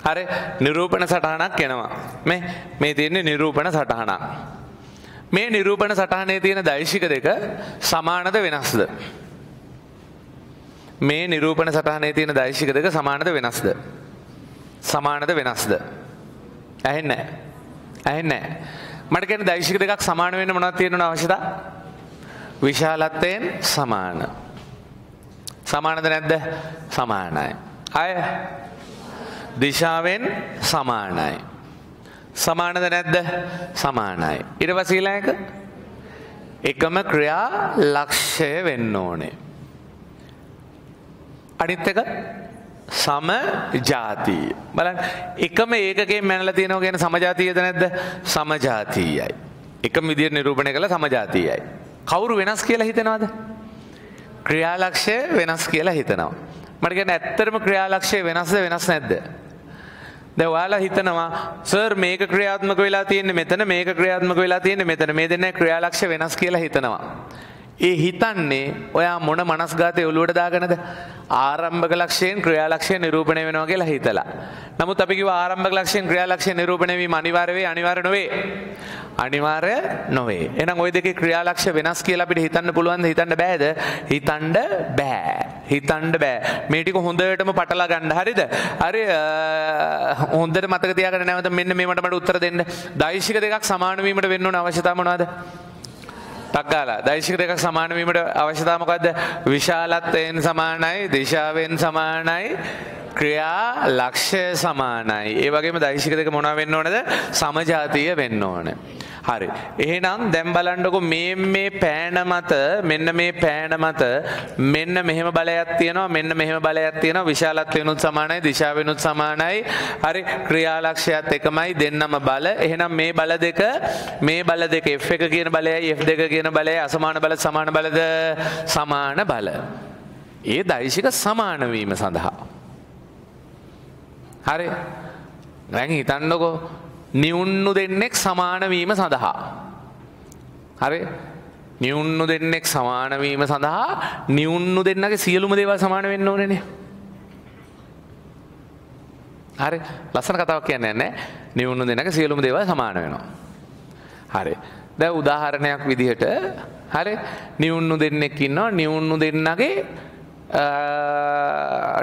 හරි නිරූපණ සටහනක් එනවා. මේ මේ තියෙන්නේ නිරූපණ සටහනක්. මේ නිරූපණ සටහනේ තියෙන දෛශික දෙක සමානද වෙනස්ද? මේ නිරූපණ සටහනේ තියෙන දෛශික දෙක සමානද වෙනස්ද? සමානද වෙනස්ද? ඇහෙන්නේ නැහැ. ඇහෙන්නේ නැහැ. මට කියන්නේ දෛශික දෙකක් සමාන වෙන්න මොනවද තියෙනවද අවශ්‍යතා? විශාලත්වයෙන් සමාන. සමානද නැද්ද? සමානයි. අය දිශාවෙන් සමානයි. සමානද නැද්ද? සමානයි. ඊට පස්සේ ඊළඟ එකම ක්‍රියා ලක්ෂය වෙන්න ඕනේ. අනිත් එක සම ජාතිය. බලන්න එකම ඒකකයෙන් මැනලා තියෙනවා කියන සමජාතියද නැද්ද? සමජාතියයි. එකම විදිහට නිරූපණය කළ සමජාතියයි. කවුරු වෙනස් කියලා හිතනවද? ක්‍රියාලක්ෂය වෙනස් කියලා හිතනවා. මට කියන ඇත්තරම ක්‍රියාලක්ෂය වෙනස්ද වෙනස් නැද්ද. දැන් ඔයාලා හිතනවා සර් මේක ක්‍රියාත්මක වෙලා තියෙන්නේ මෙතන මේක ක්‍රියාත්මක වෙලා තියෙන්නේ මෙතන මේ දෙන්නේ ක්‍රියාලක්ෂය වෙනස් කියලා හිතනවා. ඒ හිතන්නේ ඔයා මොන මනස්ගාතය ඔලුවට දාගනද ආරම්භක ලක්ෂයෙන් ක්‍රියාලක්ෂය නිරූපණය වෙනවා කියලා හිතලා. නමුත් අපි කිව්වා ආරම්භක ලක්ෂයෙන් ක්‍රියාලක්ෂය නිරූපණය වීම අනිවාර්ය වේ අනිවාර්ය නොවේ. අනිවාර්ය නොවේ. එහෙනම් ওই දෙකේ ක්‍රියාලක්ෂ වෙනස් කියලා අපිට හිතන්න පුළුවන්ද හිතන්න බෑද? හිතන්න බෑ. හිතන්න බෑ. මේ ටික හොඳටම පටලා ගන්න. හරිද? හරි හොඳට මතක තියාගන්න නැවත මෙන්න මේකට මට උත්තර දෙන්න. දෛශික දෙකක් සමාන වීමට වෙන්න ඕන අවශ්‍යතාව මොනවද? ටක්ගාලා දෛශික දෙකක් සමාන වීමට අවශ්‍යතාව මොකද්ද? විශාලත්වයෙන් සමානයි, දිශාවෙන් සමානයි, ක්‍රියා ලක්ෂය සමානයි. ඒ වගේම දෛශික දෙක මොනවා වෙන්න ඕනද? සමජාතීය වෙන්න ඕනේ. හරි. එහෙනම් දැන් බලන්නකො මේ මේ පෑන මත මෙන්න මේ පෑන මත මෙන්න මෙහෙම බලයක් තියෙනවා මෙන්න මෙහෙම බලයක් තියෙනවා විශාලත්වයනුත් සමානයි දිශාවෙනුත් සමානයි. හරි. ක්‍රියාලක්ෂයත් එකමයි දෙන්නම බල. එහෙනම් මේ බල දෙක මේ බල දෙක F1 කියන බලයයි F2 කියන බලයයි අසමාන බල සමාන බලද සමාන බල. ඒ දෛශික සමාන වීම සඳහා හරි දැන් හිතන්නකෝ නිවුන්නු දෙන්නෙක් සමානවීම සඳහා. හරි නිවුන්නු දෙන්නෙක් සමානවීම සඳහා නිවුන්නු දෙන්නගේ සියලුම දේවල් සමාන වෙන්න ඕනනේ. හරි ලස්සන කතාවක් කියන්නේ නැහැ. නිවුන්නු දෙන්නගේ සියලුම දේවල් සමාන වෙනවා. හරි. දැන් උදාහරණයක් විදිහට හරි නිවුන්නු දෙන්නෙක් ඉන්නවා නිවුන්නු දෙන්නගේ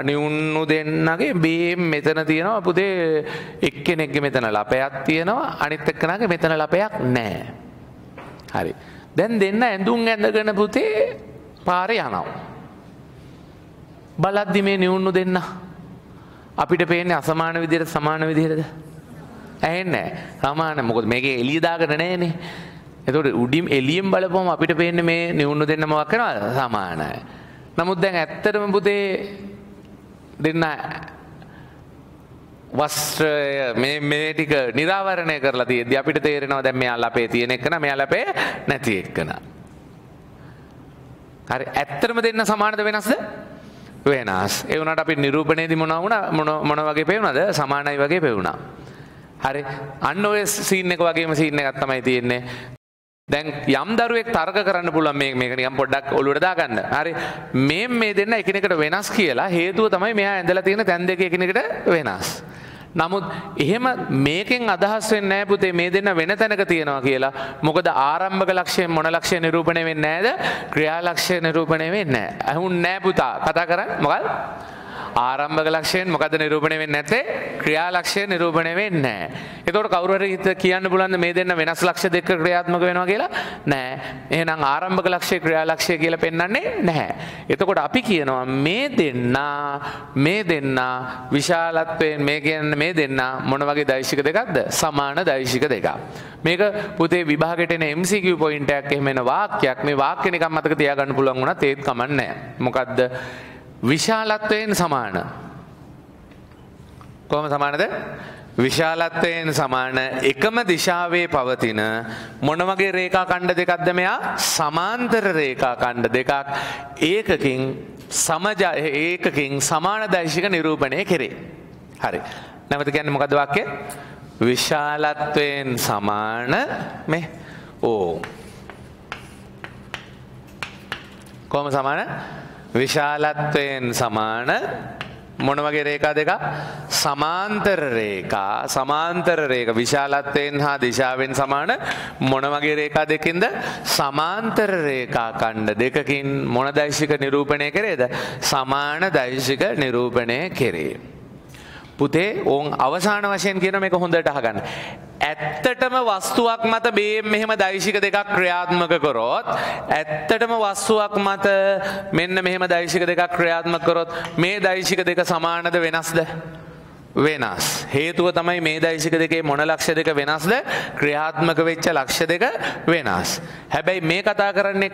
නිවුන්නු දෙන්නගේ බේම් මෙතන තියෙනවා පුතේ එක්කෙනෙක්ගේ මෙතන ලපයක් තියෙනවා අනිත් එක්කනගේ මෙතන ලපයක් නැහැ. හරි. දැන් දෙන්න ඇඳුම් ඇඳගෙන පුතේ පාරේ යනවා. බලද්දි මේ නිවුන්නු දෙන්න අපිට පේන්නේ අසමාන විදිහට සමාන විදිහටද? ඇහෙන්නේ සමාන මොකද මේකේ එළිය දාගෙන නැහනේ. එතකොට උඩින් එළියෙන් බලපුවම අපිට පේන්නේ මේ නිවුන්නු දෙන්න මොකක් කරනවද? සමානයි. නමුත් දැන් ඇත්තටම පුතේ දෙන්න වස්ත්‍රය මේ මේ ටික නිරාවරණය කරලා තියෙද්දි අපිට තේරෙනවා දැන් මෙයා ලපේ තියෙන එකන මෙයා ලපේ නැති එකන. හරි ඇත්තටම දෙන්න සමානද වෙනස්ද? වෙනස්. ඒ වුණාට අපි නිරූපණයේදී මොනවා වුණා මොන මොන වගේ පෙවුණාද? සමානයි වගේ පෙවුණා. හරි. අන්න ඔය සීන් එක වගේම සීන් එකක් තමයි තියෙන්නේ. දැන් යම් දරුවෙක් තර්ක කරන්න පුළුවන් මේ මේක නිකන් පොඩ්ඩක් ඔලුවට දාගන්න. හරි. මේ මේ දෙන්න එකිනෙකට වෙනස් කියලා හේතුව තමයි මෙයා ඇඳලා තියෙන තැන් දෙක එකිනෙකට වෙනස්. නමුත් එහෙම මේකෙන් අදහස් වෙන්නේ නැහැ පුතේ මේ දෙන්න වෙන තැනක තියෙනවා කියලා. මොකද ආරම්භක ලක්ෂයෙන් මොන ලක්ෂය නිරූපණය වෙන්නේ නැහැද? ක්‍රියා ලක්ෂය නිරූපණය වෙන්නේ නැහැ. අහුන් නැහැ පුතා. කතා කරන්නේ මොකක්ද? ආරම්භක ලක්ෂයෙන් මොකද නිරූපණය වෙන්නේ නැත්තේ? ක්‍රියා ලක්ෂය නිරූපණය වෙන්නේ නැහැ. එතකොට කවුරු හරි කියන්න පුළුවන්ද මේ දෙන්න වෙනස් ලක්ෂ දෙක ක්‍රියාත්මක වෙනවා කියලා? නැහැ. එහෙනම් ආරම්භක ලක්ෂය ක්‍රියා ලක්ෂය කියලා පෙන්වන්නේ නැහැ. එතකොට අපි කියනවා මේ දෙන්න මේ දෙන්න විශාලත්වයෙන් මේ කියන්නේ මේ දෙන්න මොන වගේ දෛශික දෙකක්ද? සමාන දෛශික දෙකක්. මේක පුතේ විභාගයට එන MCQ පොයින්ට් එකක් එහෙම එන වාක්‍යයක්. මේ වාක්‍ය නිකන් මතක තියාගන්න පුළුවන් වුණත් ඒත් කමන්නේ නැහැ. මොකද්ද? විශාලත්වයෙන් සමාන. කොහොම සමානද? විශාලත්වයෙන් සමාන එකම දිශාවේ පවතින මොන වගේ රේඛා ඛණ්ඩ දෙකක්ද මෙයා? සමාන්තර රේඛා ඛණ්ඩ දෙකක් ඒකකින් සමජ ඒකකින් සමාන දෛශික නිරූපණය කෙරේ. හරි. නැවත කියන්නේ මොකද්ද වාක්‍යය? විශාලත්වයෙන් සමාන මේ ඕ කොහොම සමාන? විශාලත්වයෙන් සමාන මොන වගේ රේඛා දෙක සමාන්තර රේඛා. සමාන්තර රේඛ විශාලත්වයෙන් හා දිශාවෙන් සමාන මොන වගේ රේඛා දෙකින්ද? සමාන්තර රේඛා ඛණ්ඩ දෙකකින් මොන දෛශික නිරූපණය කරේද? සමාන දෛශික නිරූපණය කෙරේ. පුතේ ඕන් අවසාන වශයෙන් කියන මේක හොඳට අහගන්න. ඇත්තටම වස්තුවක් මත බේම් මෙහෙම දෛශික දෙකක් ක්‍රියාත්මක කරොත් ඇත්තටම වස්තුවක් මත මෙන්න මෙහෙම දෛශික දෙකක් ක්‍රියාත්මක කරොත් මේ දෛශික දෙක සමානද වෙනස්ද? වෙනස්. හේතුව තමයි මේ දෛශික දෙකේ මොන ලක්ෂ දෙක වෙනස්ද? ක්‍රියාත්මක වෙච්ච ලක්ෂ දෙක වෙනස්. හැබැයි මේ කතා කරන්නේ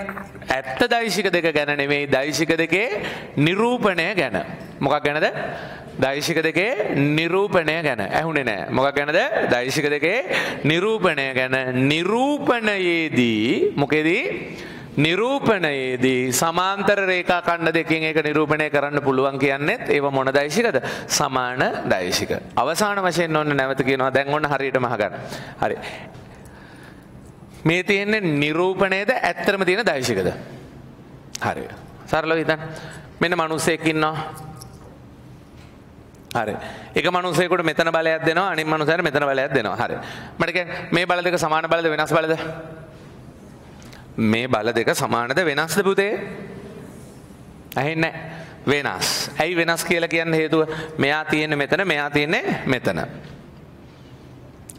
ඇත්ත දෛශික දෙක ගැන නෙමෙයි දෛශික දෙකේ නිරූපණය ගැන. මොකක් ගැනද? දෛශික දෙකේ නිරූපණය ගැන ඇහුනේ නෑ මොකක් ගැනද දෛශික දෙකේ නිරූපණය ගැන නිරූපණයේදී මොකේදී නිරූපණයේදී සමාන්තර රේඛා ඛණ්ඩ දෙකකින් ඒක නිරූපණය කරන්න පුළුවන් කියන්නේත් ඒව මොන දෛශිකද? සමාන දෛශික. අවසාන වශයෙන් ඔන්න නැවත කියනවා. දැන් ඔන්න හරියටම අහගන්න. හරි. මේ තියෙන්නේ නිරූපණයද ඇත්තටම තියෙන දෛශිකද? හරි. සරලව හිතන්න. මෙන්න මිනිස්සෙක් ඉන්නවා. හරි. එක මනුස්සයෙකුට මෙතන බලයක් දෙනවා අනිත් මනුස්සයාට මෙතන බලයක් දෙනවා. හරි. මට කියන්නේ මේ බල දෙක සමාන බලද වෙනස් බලද? මේ බල දෙක සමානද වෙනස්ද පුතේ? ඇහෙන්නේ වෙනස්. ඇයි වෙනස් කියලා කියන්න හේතුව මෙයා තියෙන්නේ මෙතන මෙයා තියෙන්නේ මෙතන.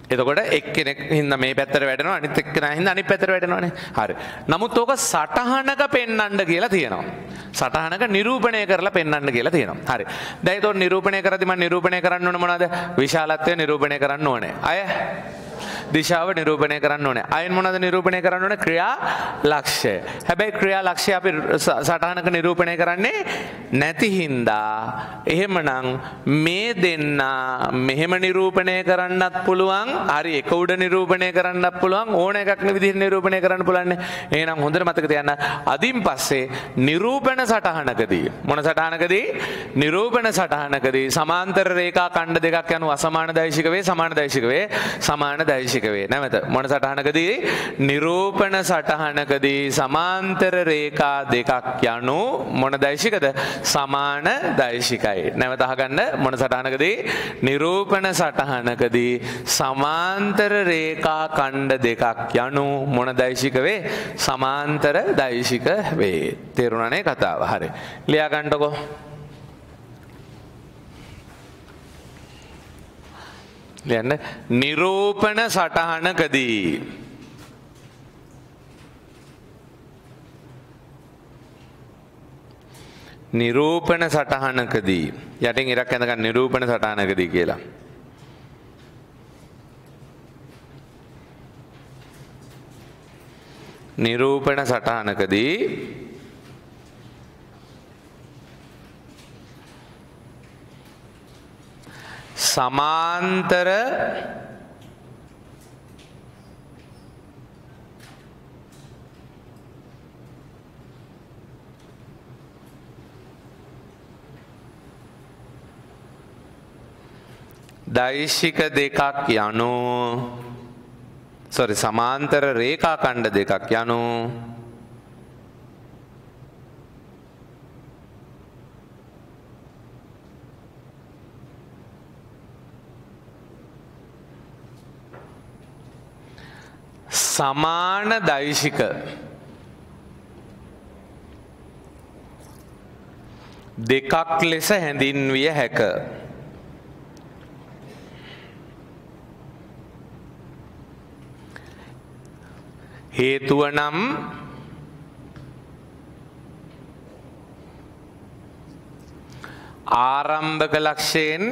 එතකොට එක්කෙනෙක් හින්දා මේ පැත්තට වැටෙනවා අනිත් එක්කෙනා හින්දා අනිත් පැත්තට වැටෙනවානේ. හරි. නමුත් ඕක සටහනක පෙන්වන්න කියලා තියෙනවා. සටහනක නිරූපණය කරලා පෙන්වන්න කියලා තියෙනවා. හරි. දැන් ඒතකොට නිරූපණය කරද්දි මම නිරූපණය කරන්න ඕන මොනවද? විශාලත්වය නිරූපණය කරන්න ඕනේ. අය දිශාව නිරූපණය කරන්න ඕනේ. අයින් මොනවද නිරූපණය කරන්න ඕනේ? ක්‍රියා ලක්ෂ්‍ය. හැබැයි ක්‍රියා ලක්ෂ්‍ය අපි සටහනක නිරූපණය කරන්නේ නැති හින්දා එහෙමනම් මේ දෙන්න මෙහෙම නිරූපණය කරන්නත් පුළුවන්. හරි එක උඩ නිරූපණය කරන්නත් පුළුවන්. ඕන එකක් විදිහට නිරූපණය කරන්න පුළුවන්. එහෙනම් හොඳට මතක තියාගන්න. අදින් පස්සේ නිරූපණ සටහනකදී මොන සටහනකදී? නිරූපණ සටහනකදී සමාන්තර රේඛා ඛණ්ඩ දෙකක් යනු අසමාන දෛශික වේ සමාන දෛශික වේ සමාන දෛශික වේ නැවත මොන සටහනකදී? නිරූපණ සටහනකදී සමාන්තර රේඛා දෙකක් යනු මොන දෛශිකද? සමාන දෛශිකයි. නැවත අහගන්න මොන සටහනකදී? නිරූපණ සටහනකදී සමාන්තර රේඛා ඛණ්ඩ දෙකක් යනු මොන දෛශික වේ සමාන්තර දෛශික වේ. තේරුණානේ කතාව. හරි. ලියා ගන්නකො. ලියන්න නිරූපණ සටහනකදී නිරූපණ සටහනකදී යටින් ඉරක් ඇඳගන්න නිරූපණ සටහනකදී කියලා. නිරූපණ සටහනකදී සමාන්තර දෛශික දෙකක් යනු. සොරි සමාන්තර රේඛාකණ්ඩ දෙකක් යනු. සමාන දෛශික දෙකක් ලෙස හැඳින්විය හැක. හේතුව නම් ආරම්භක ලක්ෂයෙන්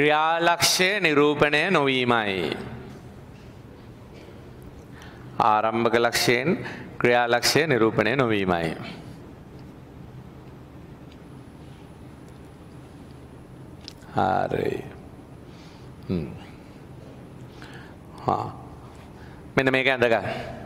ක්‍රියාලක්ෂය නිරූපණය නොවීමයි. ආරම්භක ලක්ෂයෙන් ක්‍රියාලක්ෂය නිරූපණය නොවීමයි. හරි මෙන්න මේක ඇඳගන්න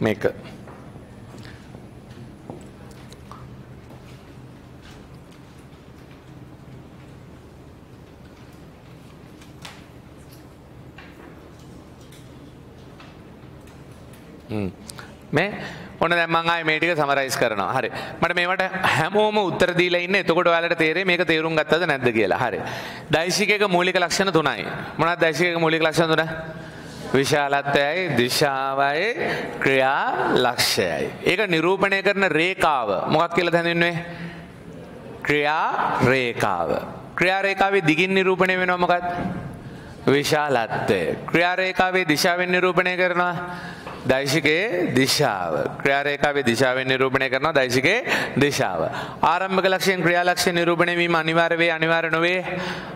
මේක මේ ඔන්න දැන් මම ආයේ මේ ටික සමරයිස් කරනවා. හරි. මට මේවට හැමෝම උත්තර දීලා ඉන්නේ. එතකොට ඔයාලට තේරෙයි මේක තේරුම් ගත්තද නැද්ද කියලා. හරි. දෛශිකයක මූලික ලක්ෂණ තුනයි. මොනවද දෛශිකයක මූලික ලක්ෂණ තුන? විශාලත්වයයි දිශාවයි ක්‍රියා ලක්ෂයයි. ඒක නිරූපණය කරන රේඛාව මොකක් කියලා හැඳින්වෙන්නේ? ක්‍රියා රේඛාව. ක්‍රියා රේඛාවේ දිගින් නිරූපණය වෙනවා මොකක්ද? විශාලත්වය. ක්‍රියා රේඛාවේ දිශාවෙන් නිරූපණය කරනවා දෛශිකයේ දිශාව. ක්‍රියාරේඛාවේ දිශාවෙන් නිරූපණය කරනවා දෛශිකයේ දිශාව. ආරම්භක ලක්ෂයෙන් ක්‍රියා ලක්ෂ්‍ය නිරූපණය වීම අනිවාර්ය වේ අනිවාර්ය නොවේ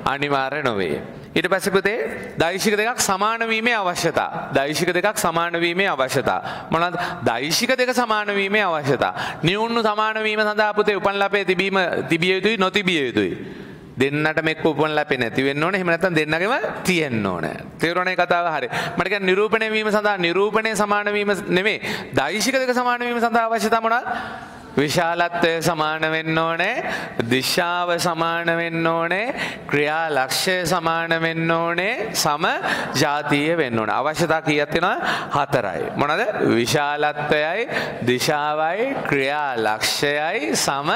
අනිවාර්ය නොවේ. ඊට පස්සේ පුතේ දෛශික දෙකක් සමාන වීමේ අවශ්‍යතා. දෛශික දෙකක් සමාන වීමේ අවශ්‍යතා. මොනවාද? දෛශික දෙක සමාන වීමේ අවශ්‍යතා. නියුණු සමාන වීම සඳහා පුතේ උපන් ලපේ තිබීම තිබිය යුතුයි නොතිබිය යුතුයි. දෙන්නට මෙක් උපන් ලැපේ නැති වෙන්න ඕනේ. එහෙම නැත්නම් දෙන්නගෙම තියෙන්න ඕනේ. තේරුණානේ කතාව හරිය. මට කියන්නේ නිරූපණය වීම සඳහා නිරූපණය සමාන වීම නෙමෙයි. දෛශික දෙක සමාන වීම සඳහා අවශ්‍යතා මොනවාද? විශාලත්වය සමාන වෙන්න ඕනේ දිශාව සමාන වෙන්න ඕනේ ක්‍රියා ලක්ෂය සමාන වෙන්න ඕනේ සම ජාතිය වෙන්න ඕනේ. අවශ්‍යතා කීයක් තියෙනවද? හතරයි. මොනවාද? විශාලත්වයයි දිශාවයි ක්‍රියා ලක්ෂයයි සම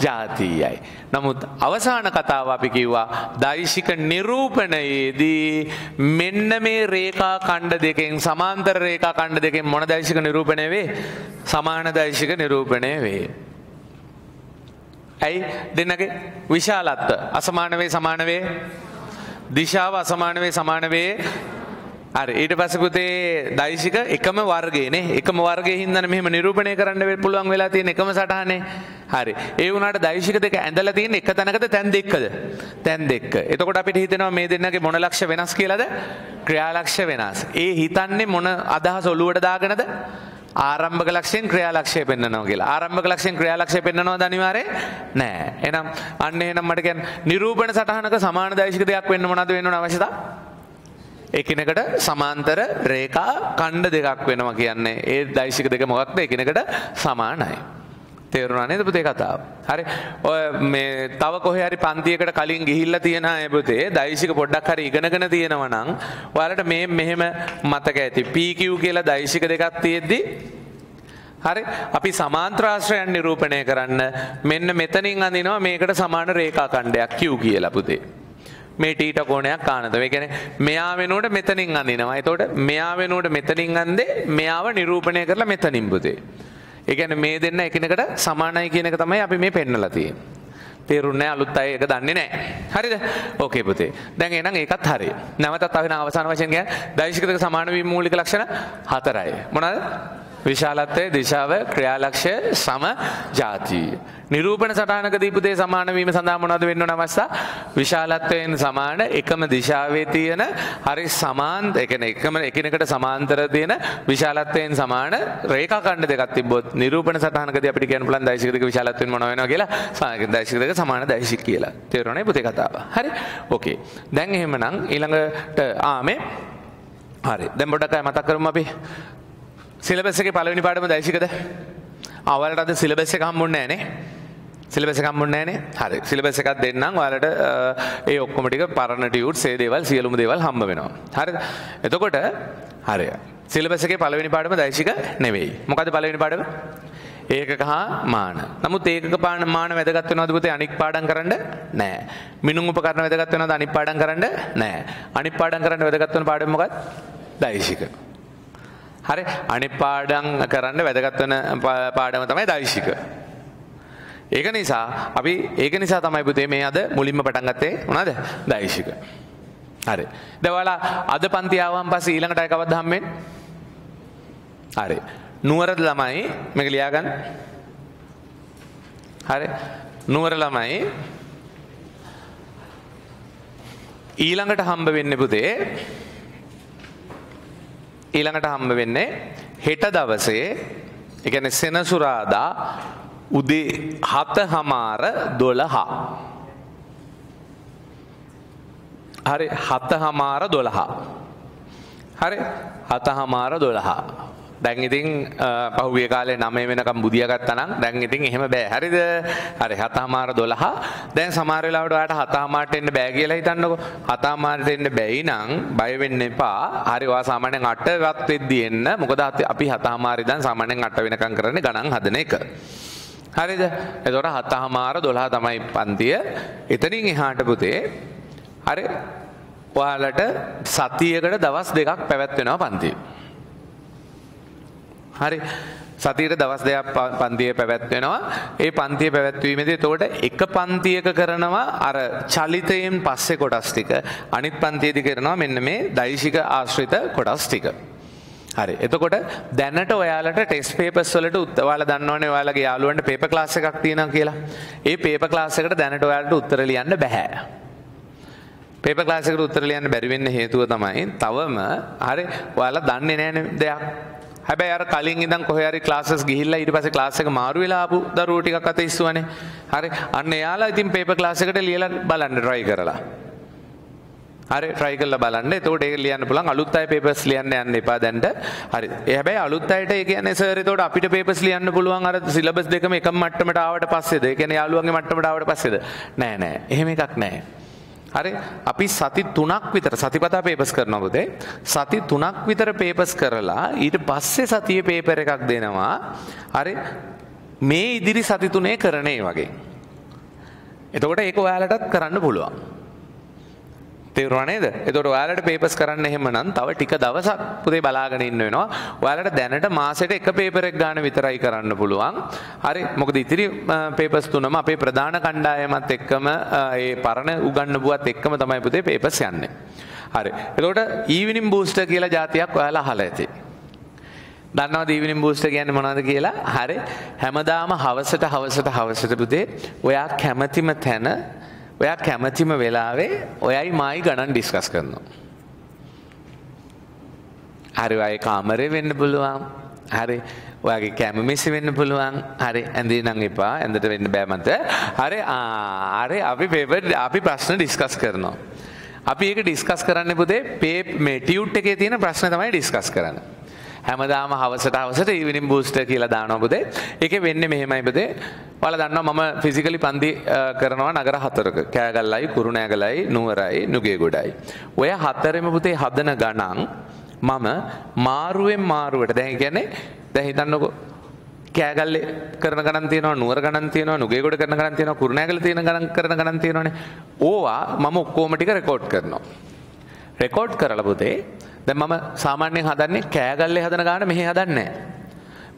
ජාතියයි. නමුත් අවසාන කතාව අපි කිව්වා දෛශික නිරූපණයේදී මෙන්න මේ රේඛා ඛණ්ඩ දෙකෙන් සමාන්තර රේඛා ඛණ්ඩ දෙකෙන් මොන දෛශික නිරූපණය වේ? සමාන දෛශික නිරූපණය වේ. ඇයි? දෙන්නගේ විශාලත්ව. අසමාන වේ සමාන වේ. දිශාව අසමාන වේ සමාන වේ. හරි ඊට පස්සේ පුතේ දෛශික එකම වර්ගයනේ එකම වර්ගයේ හින්දානේ මෙහෙම නිරූපණය කරන්න පුළුවන් වෙලා තියෙන එකම සටහනේ. හරි. ඒ වුණාට දෛශික දෙක ඇඳලා තියෙන එක තැනකද තැන් දෙකද? තැන් දෙක. එතකොට අපිට හිතෙනවා මේ දෙන්නගේ මොන ලක්ෂ වෙනස් කියලාද? ක්‍රියාලක්ෂ වෙනස්. ඒ හිතන්නේ මොන අදහස ඔලුවට දාගෙනද? ආරම්භක ලක්ෂයෙන් ක්‍රියාලක්ෂය පෙන්වනවා කියලා. ආරම්භක ලක්ෂයෙන් ක්‍රියාලක්ෂය පෙන්වනවද අනිවාර්යෙන්? නෑ. එහෙනම් අන්න එහෙනම් මට කියන්නේ නිරූපණ සටහනක සමාන දෛශික දෙයක් වෙන්න මොනවද වෙන්න ඕන අවශ්‍යතාව? එකිනෙකට සමාන්තර රේඛා ඛණ්ඩ දෙකක් වෙනවා කියන්නේ. ඒ දෛශික දෙක මොකක්ද? එකිනෙකට සමානයි. තේරුණා නේද පුතේ කතාව? හරි. ඔය මේ තව කොහේ හරි පන්තියකට කලින් ගිහිල්ලා තියෙන අය පුතේ දෛශික පොඩ්ඩක් හරි ඉගෙනගෙන තියෙනවා නම් ඔයාලට මේ මෙහෙම මතක ඇති. PQ කියලා දෛශික දෙකක් තියෙද්දි හරි අපි සමාන්ත්‍රාශ්‍රයන් නිරූපණය කරන්න මෙන්න මෙතනින් අඳිනවා මේකට සමාන රේඛා ඛණ්ඩයක් Q කියලා පුතේ. මේ ටීට කෝණයක් ආනද. ඒ කියන්නේ මෙයා වෙනුවට මෙතනින් අඳිනවා. එතකොට මෙයා වෙනුවට මෙතනින් අඳේ මෙයාව නිරූපණය කරලා මෙතනින් පුතේ. ඒ කියන්නේ මේ දෙන්න එකිනෙකට සමානයි කියන එක තමයි අපි මේ පෙන්නලා තියෙන්නේ. තේරුන්නේ අලුත් අය ඒක දන්නේ නැහැ. හරිද? ඕකේ පුතේ. දැන් එහෙනම් ඒකත් හරි. නැවතත් අපි අවසාන වශයෙන් කියන්නේ දෛශික දෙක සමාන වීම මූලික ලක්ෂණ හතරයි. මොනවාද? විශාලත්වය දිශාව ක්‍රියාලක්ෂය සම ජාතිය. නිරූපණ සටහනක දීපුදේ සමානවීම සඳහා මොනවද වෙන්න ඕන අවස්ථා? විශාලත්වයෙන් සමාන එකම දිශාවේ තියෙන හරි සමාන් ඒ කියන්නේ එකම එකිනෙකට සමාන්තර තියෙන විශාලත්වයෙන් සමාන රේඛා ඛණ්ඩ දෙකක් තිබ්බොත් නිරූපණ සටහනකදී අපිට කියන්න පුළුවන් දෛශික දෙක විශාලත්වයෙන් මොන වෙනවා කියලා සාමාන්‍ය දෛශික දෙක සමාන දෛශික කියලා. තේරුණානේ පුතේ කතාව. හරි? ඕකේ. දැන් එහෙමනම් ඊළඟට ආ මේ හරි. දැන් පොඩ්ඩක් මතක් කරමු අපි. සිලබස් එකේ පළවෙනි පාඩම දෛශිකද? අවලට අද සිලබස් එක හම්බුන්නේ නැහැ නේ. සිලබස් එක හම්බුන්නේ නැහනේ. හරි. සිලබස් එකක් දෙන්නම් ඔයාලට ඒ ඔක්කොම ටික පරණ ටියුට්ස් ඒ දේවල් සියලුම දේවල් හම්බ වෙනවා. හරිද? එතකොට හරි. සිලබස් එකේ පළවෙනි පාඩම දෛශික නෙවෙයි. මොකද්ද පළවෙනි පාඩම? ඒකක හා මාන. නමුත් ඒකක මාන වැදගත් වෙනවද පුතේ අනික් පාඩම් කරන්න? නෑ. මිනුම් උපකරණ වැදගත් වෙනවද අනික් පාඩම් කරන්න? නෑ. අනික් පාඩම් කරන්න වැදගත් වෙන පාඩම මොකක්ද? දෛශික. හරි අනිත් පාඩම් කරන්න වැදගත් වෙන පාඩම තමයි දෛශික. ඒක නිසා අපි ඒක නිසා තමයි පුතේ මේ අද මුලින්ම පටන් ගත්තේ මොනවද? දෛශික. හරි. දැන් ඔයාලා අද පන්ති ආවම පස්සේ ඊළඟට අය කවද්ද හම්බෙන්නේ? හරි. නුවර ළමයි මේක ලියාගන්න. හරි. නුවර ළමයි ඊළඟට හම්බ වෙන්නේ පුතේ ඊළඟට හම්බ වෙන්නේ හෙට දවසේ ඒ කියන්නේ සෙනසුරාදා උදේ 7 හමාර 12 හරි 7 හමාර 12 හරි 7 හමාර 12 දැන් ඉතින් පහුගිය කාලේ 9 වෙනකම් බුදියා ගත්තා නම් දැන් ඉතින් එහෙම බෑ. හරිද? හරි 7මාර 12. දැන් සමහර වෙලාවට ඔයාලට 7මාරට එන්න බෑ කියලා හිතන්නකෝ. 7මාරට එන්න බැයි නම් බය වෙන්න එපා. හරි ඔයා සාමාන්‍යයෙන් 8වත් වෙද්දි එන්න. මොකද අපි 7මාරි දැන් සාමාන්‍යයෙන් 8 වෙනකම් කරන්නේ ගණන් හදන එක. හරිද? එතකොට 7මාර 12 තමයි පන්තිය. එතනින් එහාට පුතේ හරි ඔයාලට සතියකට දවස් දෙකක් පැවැත්වෙනවා පන්තිය. හරි සතියට දවස් දෙයක් පන්තිය පැවැත්වෙනවා ඒ පන්තිය පැවැත්වීමේදී එතකොට එක පන්තියක කරනවා අර චලිතයෙන් පස්සේ කොටස් ටික අනිත් පන්තියේදී කරනවා මෙන්න මේ දෛශික ආශ්‍රිත කොටස් ටික හරි එතකොට දැනට ඔයාලට ටෙස්ට් පේපර්ස් වලට ඔයාලා දන්නවනේ ඔයාලගේ යාළුවන්ට පේපර් ක්ලාස් එකක් තියෙනවා කියලා. ඒ පේපර් ක්ලාස් එකට දැනට ඔයාලට උත්තර ලියන්න බෑ. පේපර් ක්ලාස් එකට උත්තර ලියන්න බැරි වෙන්න හේතුව තමයි තවම හරි ඔයාලා දන්නේ නැහැ දෙයක්. හැබැයි අර කලින් ඉඳන් කොහේ හරි ක්ලාසස් ගිහිල්ලා ඊට පස්සේ ක්ලාස් එක මාරු වෙලා ආපු දරුවෝ ටිකක් අත ඉස්සුවනේ. හරි. අන්න එයාලා ඉතින් පේපර් ක්ලාස් එකට ලියලා බලන්න try කරලා. හරි try කරලා බලන්න. එතකොට ඒක ලියන්න පුළුවන්. අලුත් අය papers ලියන්න යන්න එපා දැන්ට. හරි. ඒ හැබැයි අලුත් අයට ඒ කියන්නේ සර් එතකොට අපිට papers ලියන්න පුළුවන් අර syllabus දෙකම එකම මට්ටමට ආවට පස්සේද? ඒ කියන්නේ යාළුවන්ගේ මට්ටමට ආවට පස්සේද? නෑ නෑ. එහෙම එකක් නෑ. හරි? අපි සති තුනක් විතර සතිපතා පේපස් කරනවා පුතේ. සති තුනක් විතර පේපස් කරලා ඊට පස්සේ සතිය පේපර් එකක් දෙනවා. හරි? මේ ඉදිරි සති තුනේ කරනේ වගේ. එතකොට ඒක ඔයාලටත් කරන්න පුළුවන්. තේරුණා නේද? එතකොට ඔයාලට පේපර්ස් කරන්න එහෙම නම් තව ටික දවසක් පුතේ බලාගෙන ඉන්න වෙනවා. ඔයාලට දැනට මාසෙට එක පේපර් එක ගන්න විතරයි කරන්න පුළුවන්. හරි. මොකද ඉතිරි පේපර්ස් තුනම අපේ ප්‍රධාන කණ්ඩායමත් එක්කම ඒ පරණ උගන්වපුවත් එක්කම තමයි පුතේ පේපර්ස් යන්නේ. හරි. එතකොට ඊවිනින් බූස්ටර් කියලා જાතියක් ඔයාලා අහලා ඇති. දන්නවද ඊවිනින් බූස්ටර් කියන්නේ මොනවද කියලා? හරි. හැමදාම හවසට හවසට හවසට පුතේ ඔයා කැමතිම තැන ඔයා කැමතිම වෙලාවේ ඔයයි මයි ගණන් ඩිස්කස් කරනවා. හරි ඔය කාමරේ වෙන්න පුළුවන්. හරි ඔයාගේ කැමමිසි වෙන්න පුළුවන්. හරි ඇඳේ නම් එපා. ඇඳට වෙන්න බෑ මත. හරි ආ හරි අපි පේපර් අපි ප්‍රශ්න ඩිස්කස් කරනවා. අපි ඒක ඩිස්කස් කරන්න පුතේ පේ මේ ටියුට් එකේ තියෙන ප්‍රශ්න තමයි ඩිස්කස් කරන්නේ. හැමදාම හවසට හවසට ඊවිනින් බූස්ටර් කියලා දානවා පුතේ. ඒකේ වෙන්නේ මෙහෙමයි පුතේ. ඔයාලා දන්නවා මම ෆිසිකලි පන්ති කරනවා නගර හතරක. කෑගල්ලයි, කුරුණෑගලයි, නුවරයි, නුගේගොඩයි. ඔය හතරෙම පුතේ හදන ගණන් මම මාරුවෙන් මාරුවට දැන් කියන්නේ දැන් හිතන්නකෝ කෑගල්ලේ කරන ගණන් තියෙනවා නුවර ගණන් තියෙනවා නුගේගොඩ කරන ගණන් තියෙනවා කුරුණෑගල තියෙන ගණන් කරන ගණන් තියෙනවානේ. ඕවා මම ඔක්කොම ටික රෙකෝඩ් කරනවා. රෙකෝඩ් කරලා පුතේ දැන් මම සාමාන්‍යයෙන් හදන්නේ කෑගල්ලේ හදන ගාන මෙහෙ හදන්නේ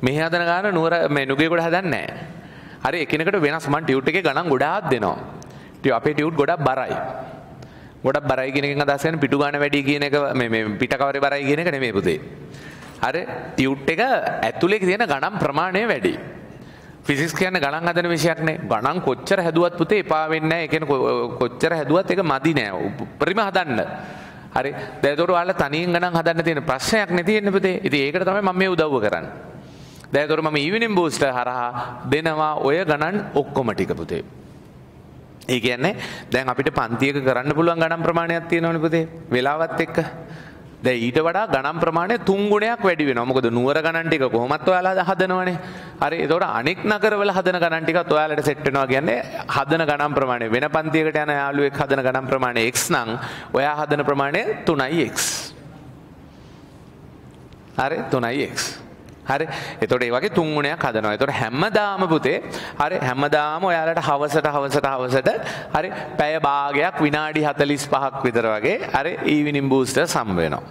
මෙහෙ හදන ගාන නුවර මේ නුගේගොඩ හදන්නේ හරි එකිනෙකට වෙනස් මම ටියුට් එකේ ගණන් ගොඩාක් දෙනවා. ටියු අපේ ටියුට් ගොඩක් බරයි. ගොඩක් බරයි කියන එකෙන් අදහස් කරන්නේ පිටු ගාන වැඩි කියන එක මේ මේ පිට කවරේ බරයි කියන එක නෙමෙයි පුතේ. අර ටියුට් එක ඇතුලේ තියෙන ගණන් ප්‍රමාණය වැඩි. ෆිසික්ස් කියන්නේ ගණන් හදන විෂයක් නේ. ගණන් කොච්චර හැදුවත් පුතේ එපා වෙන්නේ නැහැ. ඒ කියන්නේ කොච්චර හැදුවත් ඒක මදි නෑ. උපරිම හදන්න. හරි. දැන් ඒතකොට ඔයාලා තනියෙන් ගණන් හදන්න තියෙන ප්‍රශ්නයක් නේ තියෙන්නේ පුතේ. ඉතින් ඒකට තමයි මම මේ උදව්ව කරන්නේ. දැන් ඒතකොට මම ඊවිනින් බූස්ටර් හරහා දෙනවා ඔය ගණන් ඔක්කොම ටික පුතේ. ඒ කියන්නේ දැන් අපිට පන්තියක කරන්න පුළුවන් ගණන් ප්‍රමාණයක් තියෙනවනේ පුතේ. වෙලාවත් එක්ක. දැන් ඊට වඩා ගණන් ප්‍රමාණය තුන් ගුණයක් වැඩි වෙනවා. මොකද නුවර ගණන් ටික කොහොමත් ඔයාලා හදනවනේ. හරි. ඒතකොට අනෙක් නගරවල හදන ගණන් ටිකත් ඔයාලට සෙට් වෙනවා කියන්නේ හදන ගණන් ප්‍රමාණය. වෙන පන්තියකට යන යාළුවෙක් හදන ගණන් ප්‍රමාණය x නම් ඔයා හදන ප්‍රමාණය 3යි x. හරි 3යි x. හරි? එතොට ඒ වගේ තුන්ගුණයක් හදනවා. එතොට හැමදාම පුතේ හරි? හැමදාම ඔයාලට හවසට හවසට හවසට හරි? පැය භාගයක් විනාඩි හතලිස් පහක් විතර වගේ හරි? ඊවිනිම් බූස්ට සම්බවෙනවා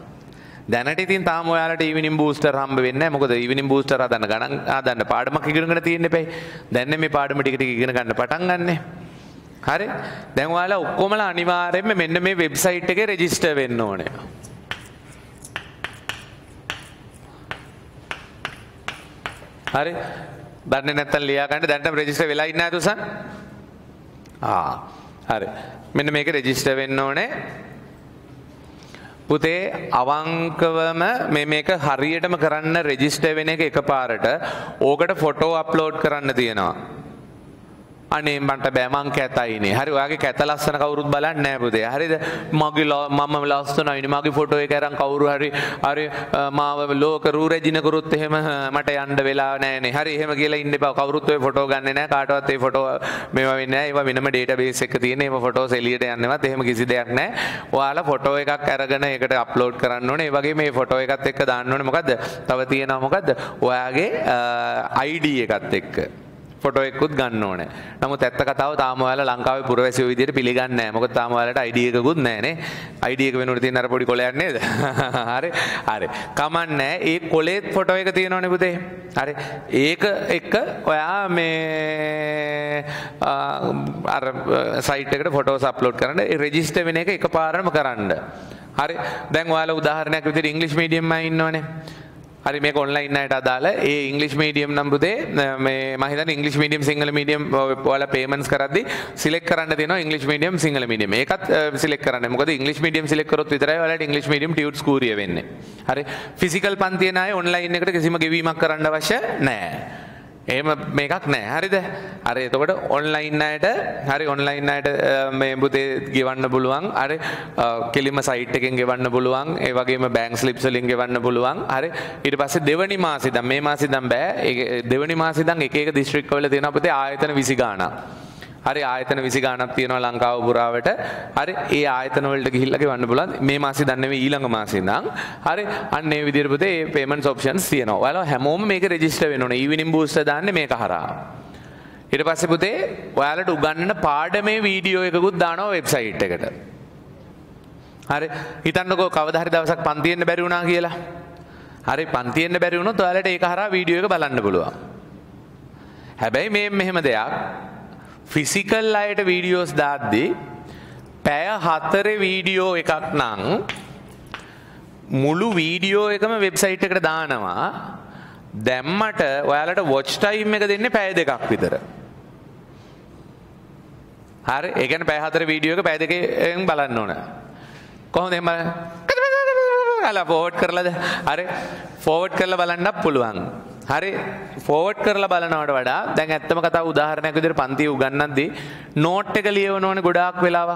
දැනට ඉතින් තාම ඔයාලට ඊවිනිම් බූස්ටර් හම්බ වෙන්නේ මොකද ඊවිනිම් බූස්ටර් හදන්න ගණන් හදන්න පාඩමක් ඉගෙනගෙන තියෙන්න එපයි දැන් මේ පාඩම ටික ටික ඉගෙන ගන්න පටන් ගන්නනේ හරි? දැන් ඔයාලා ඔක්කොමලා අනිවාර්යයෙන්ම මෙන්න මේ වෙබ්සයිට් එකේ රෙජිස්ටර් වෙන්න ඕනේ. හරි. දන්න නැත්තන් ලියාගන්න. දැන්ටම රෙජිස්ටර් වෙලා ඉන්න තුසන් ආ. හරි. මෙන්න මේක රෙජිස්ටර් වෙන්න ඕනේ. පුතේ අවංකවම මේ මේක හරියටම කරන්න රෙජිස්ටර් වෙන එක එකපාරට ඕකට ෆොටෝ අප්ලෝඩ් කරන්න තියෙනවා. අනේ මට බෑ මං කැතයිනේ. හරි ඔයාගේ කැත ලස්සන කවුරුත් බලන්නේ නැහැ පුතේ. හරිද? මගේ මම ලස්සනයිනේ. මගේ ෆොටෝ එක අරන් කවුරු හරි හරි මාව ලෝක රූ රෙජින කරුත් එහෙම මට යන්න වෙලා නැහැනේ. හරි එහෙම කියලා ඉන්න එපා. කවුරුත් ඔය ෆොටෝ ගන්නෙ නැහැ. කාටවත් ඒ ෆොටෝ මේවා වෙන්නේ නැහැ. ඒවා වෙනම ඩේටාබේස් එක තියෙන. ඒවා ෆොටෝස් එළියට යන්නවත් එහෙම කිසි දෙයක් නැහැ. ඔයාලා ෆොටෝ එකක් අරගෙන ඒකට අප්ලෝඩ් කරන්න ඕනේ. ඒ වගේ මේ ෆොටෝ එකත් එක්ක දාන්න ඕනේ. මොකද්ද? තව තියෙනවා මොකද්ද? ඔයාගේ ID එකත් එක්ක. ෆොටෝ එකකුත් ගන්න ඕනේ. නමුත් ඇත්ත කතාව තාම ඔයාලා ලංකාවේ පුරවැසියෝ විදිහට පිළිගන්නේ නැහැ. මොකද තාම ඔයාලට ID එකකුත් නැහැ නේ. ID එක වෙනුවට තියෙන අර පොඩි කොලයක් නේද? හරි. හරි. කමන්නේ ඒ කොලේත් ෆොටෝ එක තියෙනවනේ පුතේ. හරි. ඒක එක්ක ඔයා මේ අර සයිට් එකට ෆොටෝස් අප්ලෝඩ් කරන්න ඒ රෙජිස්ටර් වෙන එක එකපාරම කරන්න. හරි. දැන් ඔයාලා උදාහරණයක් විදිහට ඉංග්‍රීසි මීඩියම් එකේ ඉන්නවනේ. හරි මේක ඔන්ලයින් අයට අදාළ. ඒ ඉංග්ලිෂ් මීඩියම් නම් පුතේ මේ මම හිතන්නේ ඉංග්ලිෂ් මීඩියම් සිංහල මීඩියම් ඔයාලා පේමන්ට්ස් කරද්දි සිලෙක්ට් කරන්න දෙනවා ඉංග්ලිෂ් මීඩියම් සිංහල මීඩියම් ඒකත් සිලෙක්ට් කරන්න. මොකද ඉංග්ලිෂ් මීඩියම් සිලෙක්ට් කරොත් විතරයි ඔයාලට ඉංග්ලිෂ් මීඩියම් ටියුට්ස් කූරිය වෙන්නේ. හරි. ෆිසිකල් පන්තියේ නාය ඔන්ලයින් එකට කිසිම ගෙවීමක් කරන්න අවශ්‍ය නැහැ. එහෙම මේකක් නෑ. හරිද? අර එතකොට ඔන්ලයින් අයට හරි ඔන්ලයින් අයට මේ පුතේ ගෙවන්න පුළුවන්. අර කෙලිම සයිට් එකෙන් ගෙවන්න පුළුවන්. ඒ වගේම බැංක් ස්ලිප්ස් වලින් ගෙවන්න පුළුවන්. හරි ඊට පස්සේ දෙවනි මාසෙ දැන් මේ මාසෙ දැන් බෑ. දෙවනි මාසෙ දැන් එක එක දිස්ත්‍රික්ක වල තියෙනවා. පුතේ ආයතන 20 ගාණක්. හරි ආයතන 20 ගාණක් තියෙනවා ලංකාව පුරාවට. හරි ඒ ආයතන වලට ගිහිල්ලා ගෙවන්න පුළුවන්. මේ මාසේ දන්නේ නෙවෙයි ඊළඟ මාසේ ඉඳන්. හරි අන්න ඒ විදිහට පුතේ මේ payments options තියෙනවා. ඔයාලා හැමෝම මේක රෙජිස්ටර් වෙන්න ඕනේ. evening booster දාන්නේ මේක හරහා. ඊට පස්සේ පුතේ ඔයාලට උගන්වන පාඩමේ වීඩියෝ එකකුත් දානවා වෙබ්සයිට් එකට. හරි හිතන්නකෝ කවදා හරි දවසක් පන්තියෙන්න බැරි වුණා කියලා. හරි පන්තියෙන්න බැරි වුණොත් ඔයාලට ඒක හරහා වීඩියෝ එක බලන්න පුළුවන්. හැබැයි මේ මෙහෙම දෙයක් ෆිසිකල් අයට වීඩියෝස් දාද්දී පැය හතර වීඩියෝ එකක් නං මුළු වීඩියෝ එකම වෙබ්සයිට් එකට දානවා දැම්මට ඔයාලට වොච් ටයිම් එක දෙන්නේ පැය දෙකක් විතර. හරි ඒ කියන්නේ පැය හතර වීඩියෝ එක පැය දෙකෙන් බලන්න ඕන. කොහොමද එහෙම අලා ෆෝවර්ඩ් කරලාද? හරි ෆෝවර්ඩ් කරලා බලන්නත් පුළුවන්. හරි ෆෝවර්ඩ් කරලා බලනවට වඩා දැන් ඇත්තම කතා උදාහරණයක් විදිහට පන්තිය උගන්වද්දී නෝට් එක ලියවන ඕනේ ගොඩාක් වෙලාව.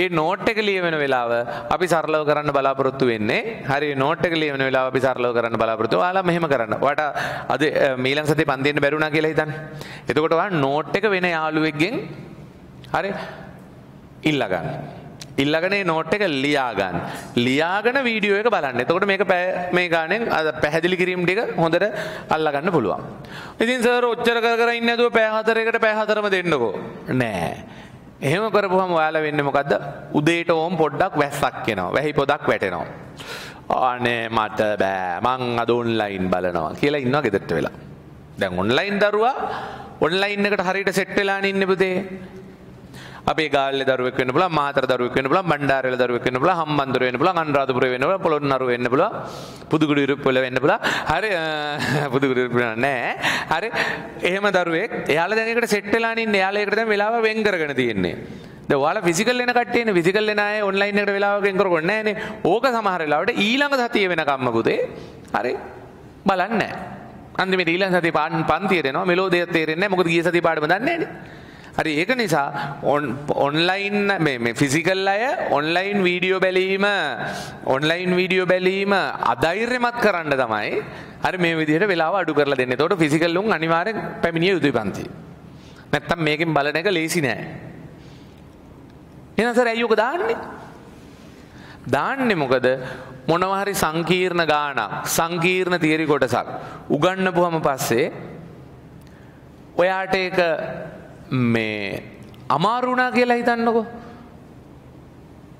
ඒ නෝට් එක ලියවෙන වෙලාව අපි සරලව කරන්න බලාපොරොත්තු වෙන්නේ. හරි නෝට් එක ලියවෙන වෙලාව අපි සරලව කරන්න බලාපොරොත්තු. ඔයාලා මෙහෙම කරන්න. ඔයාට අද මීළඟ සතියේ පන්තියෙන් බැරුණා කියලා හිතන්න. එතකොට ඔයා නෝට් එක වෙන යාළුවෙක්ගෙන් හරි ඉල්ලා ගන්න. ඉල්ලගෙන නෝට් එක ලියාගන්න. ලියාගෙන වීඩියෝ එක බලන්න. එතකොට මේක මේ ගානෙන් පැහැදිලි කිරීම ටික හොඳට අල්ලගන්න පුළුවන්. ඉතින් සර් ඔච්චර කර කර ඉන්නේ නැතුව පැය හතරයකට පැය හතරම දෙන්නකෝ. නෑ. එහෙම කරපුවම ඔයාලා වෙන්නේ මොකද්ද? උදේට ඕම් පොඩ්ඩක් වැස්සක් එනවා. වැහි පොදක් වැටෙනවා. අනේ මට බෑ. මං අද ඔන්ලයින් බලනවා කියලා ඉන්නවා ගෙදරට වෙලා. දැන් ඔන්ලයින් දරුවා ඔන්ලයින් එකට හරියට සෙට් වෙලානේ ඉන්නේ පුතේ. අපේ ගාල්ලේ දරුවෙක් වෙන්න පුළුවන් මහතර දරුවෙක් වෙන්න පුළුවන් බණ්ඩාරවල දරුවෙක් වෙන්න පුළුවන් හම්බන්තොට වෙන්න පුළුවන් අනුරාධපුර වෙන්න පුළුවන් පොළොන්නරුව වෙන්න පුළුවන් පුදුකුඩු ඉරුප්පොළ වෙන්න පුළුවන්. හරි පුදුකුඩු ඉරුප්පොළ නෑ. හරි එහෙම දරුවෙක් එයාලා දැන් ඒකට සෙට් වෙලා ඉන්නේ එයාලා ඒකට දැන් වෙලාව වෙන් කරගෙන තියෙන්නේ. දැන් ඔයාලා ෆිසිකල් එන කට්ටියනේ ෆිසිකල් එන අය ඔන්ලයින් එකට වෙලාව වෙන් කරගොන්නේ නෑනේ ඕක සමහර වෙලාවට ඊළඟ සතිය වෙනකම්ම පුතේ. හරි බලන්නේ නෑ. අන්තිමට ඊළඟ සතිය පන්තිය දෙනවා. මෙලෝ දෙයක් තේරෙන්නේ නැහැ මොකද ගිය සතිය පාඩම දන්නේ නෑනේ. හරි ඒක නිසා ඔන්ලයින් මේ ෆිසිකල් අය ඔන්ලයින් වීඩියෝ බැලීම ඔන්ලයින් වීඩියෝ බැලීම අධෛර්යමත් කරන්න තමයි හරි මේ විදිහට වෙලාව අඩු කරලා දෙන්නේ. එතකොට ෆිසිකල් උන් අනිවාර්යෙන් පැමිණිය යුතුයි පන්ති. නැත්තම් මේකෙන් බලන එක ලේසි නෑ. එහෙනම් සර් ඇයි ඔක දාන්නේ? දාන්නේ මොකද මොනවා හරි සංකීර්ණ ගානක් සංකීර්ණ තියරි කොටසක් උගන්වපුවම පස්සේ ඔයාට ඒක මේ අමාරුණා කියලා හිතන්නකෝ.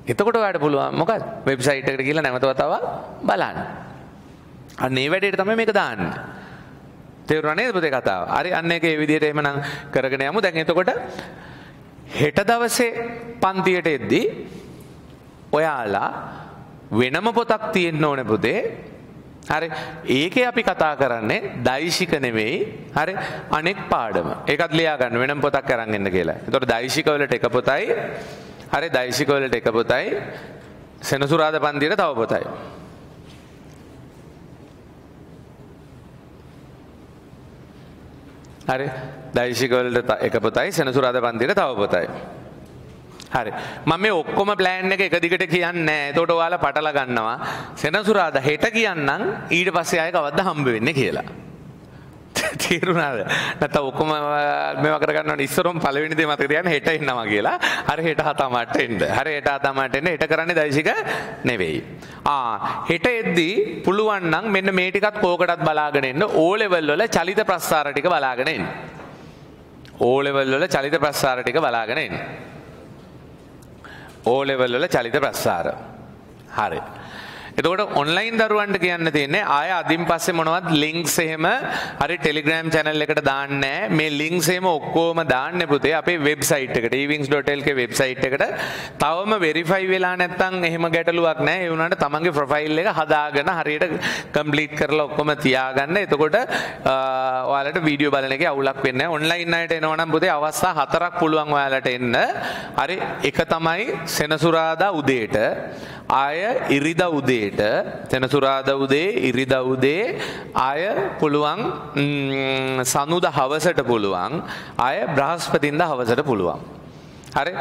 එතකොට ඔයාලට පුළුවන් මොකද වෙබ්සයිට් එකට ගිහලා නැවත වතාවක් බලන්න. අන්න ඒ වැඩේට තමයි මේක දාන්නේ. තේරුණා නේද පුතේ කතාව? හරි අන්න ඒක ඒ විදිහට එහෙමනම් කරගෙන යමු. දැන් එතකොට හෙට දවසේ පන්තියට එද්දී ඔයාලා වෙනම පොතක් තියෙන්න ඕනේ පුතේ. හරි ඒකේ අපි කතා කරන්නේ දෛශික නෙවෙයි හරි අනෙක් පාඩම ඒකත් ලියා ගන්න වෙනම පොතක් අරන් එන්න කියලා. එතකොට දෛශික වලට එක පොතයි හරි දෛශික වලට එක පොතයි සෙනසුරාදා පන්තියට තව පොතයි. හරි දෛශික වලට එක පොතයි සෙනසුරාදා පන්තියට තව පොතයි. හරි මම මේ ඔක්කොම ප්ලෑන් එක එක දිගට කියන්නේ නැහැ. එතකොට ඔයාලා පටල ගන්නවා. සෙනසුරාදා හෙට කියන්නම් ඊට පස්සේ ආයෙ කවද්ද හම්බ වෙන්නේ කියලා. තේරුණාද? නැත්නම් ඔක්කොම මේවා කරගන්නවනේ ඉස්සරොම් පළවෙනි දේ මතක තියාගන්න හෙට එන්නවා කියලා. හරි හෙට හතමට එන්න. හරි හෙට හතමට එන්න. හෙට කරන්නේ දෛශික නෙවෙයි. ආ හෙට එද්දී පුළුවන් නම් මෙන්න මේ ටිකත් කෝකටත් බලාගෙන එන්න. ඕ ලෙවල් වල චලිත ප්‍රස්ථාර ටික බලාගෙන එන්න. ඕ ලෙවල් වල චලිත ප්‍රස්ථාර ටික බලාගෙන එන්න. ඕලෙවල් වල චලිත ප්‍රස්සාර. හරි. එතකොට ඔන්ලයින් දරුවන්ට කියන්න තියෙන්නේ ආය අදින් පස්සේ මොනවත් ලින්ක්ස් එහෙම හරි ටෙලිග්‍රෑම් channel එකට දාන්නේ නැහැ. මේ ලින්ක්ස් එහෙම ඔක්කොම දාන්නේ පුතේ අපේ වෙබ්සයිට් එකට ewings.lk වෙබ්සයිට් එකට. තවම වෙරිෆයි වෙලා නැත්නම් එහෙම ගැටලුවක් නැහැ. ඒ වුණාට තමන්ගේ ප්‍රොෆයිල් එක හදාගෙන හරියට කම්ප්ලීට් කරලා ඔක්කොම තියාගන්න. එතකොට ඔයාලට වීඩියෝ බලන එකේ අවුලක් වෙන්නේ නැහැ. ඔන්ලයින් අයට එනවා නම් පුතේ අවස්ථා හතරක් පුළුවන් ඔයාලට එන්න. හරි එක තමයි සෙනසුරාදා උදේට ආය ඉරිදා උදේට සෙනසුරාද උදේ ඉරිදා උදේ ආය පුළුවන් සනුද හවසට පුළුවන් ආය බ්‍රහස්පතින්ද හවසට පුළුවන්. හරි?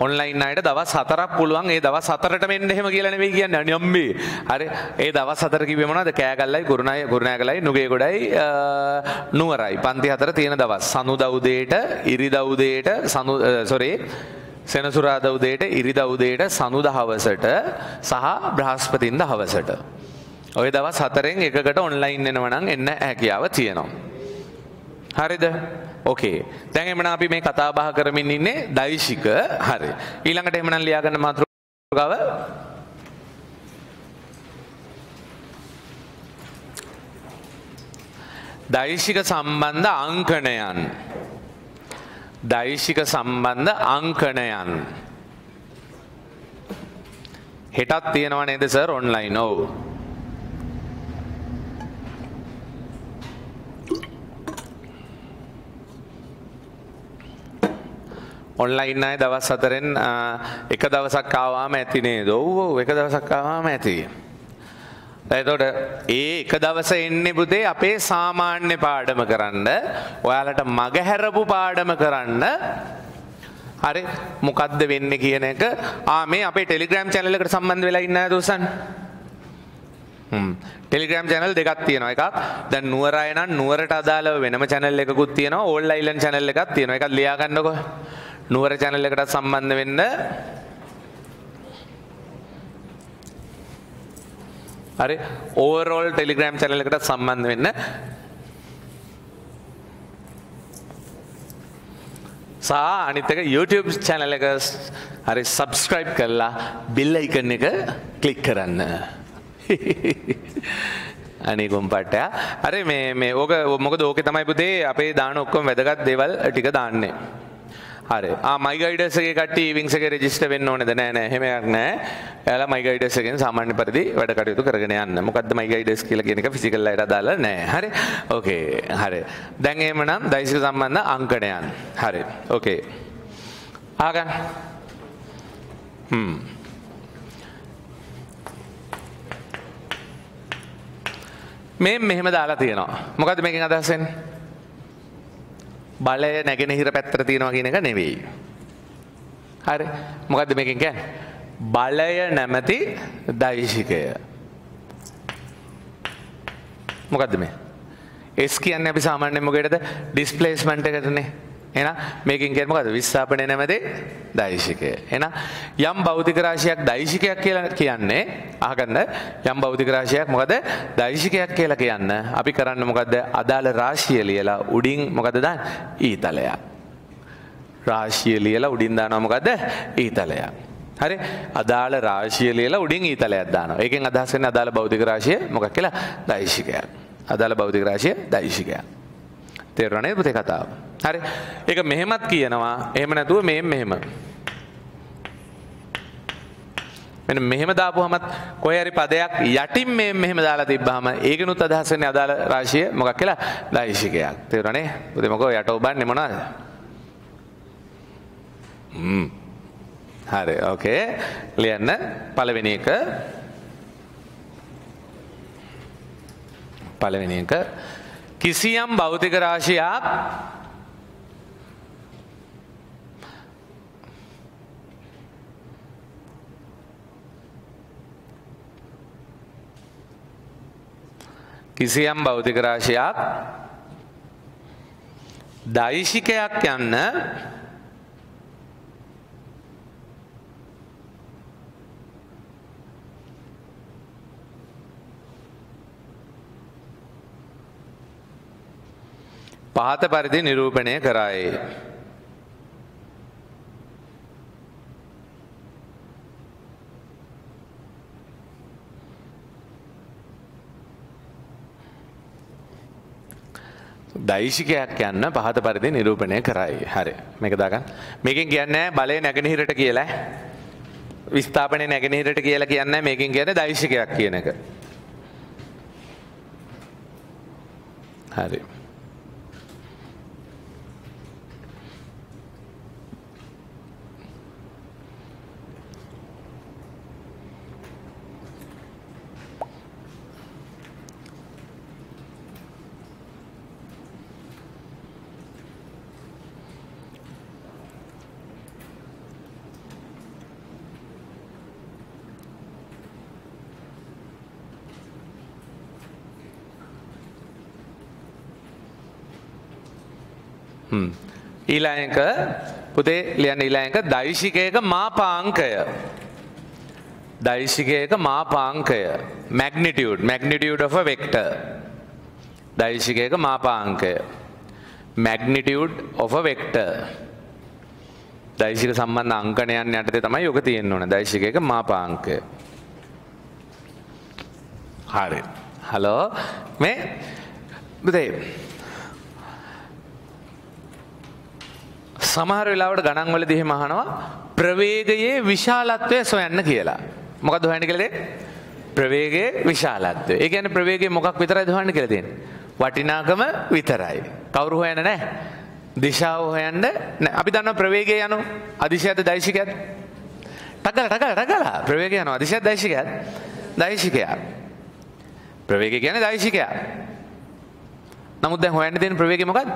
ඔන්ලයින් අයට දවස් හතරක් පුළුවන්. ඒ දවස් හතරට මෙන්න එහෙම කියලා නෙවෙයි කියන්නේ. අනේ අම්මේ. හරි? ඒ දවස් හතර කිව්වේ මොනවද? කෑගල්ලයි කුරුණයි කුරුණෑගලයි නුගේගොඩයි නුවරයි. පන්ති හතර තියෙන දවස්. සනුදා උදේට ඉරිදා උදේට සනු සොරේ සෙනසුරාද උදේට ඉරිදා උදේට සනුද හවසට සහ බ්‍රහස්පතින්ද හවසට. ඔය දවස් හතරෙන් එකකට ඔන්ලයින් එනවා නම් එන්න හැකියාව තියෙනවා. හරිද? ඕකේ. දැන් එමනම් අපි මේ කතා බහ කරමින් ඉන්නේ දෛශික. හරි. ඊළඟට එමනම් ලියා ගන්න මාතෘකාව දෛශික සම්බන්ධ අංකණයන් දෛශික සම්බන්ධ අංකණයන්. හෙටත් තියෙනවා නේද සර් ඔන්ලයින් ඔව්. ඔන්ලයින් අය දවස් හතරෙන් එක දවසක් ආවාම ඇති නේද? ඔව් එක දවසක් ආවාම ඇති. එතකොට ඒ එක දවස එන්නේ පුතේ අපේ සාමාන්‍ය පාඩම කරන්න. ඔයාලට මගහැරපු පාඩම කරන්න. හරි මොකක්ද වෙන්නේ කියන එක. ආ මේ අපේ ටෙලිග්‍රෑම් channel එකට සම්බන්ධ වෙලා ඉන්න අය දොසන් හ්ම්. ටෙලිග්‍රෑම් channel දෙකක් තියෙනවා. එකක් දැන් නුවර අය නම් නුවරට අදාළව වෙනම channel එකකුත් තියෙනවා. ඕල් අයිලන්ඩ් channel එකක් තියෙනවා. එකක් ලියා ගන්නකො. නුවර channel එකට සම්බන්ධ වෙන්න. හරි. ඕවරෝල් ටෙලිග්‍රෑම් channel එකට සම්බන්ධ වෙන්න. සහ අනිත් එක YouTube channel එක හරි subscribe කරලා bell icon එක click කරන්න. අනේ ගොම්පට්ටයා. හරි මේ මේ ඕක මොකද? ඕකේ තමයි පුතේ අපේ දාන ඔක්කොම වැදගත් දේවල් ටික දාන්නේ. හරි. මයිගයිඩසගේ කට විංසක රජිස්ට වෙන්න ඕනෙද? නෑ නෑ. හෙමයක් නෑ. එයාලා මයිගයිඩසගෙන් සාමාන්‍ය පරිදි වැඩ කටයුතු කරගෙන යන්න. මොකක්ද මයිගයිඩස් කියලා කියන එක ෆිසිකල් ලයිට දාලා නෑ. හරි? ඕකේ හරි. දැන් එහෙමනම් දෛසික සම්බන්ධ අංකණයන්. හරි. ඕකේ ආගන්න හ්ම්. මේ මෙහෙම දාලා තියෙනවා. මොකද මේකෙන් අදහසෙන් බලය නැගෙනහිර පැත්තට තියෙනවා කියන එක නෙවෙයි. හරි. මොකක්ද මේකින් කියන්නේ? බලය නැමැති දෛශිකය. මොකක්ද මේ? එස් කියන්නේ අපි සාමාන්‍යයෙන් මොකේද? ඩිස්ප්ලේස්මන්ට් එකටනේ එහෙනම් මේකෙන් කියන්නේ මොකද්ද? විස්ථාපනය නැමැති දෛශිකය. එහෙනම් යම් භෞතික රාශියක් දෛශිකයක් කියලා කියන්නේ අහගන්න. යම් භෞතික රාශියක් මොකද? දෛශිකයක් කියලා කියන්න. අපි කරන්නේ මොකද්ද? අදාළ රාශිය ලියලා උඩින් මොකද දාන්නේ? ඊතලයක්. රාශිය ලියලා උඩින් දානවා මොකද්ද? ඊතලයක්. හරි? අදාළ රාශිය ලියලා උඩින් ඊතලයක් දානවා. ඒකෙන් අදහස් වෙන්නේ අදාළ භෞතික රාශිය මොකක් කියලා? දෛශිකයක්. අදාළ භෞතික රාශිය දෛශිකයක්. තේරුණා නේද පුතේ කතාව. හරි. ඒක මෙහෙමත් කියනවා. එහෙම නැතුව මෙහෙම මෙහෙම. මෙන්න මෙහෙම දාපුවමත් කොහේ හරි පදයක් යටින් මේ මෙහෙම දාලා තිබ්බහම ඒකනුත් අදහස් වෙන්නේ අදාළ රාශිය මොකක් කියලා දෛශිකයක්. තේරුණානේ පුතේ මොකෝ යට ඔබන්නේ මොනවද? හ්ම්. හරි ඕකේ ලියන්න. පළවෙනි එක. පළවෙනි එක. කිසියම් භෞතික රාශියක් කිසියම් භෞතික රාශියක් දෛශිකයක් යන්න පහත පරිදි නිරූපණය කරයි. දෛශිකයක් යන්න පහත පරිදි නිරූපණය කරයි. හරි. මේක දාගන්න. මේකින් කියන්නේ බලය නැගෙනහිරට කියලා. විස්ථාපනය නැගෙනහිරට කියලා කියන්න මේකින් කියන දෛශිකයක් කියන එක. හරි. ඊළඟ පුතේ ලියන්න ඊළඟ දෛශිකයක මාපාංකය. දෛශිකයක මාපාංකය. Magnitude. Magnitude of a vector. දෛශිකයක මාපාංකය. Magnitude of a vector. දෛශික සම්බන්ධ අංකණයන් යටතේ තමයි යොක තියෙන්න ඕන. දෛශිකයක මාපාංකය. හරි. හලෝ මේ පුතේ සමහර වෙලාවට ගණන් වලදී එහෙම අහනවා ප්‍රවේගයේ විශාලත්වය සොයන්න කියලා. මොකක්ද හොයන්න කියලාද? ප්‍රවේගයේ විශාලත්වය. ඒ කියන්නේ ප්‍රවේගයේ මොකක් විතරයිද හොයන්න කියලා තියෙන්නේ? වටිනාකම විතරයි. කවුරු හොයන්නේ නැහැ? දිශාව හොයන්න නැහැ. අපි දන්නවා ප්‍රවේගය යනු අදිශයද දෛශිකයද? ටගල ටගල ටගල ප්‍රවේගය යනවා අදිශයද දෛශිකයද? දෛශිකයක්. ප්‍රවේගය කියන්නේ දෛශිකයක්. නමුත් දැන් හොයන්න තියෙන ප්‍රවේගය මොකක්ද?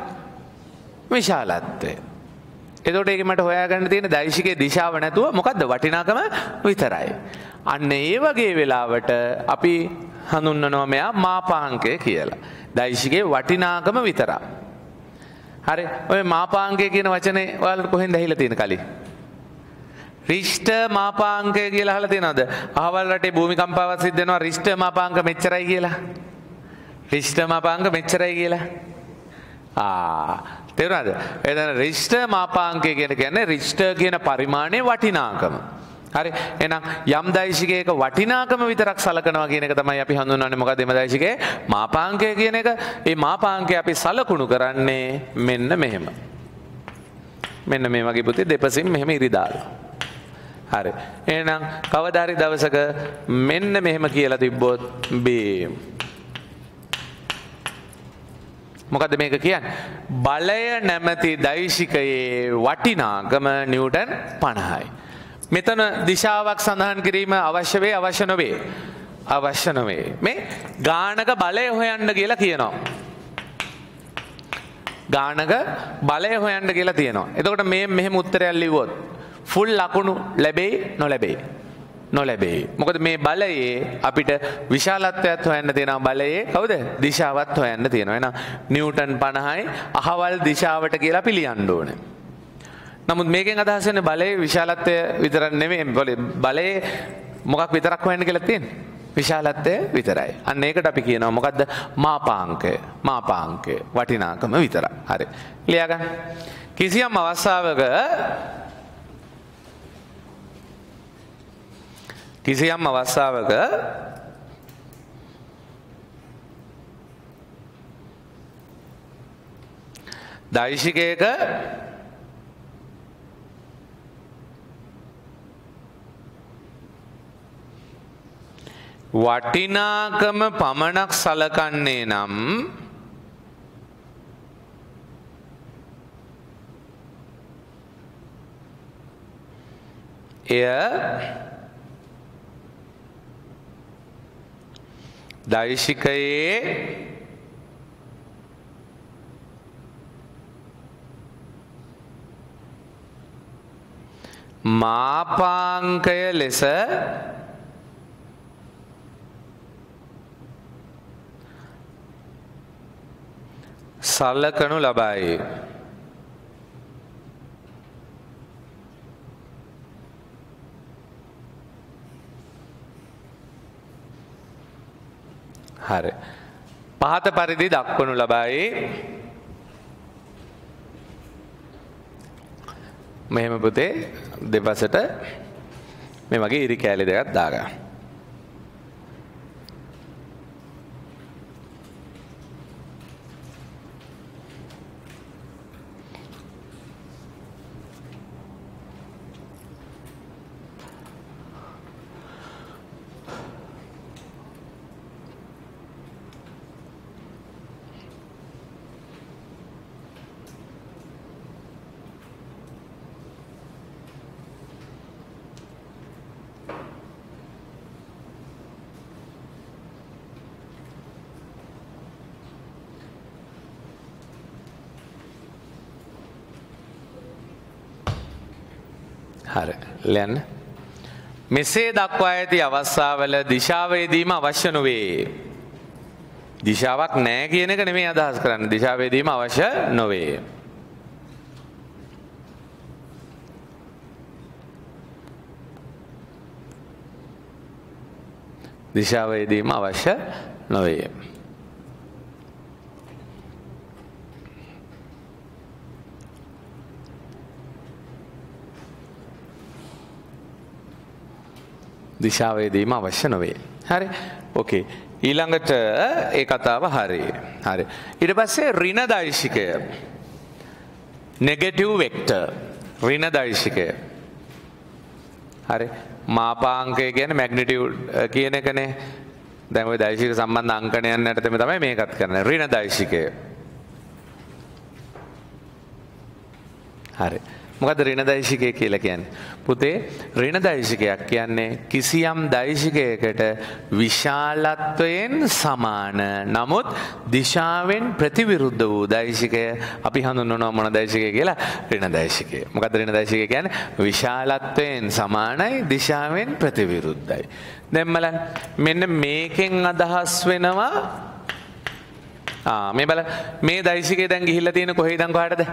විශාලත්වය. එතකොට ඒක මට හොයාගන්න තියෙන දෛශිකයේ දිශාව නැතුව මොකද්ද වටිනාකම විතරයි. අන්න ඒ වගේ වෙලාවට අපි හඳුන්වනවා මෙයා මාපාංකය කියලා. දෛශිකයේ වටිනාකම විතරක්. හරි ඔය මාපාංකය කියන වචනේ ඔයාලට කොහෙන්ද ඇහිලා තියෙන කලින්? රිෂ්ඨ මාපාංකය කියලා අහලා තියෙනවද? අහවල් රටේ භූමිකම්පාවක් සිද්ධ වෙනවා රිෂ්ඨ මාපාංක මෙච්චරයි කියලා. රිෂ්ඨ මාපාංක මෙච්චරයි කියලා. ආ තේරුණාද? එතන රිෂ්ඨ මාපාංකය කියන කියන්නේ රිෂ්ඨ කියන පරිමාණයේ වටිනාකම. හරි එහෙනම් යම් දෛශිකයක වටිනාකම විතරක් සලකනවා කියන එක තමයි අපි හඳුන්වන්නේ මොකද එම දෛශිකයේ මාපාංකය කියන එක. ඒ මාපාංකය අපි සලකුණු කරන්නේ මෙන්න මෙහෙම. මෙන්න මේ වගේ පුතේ දෙපසින් මෙහෙම ඉරි දාලා. හරි. එහෙනම් කවදාරි දවසක මෙන්න මෙහෙම කියලා තිබ්බොත් B මොකද මේක කියන්න බලය නැමැති දෛශිකයේ වටිනාගම නිවටන් පණහයි. මෙතන දිශාවක් සඳහන් කිරීම අවශ්‍ය වේ අවශ්‍ය නොවේ. අවශ්‍ය නොවේ. මේ ගානක බලය හොයන්න කියලා කියනවා. ගානක බලය හොයන්න කියලා තියෙනවා. එතකොට මේ මෙහෙම උත්තරයක් ලිව්වොත් ෆුල් ලකුණු ලැබෙයි නොලැබෙයි. නොලැබෙයි. මොකද මේ බලයේ අපිට විශාලත්වයක් හොයන්න තියෙනවා බලයේ කවුද? දිශාවත් හොයන්න තියෙනවා. එහෙනම් නිව්ටන් 50යි අහවල් දිශාවට කියලා පිළියන්න ඕනේ. නමුත් මේකෙන් අදහස් වෙන්නේ බලයේ විශාලත්වය විතරක් නෙමෙයි බලයේ මොකක් විතරක් හොයන්න කියලා තියෙන්නේ. විශාලත්වය විතරයි. අන්න ඒකට අපි කියනවා මොකද්ද? මාපාංකය. මාපාංකය වටිනාකම විතරයි. හරි. ලියාගන්න. කිසියම් අවස්ථාවක කිසියම් අවස්ථාවක දෛශිකයක වටිනාකම පමණක් සලකන්නේ නම් එය දෛශිකයේ මාපාංකය ලෙස සල්ලකනු ලබයි. හරි. පහත පරිදි දක්වනු ලබයි මෙහෙම පුතේ දෙපසට මේ වගේ ඉරි කෑලි දෙකක් දාගන්න. හරි ලයන්න. මෙසේ දක්වා ඇති අවස්ථාවල දිශාවේදීම අවශ්‍ය නොවේ. දිශාවක් නෑ කියන එක නෙමේ අදහස් කරන්න දිශාවේදීම අවශ්‍ය නොවේ. දිශාවේදීම අවශ්‍ය නොවේ. දිශාවේදීම අවශ්‍ය නොවේ. හරි? ඕකේ ඊළඟට ඒ කතාව හරි. හරි. ඉට පස්සේ රින දෛශිකය නෙගෙටව් වෙක්ට රින දෛශිකය හරි. මාපාංකය ගැන මැග්නිටව් කියන එකනේ. දැව දෛශික සම්බන්ධ අංකනයන් ඇතම තමයි මේකත් කරන රින දෛශිකය හරි. මොකද ඍණ දෛශිකය කියලා කියන්නේ. පුතේ ඍණ දෛශිකයක් කියන්නේ කිසියම් දෛශිකයකට විශාලත්වයෙන් සමාන නමුත් දිශාවෙන් ප්‍රතිවිරුද්ධ වූ දෛශිකය අපි හඳුන්වනවා මොන දෛශිකය කියලා ඍණ දෛශිකය. මොකද ඍණ දෛශිකය කියන්නේ විශාලත්වයෙන් සමානයි දිශාවෙන් ප්‍රතිවිරුද්ධයි. දැන් බලන්න මෙන්න මේකෙන් අදහස් වෙනවා මේ බල මේ දෛශිකය දැන් ගිහිල්ලා තියෙන කොහේ ඉඳන් කොහාටද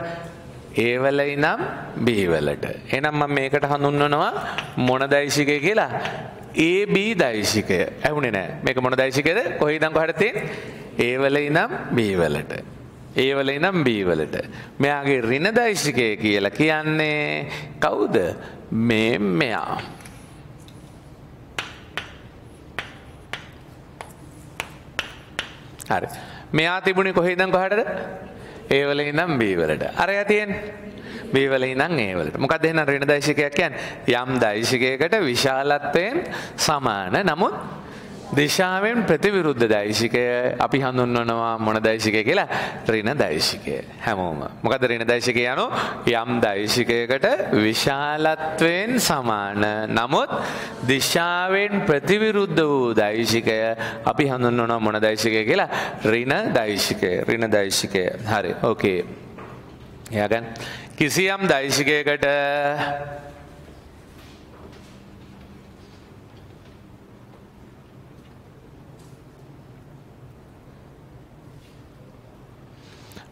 ඒවල ඉනම් බීවලට. එනම් මම මේකට හඳුන්වනවා මොන දෛශිකය කියලා. AB දෛශිකය. ඇහුනේ නෑ. මේක මොන දෛශිකයද? කොහේ ඉඳන් කොහටද තියෙන්නේ? ඒවල ඉනම් බීවලට. ඒවල ඉනම් බීවලට. මෙයාගේ ඍණ දෛශිකය කියලා කියන්නේ කවුද? මේ මෙයා. හරි. මෙයා තිබුණේ කොහේ ඉඳන් කොහටද? ඒවල ඉඳම් බීවලට. අරයා තියෙන්නේ B වල ඉඳන් A වලට. මොකක්ද එහෙනම් ඍණ දෛශිකයක් කියන්නේ? යම් දෛශිකයකට විශාලත්වයෙන් සමාන නමුත් දිශාවෙන් ප්‍රතිවිරුද්ධ දෛශිකය අපි හඳුන්වනවා මොන දෛශිකය කියලා ඍණ දෛශිකය හැමෝම. මොකද ඍණ දෛශිකය යනු යම් දෛශිකයකට විශාලත්වයෙන් සමාන නමුත් දිශාවෙන් ප්‍රතිවිරුද්ධ වූ දෛශිකය අපි හඳුන්වනවා මොන දෛශිකය කියලා ඍණ දෛශිකය. ඍණ දෛශිකය. හරි. ඕකේ. එයාගන් කිසියම් දෛශිකයකට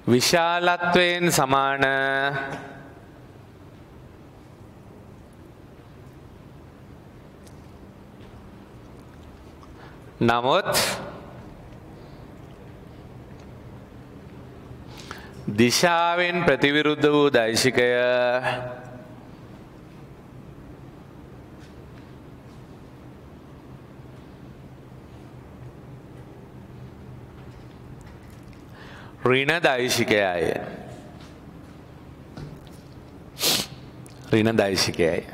විශාලත්වයෙන් සමාන. නමුත් දිශාවෙන් ප්‍රතිවිරුද්ධ වූ දෛශිකය ඍණ දෛශිකයයි. ඍණ දෛශිකයයි.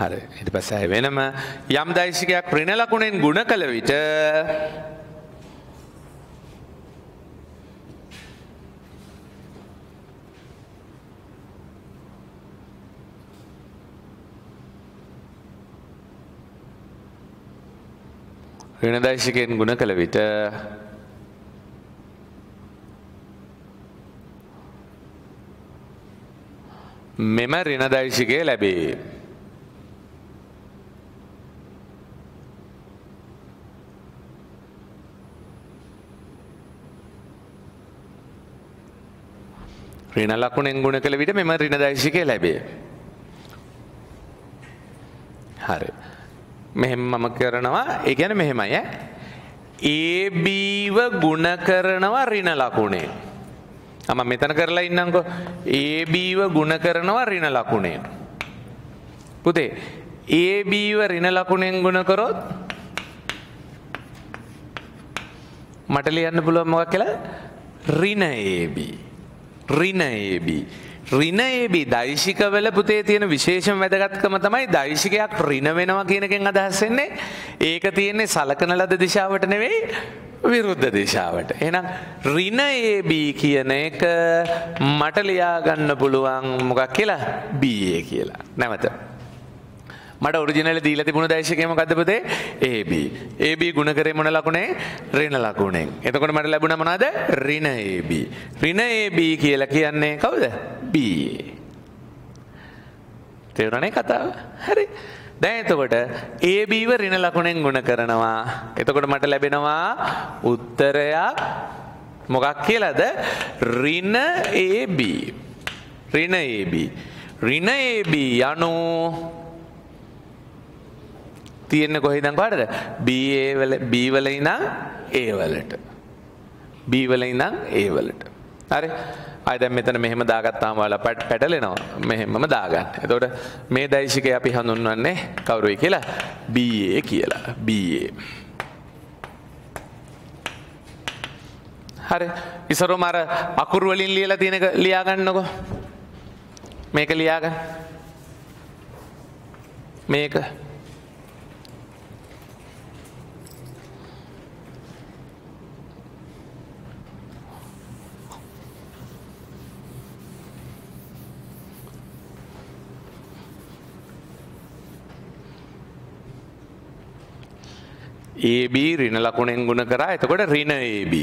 හරි ඊට පස්සේ වෙනම යම් දෛශිකයක් ඍණ ලකුණෙන් ගුණ කළ විට ඍණ දෛශිකයෙන් ගුණ කළ විට මෙම ඍණ දෛශිකය ලැබේ. ඍණ ලකුණෙන් ගුණ කළ විට මෙම ඍණ දෛශිකය ලැබේ. හරි. මෙහෙම මම කරනවා ඒ කියන්නේ මෙහෙමයි ඈ. ABව ගුණ කරනවා ඍණ ලකුණේ. මම මෙතන කරලා ඉන්නම්කෝ. ABව ගුණ කරනවා ඍණ ලකුණේ. පුතේ ABව ඍණ ලකුණෙන් ගුණ කරොත් මට ලියන්න පුළුවන් මොකක් කියලා? ඍණ AB. ඍණ AB. ඍණ AB දෛශිකවල පුතේ තියෙන විශේෂම වැදගත්කම තමයි දෛශිකයක් ඍණ වෙනවා කියන එකෙන් අදහස් වෙන්නේ ඒක තියෙන්නේ සලකන ලද දිශාවට නෙවෙයි විරුද්ධ දිශාවට. එහෙනම් ඍණ AB කියන එක මට ලියා ගන්න පුළුවන් මොකක් කියලා? BA කියලා. නැවත මට ඔරිජිනල් දීලා තිබුණ දෛශිකය මොකද්ද පුතේ? AB. AB ගුණ කරේ මොන ලකුණේ? ඍණ ලකුණෙන්. එතකොට මට ලැබුණා මොනවද? ඍණ AB. ඍණ AB කියලා කියන්නේ කවුද? B. තේරුණානේ කතාව? හරි. දැන් එතකොට ABව ඍණ ලකුණෙන් ගුණ කරනවා. එතකොට මට ලැබෙනවා උත්තරයක් මොකක් කියලාද? ඍණ AB. ඍණ AB. ඍණ AB යනු තියෙන්නේ කොහෙද කොහටද? BA වල B වල ඉඳන් A වලට. B වල ඉඳන් A වලට. හරි? ආය දැන් මෙතන මෙහෙම දාගත්තාම ඔයාලා පැටලෙනවා. මෙහෙමම දාගන්න. එතකොට මේ දෛශිකය අපි හඳුන්වන්නේ කවුරුයි කියලා? BA කියලා. BA හරි. ඉසරොම අර අකුරු වලින් ලියලා තියෙන එක ලියා ගන්නකො මේක ලියා ගන්න මේක. AB ඍණ ලකුණෙන් ගුණ කරා. එතකොට ඍණ AB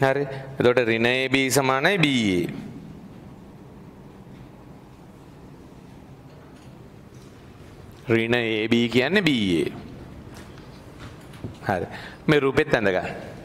හරි. එතකොට ඍණ AB සමානයි BA ඍණ AB කියන්නේ BA හරි. මේ රූපෙත් ඇඳ ගන්න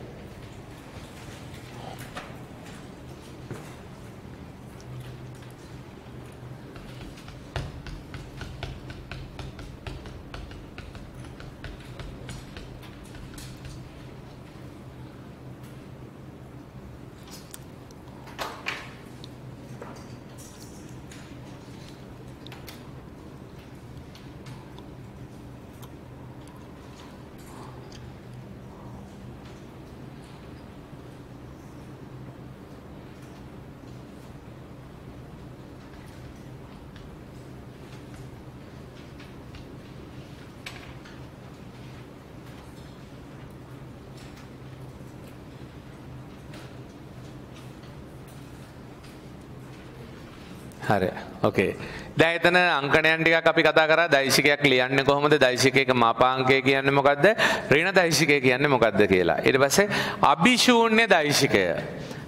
හරි. ඕකේ දැන් එතන අංකණයන් ටිකක් අපි කතා කරා. දෛශිකයක් ලියන්නේ කොහොමද? දෛශිකයක මාපාංකය කියන්නේ මොකද්ද? ඍණ දෛශිකය කියන්නේ මොකද්ද කියලා. ඊට පස්සේ අභිශූන්‍ය දෛශිකය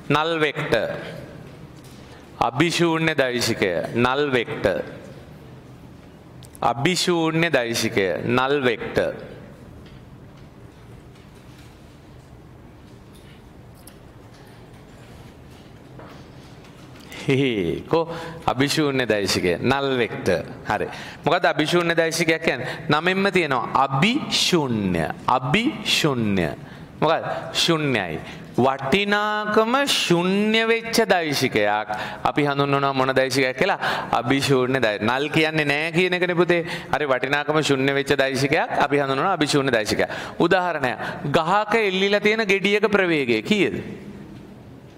නල් වෙක්ටර් අභිශූන්‍ය දෛශිකය නල් වෙක්ටර් අභිශූන්‍ය දෛශිකය නල් වෙක්ටර් හෝ අභිශූන්‍ය දෛශිකය. නල් වෙක්ට හරි. මොකද අභිශූන්‍ය දෛශිකයක් කියන්න? නමෙන්ම තියෙනවා අභිශූන්‍ය. අභිශුන්‍ය. මොකද? ශුන්‍යයි. වටිනාකම ශුන්‍ය වෙච්ච දෛශිකයක්. අපි හඳුන්වනවා මොන දෛශිකයක් කියලා? අභිශූන්‍ය දෛ. නල් කියන්නේ නෑ කියන එකනේ පුතේ. හරි වටිනාකම ශුන්‍ය වෙච්ච දෛශිකයක් අපි හඳුන්වනවා අභිශූන්‍ය දෛශිකයක්. උදාහරණයක්. ගහක එල්ලිලා තියෙන ගෙඩියක ප්‍රවේගය. කීයද?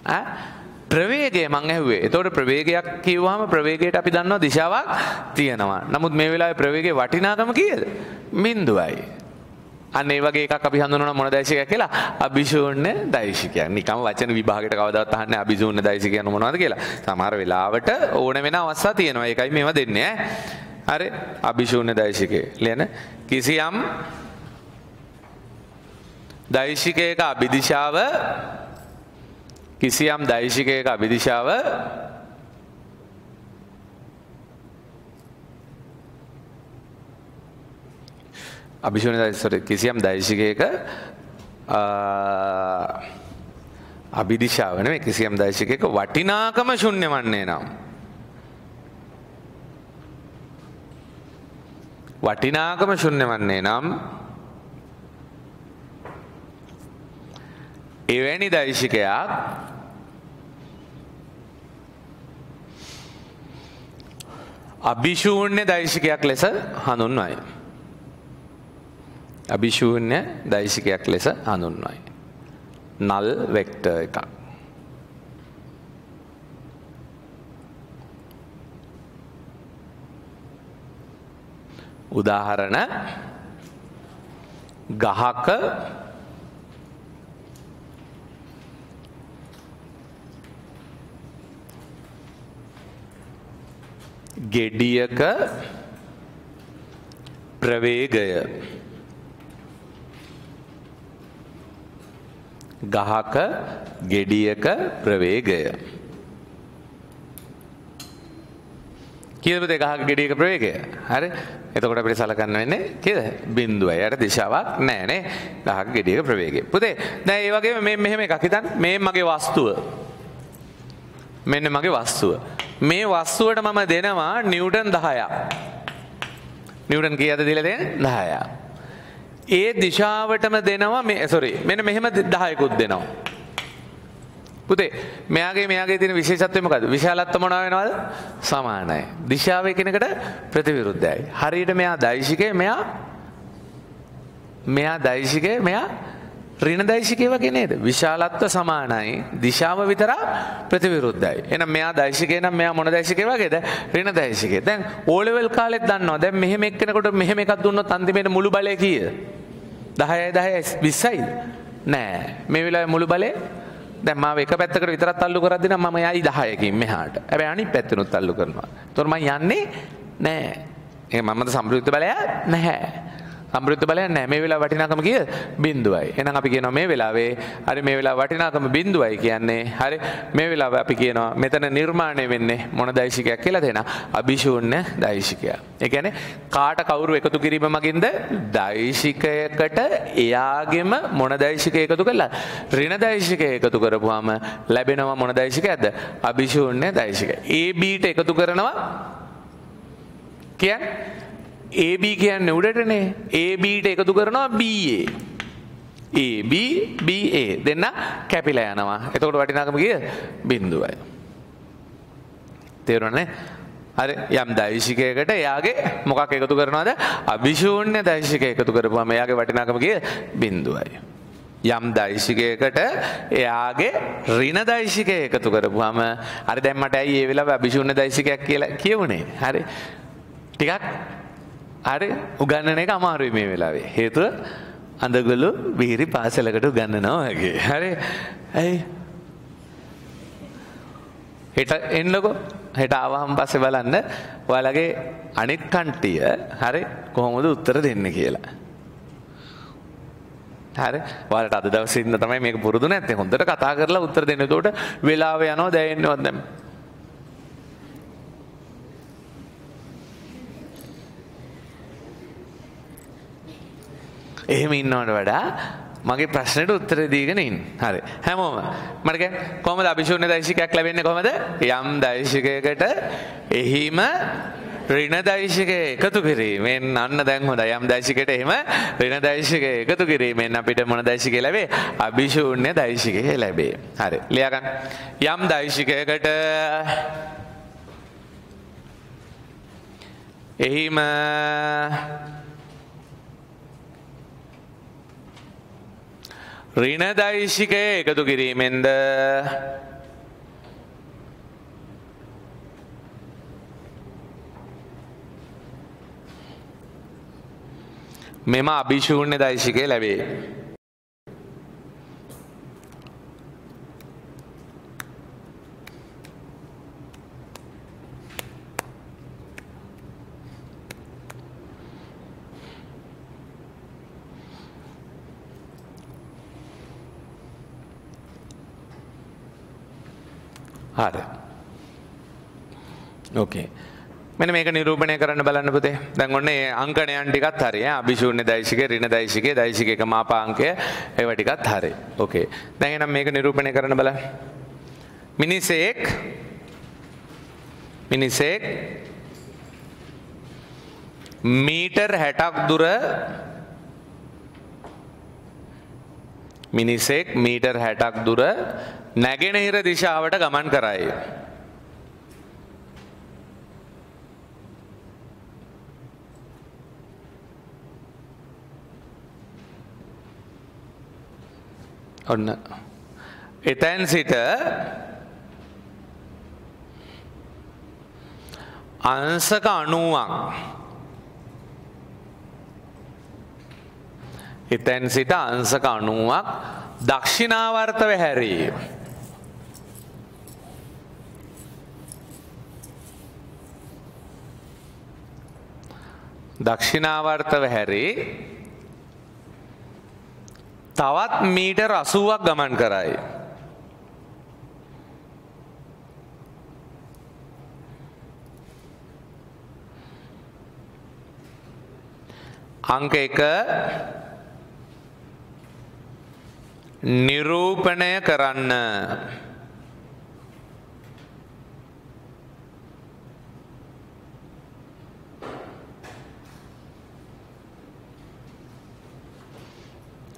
ඈ? ප්‍රවේගය මං ඇහුවේ. එතකොට ප්‍රවේගයක් කිව්වහම ප්‍රවේගයට අපි දන්නවා දිශාවක් තියෙනවා. නමුත් මේ වෙලාවේ ප්‍රවේගයේ වටිනාකම කීයද? බිඳුවයි. අන්න ඒ වගේ එකක් අපි හඳුනනවා මොන දෛශිකයක් කියලා අභිශූන්‍ය දෛශිකයක්. නිකම් වචන විභාගයට කවදාවත් අහන්නේ අභිශූන්‍ය දෛශිකයන් මොනවද කියලා. සමහර වෙලාවට ඕන වෙන අවස්ථා තියෙනවා. ඒකයි මේව දෙන්නේ ඈ. හරි අභිශූන්‍ය දෛශිකය. ලියන කිසියම් දෛශිකයක අභිදිශාව කිසියම් දෛශිකයක අභිදිශාව අභිශූන්‍ය දෛශිකය කිසියම් දෛශිකයක අභිදිශාව නෙමෙයි කිසියම් දෛශිකයක වටිනාකම ශුන්‍ය වන්නේ නම්. වටිනාකම ශුන්‍ය වන්නේ නම් එවැනි දෛශිකයක් අභිශූන්‍ය දෛශිකයක් ලෙස හඳුන්වයි. අභිශූන්‍ය දෛශිකයක් ලෙස හඳුන්වයි. නල් වෙක්ට එකක්. උදාහරණ ගහක ගෙඩියක ප්‍රවේගය. ගහක ගෙඩියක ප්‍රවේගය. කියද ගහක ගෙඩියක ප්‍රවේගය? හරි. එතකොට අපිට සලකන්න වෙන්නේ කියද බිඳුවයි. යට දිශාවක් නෑනේ. ගහක ගෙඩියක ප්‍රවේගය. පුතේ දැන් ඒ වගේම මේ මෙහෙම එකක් හිතන්න. මේ මගේ වස්තුව. මෙන්න මගේ වස්තුව. මේ වස්තුවට මම දෙනවා නිව්ටන් 10ක් නිව්ටන් කීයද දීලා දෙන්නේ? 10ක් ඒ දිශාවටම දෙනවා මේ eh, සොරි මෙන්න මෙහෙම 10කුත් දෙනවා. පුතේ මෙයාගේ මෙයාගේ තියෙන විශේෂත්වය මොකද්ද? විශාලත්ව මොනවා වෙනවද? සමානයි. දිශාව එකිනෙකට ප්‍රතිවිරුද්ධයි. හරියට මෙයා දෛශිකය මෙයා මෙයා දෛශිකය මෙයා ඍණ දෛශිකය වගේ නේද? විශාලත්ව සමානයි. දිශාව විතරක් ප්‍රතිවිරුද්ධයි. එහෙනම් මෙයා දෛශිකය නම් මෙයා මොන දෛශිකය වගේද? ඍණ දෛශිකය. දැන් O level කාලෙත් දන්නවා. දැන් මෙහෙම එක්කෙනෙකුට මෙහෙම එකක් දුන්නොත් අන්තිමේට මුළු බලය කීයද? 10යි 10යි 20යිද? නෑ. මේ වෙලාවේ මුළු බලය දැන් මාව එක පැත්තකට විතරක් තල්ලු කරද්දී නම් මම යයි 10කින් මෙහාට. හැබැයි අනිත් පැත්තෙනුත් තල්ලු කරනවා. ඒතකොට මම යන්නේ නෑ. ඒ මමද සම්ප්‍රයුක්ත බලය නැහැ. සම්ප්‍රයුක්ත බලයක් නැහැ. මේ වෙලාව වටිනාකම කිය බිඳුවයි. එහෙනම් අපි කියනවා මේ වෙලාවේ හරි මේ වෙලාව වටිනාකම බිඳුවයි කියන්නේ හරි මේ වෙලාව අපි කියනවා මෙතන නිර්මාණය වෙන්නේ මොන දෛශිකයක් කියලා දෙන අභිශූන්‍ය දෛශිකයක්. ඒ කියන්නේ කාට කවුරු එකතු කිරීම මගින්ද දෛශිකයකට එයාගෙම මොන දෛශිකය එකතු කළා? ඍණ දෛශිකය එකතු කරපුවාම ලැබෙනවා මොන දෛශිකයක්ද? අභිශූන්‍ය දෛශිකය. AB ට එකතු කරනවා කියන්නේ AB කියන්න උඩටනේ. ABට එකතු කරනවා BA AB BA දෙන්න කැපිලා යනවා. එතකොට වටිනාකම කිය බිඳුවයි. තේරුණානේ? හරි යම් දෛශිකයකට එයාගේ මොකක් එකතු කරනවද? අභිශූන්‍ය දෛශිකය එකතු කරපුවාම එයාගේ වටිනාකම කිය බිඳුවයි. යම් දෛශිකයකට එයාගේ ඍණ දෛශිකය එකතු කරපුවාම හරි දැන් මට ඇයි ඒ වෙලාවේ අභිශූන්‍ය දෛශිකයක් කියලා කියවුනේ හරි. ටිකක් හරි උගන්නන එක අමාරුයි මේ වෙලාවේ. හේතුව අඳගොල්ලෝ බීරි පාසලකට උගන්නනවා වගේ. හරි. ඇයි? හෙට එන්නකෝ. හෙට ආවහම පස්සේ බලන්න ඔයාලගේ අනිත් කන්ටිය හරි කොහොමද උත්තර දෙන්න කියලා. හරි ඔයාලට අද දවසේ ඉන්න තමයි මේක පුරුදු නැත්තේ හොඳට කතා කරලා උත්තර දෙන්න. එතකොට වෙලාව යනවා දැනෙන්නවත් නැහැ. එහෙම ඉන්නවට වඩා මගේ ප්‍රශ්නයට උත්තර දීගෙන ඉන්න. හරි. හැමෝම මට කියන්න කොහොමද අභිෂූර්ණ දෛශිකයක් ලැබෙන්නේ කොහමද? යම් දෛශිකයකට එහිම ඍණ දෛශිකය එකතු කිරීමෙන් අන්න දැන් හොඳයි. යම් දෛශිකයට එහෙම ඍණ දෛශිකය එකතු කිරීමෙන් අපිට මොන දෛශිකය ලැබේ? අභිෂූර්ණ දෛශිකය ලැබේ. හරි. ලියා ගන්න. යම් දෛශිකයකට එහිම ඍණ දෛශිකය එකතු කිරීමෙන්ද මෙම අභිශූන්‍ය දෛශිකය ලැබේ. හරි. ඕකේ. මෙන්න මේක නිරූපණය කරන්න බලන්න පුතේ. දැන් ඔන්න ඒ අංකණයන් ටිකත් හරි ඈ. අභිශූන්‍ය දෛශිකේ, ඍණ දෛශිකේ, දෛශිකේක මාපාංකය ඒවා ටිකත් හරි. ඕකේ. දැන් එහෙනම් මේක නිරූපණය කරන්න බලන්න. මිනිසෙක් මිනිසෙක් මීටර් 60ක් දුර මිනිසෙක් මීටර් 60ක් දුර නැගෙනහිර දිශාවට ගමන් කරයි. ඔන්න. එතැන් සිට අංසක අනුවක් එතැන් සිට අංසක අනුවක් දක්ෂිනාවර්තව හැරී දක්ෂිනාවර්තව හැරේ තවත් මීටර් 80ක් ගමන් කරයි. අංක 1 නිරූපණය කරන්න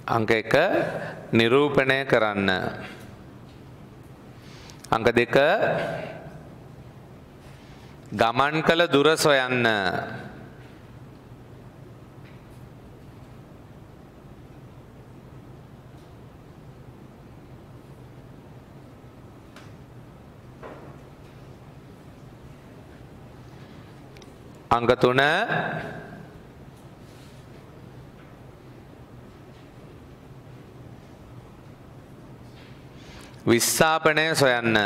අංක එක නිරූපණය කරන්න. අංක දෙක ගමන් කළ දුර සොයන්න. අංක තුන විස්සාපනය සොයන්න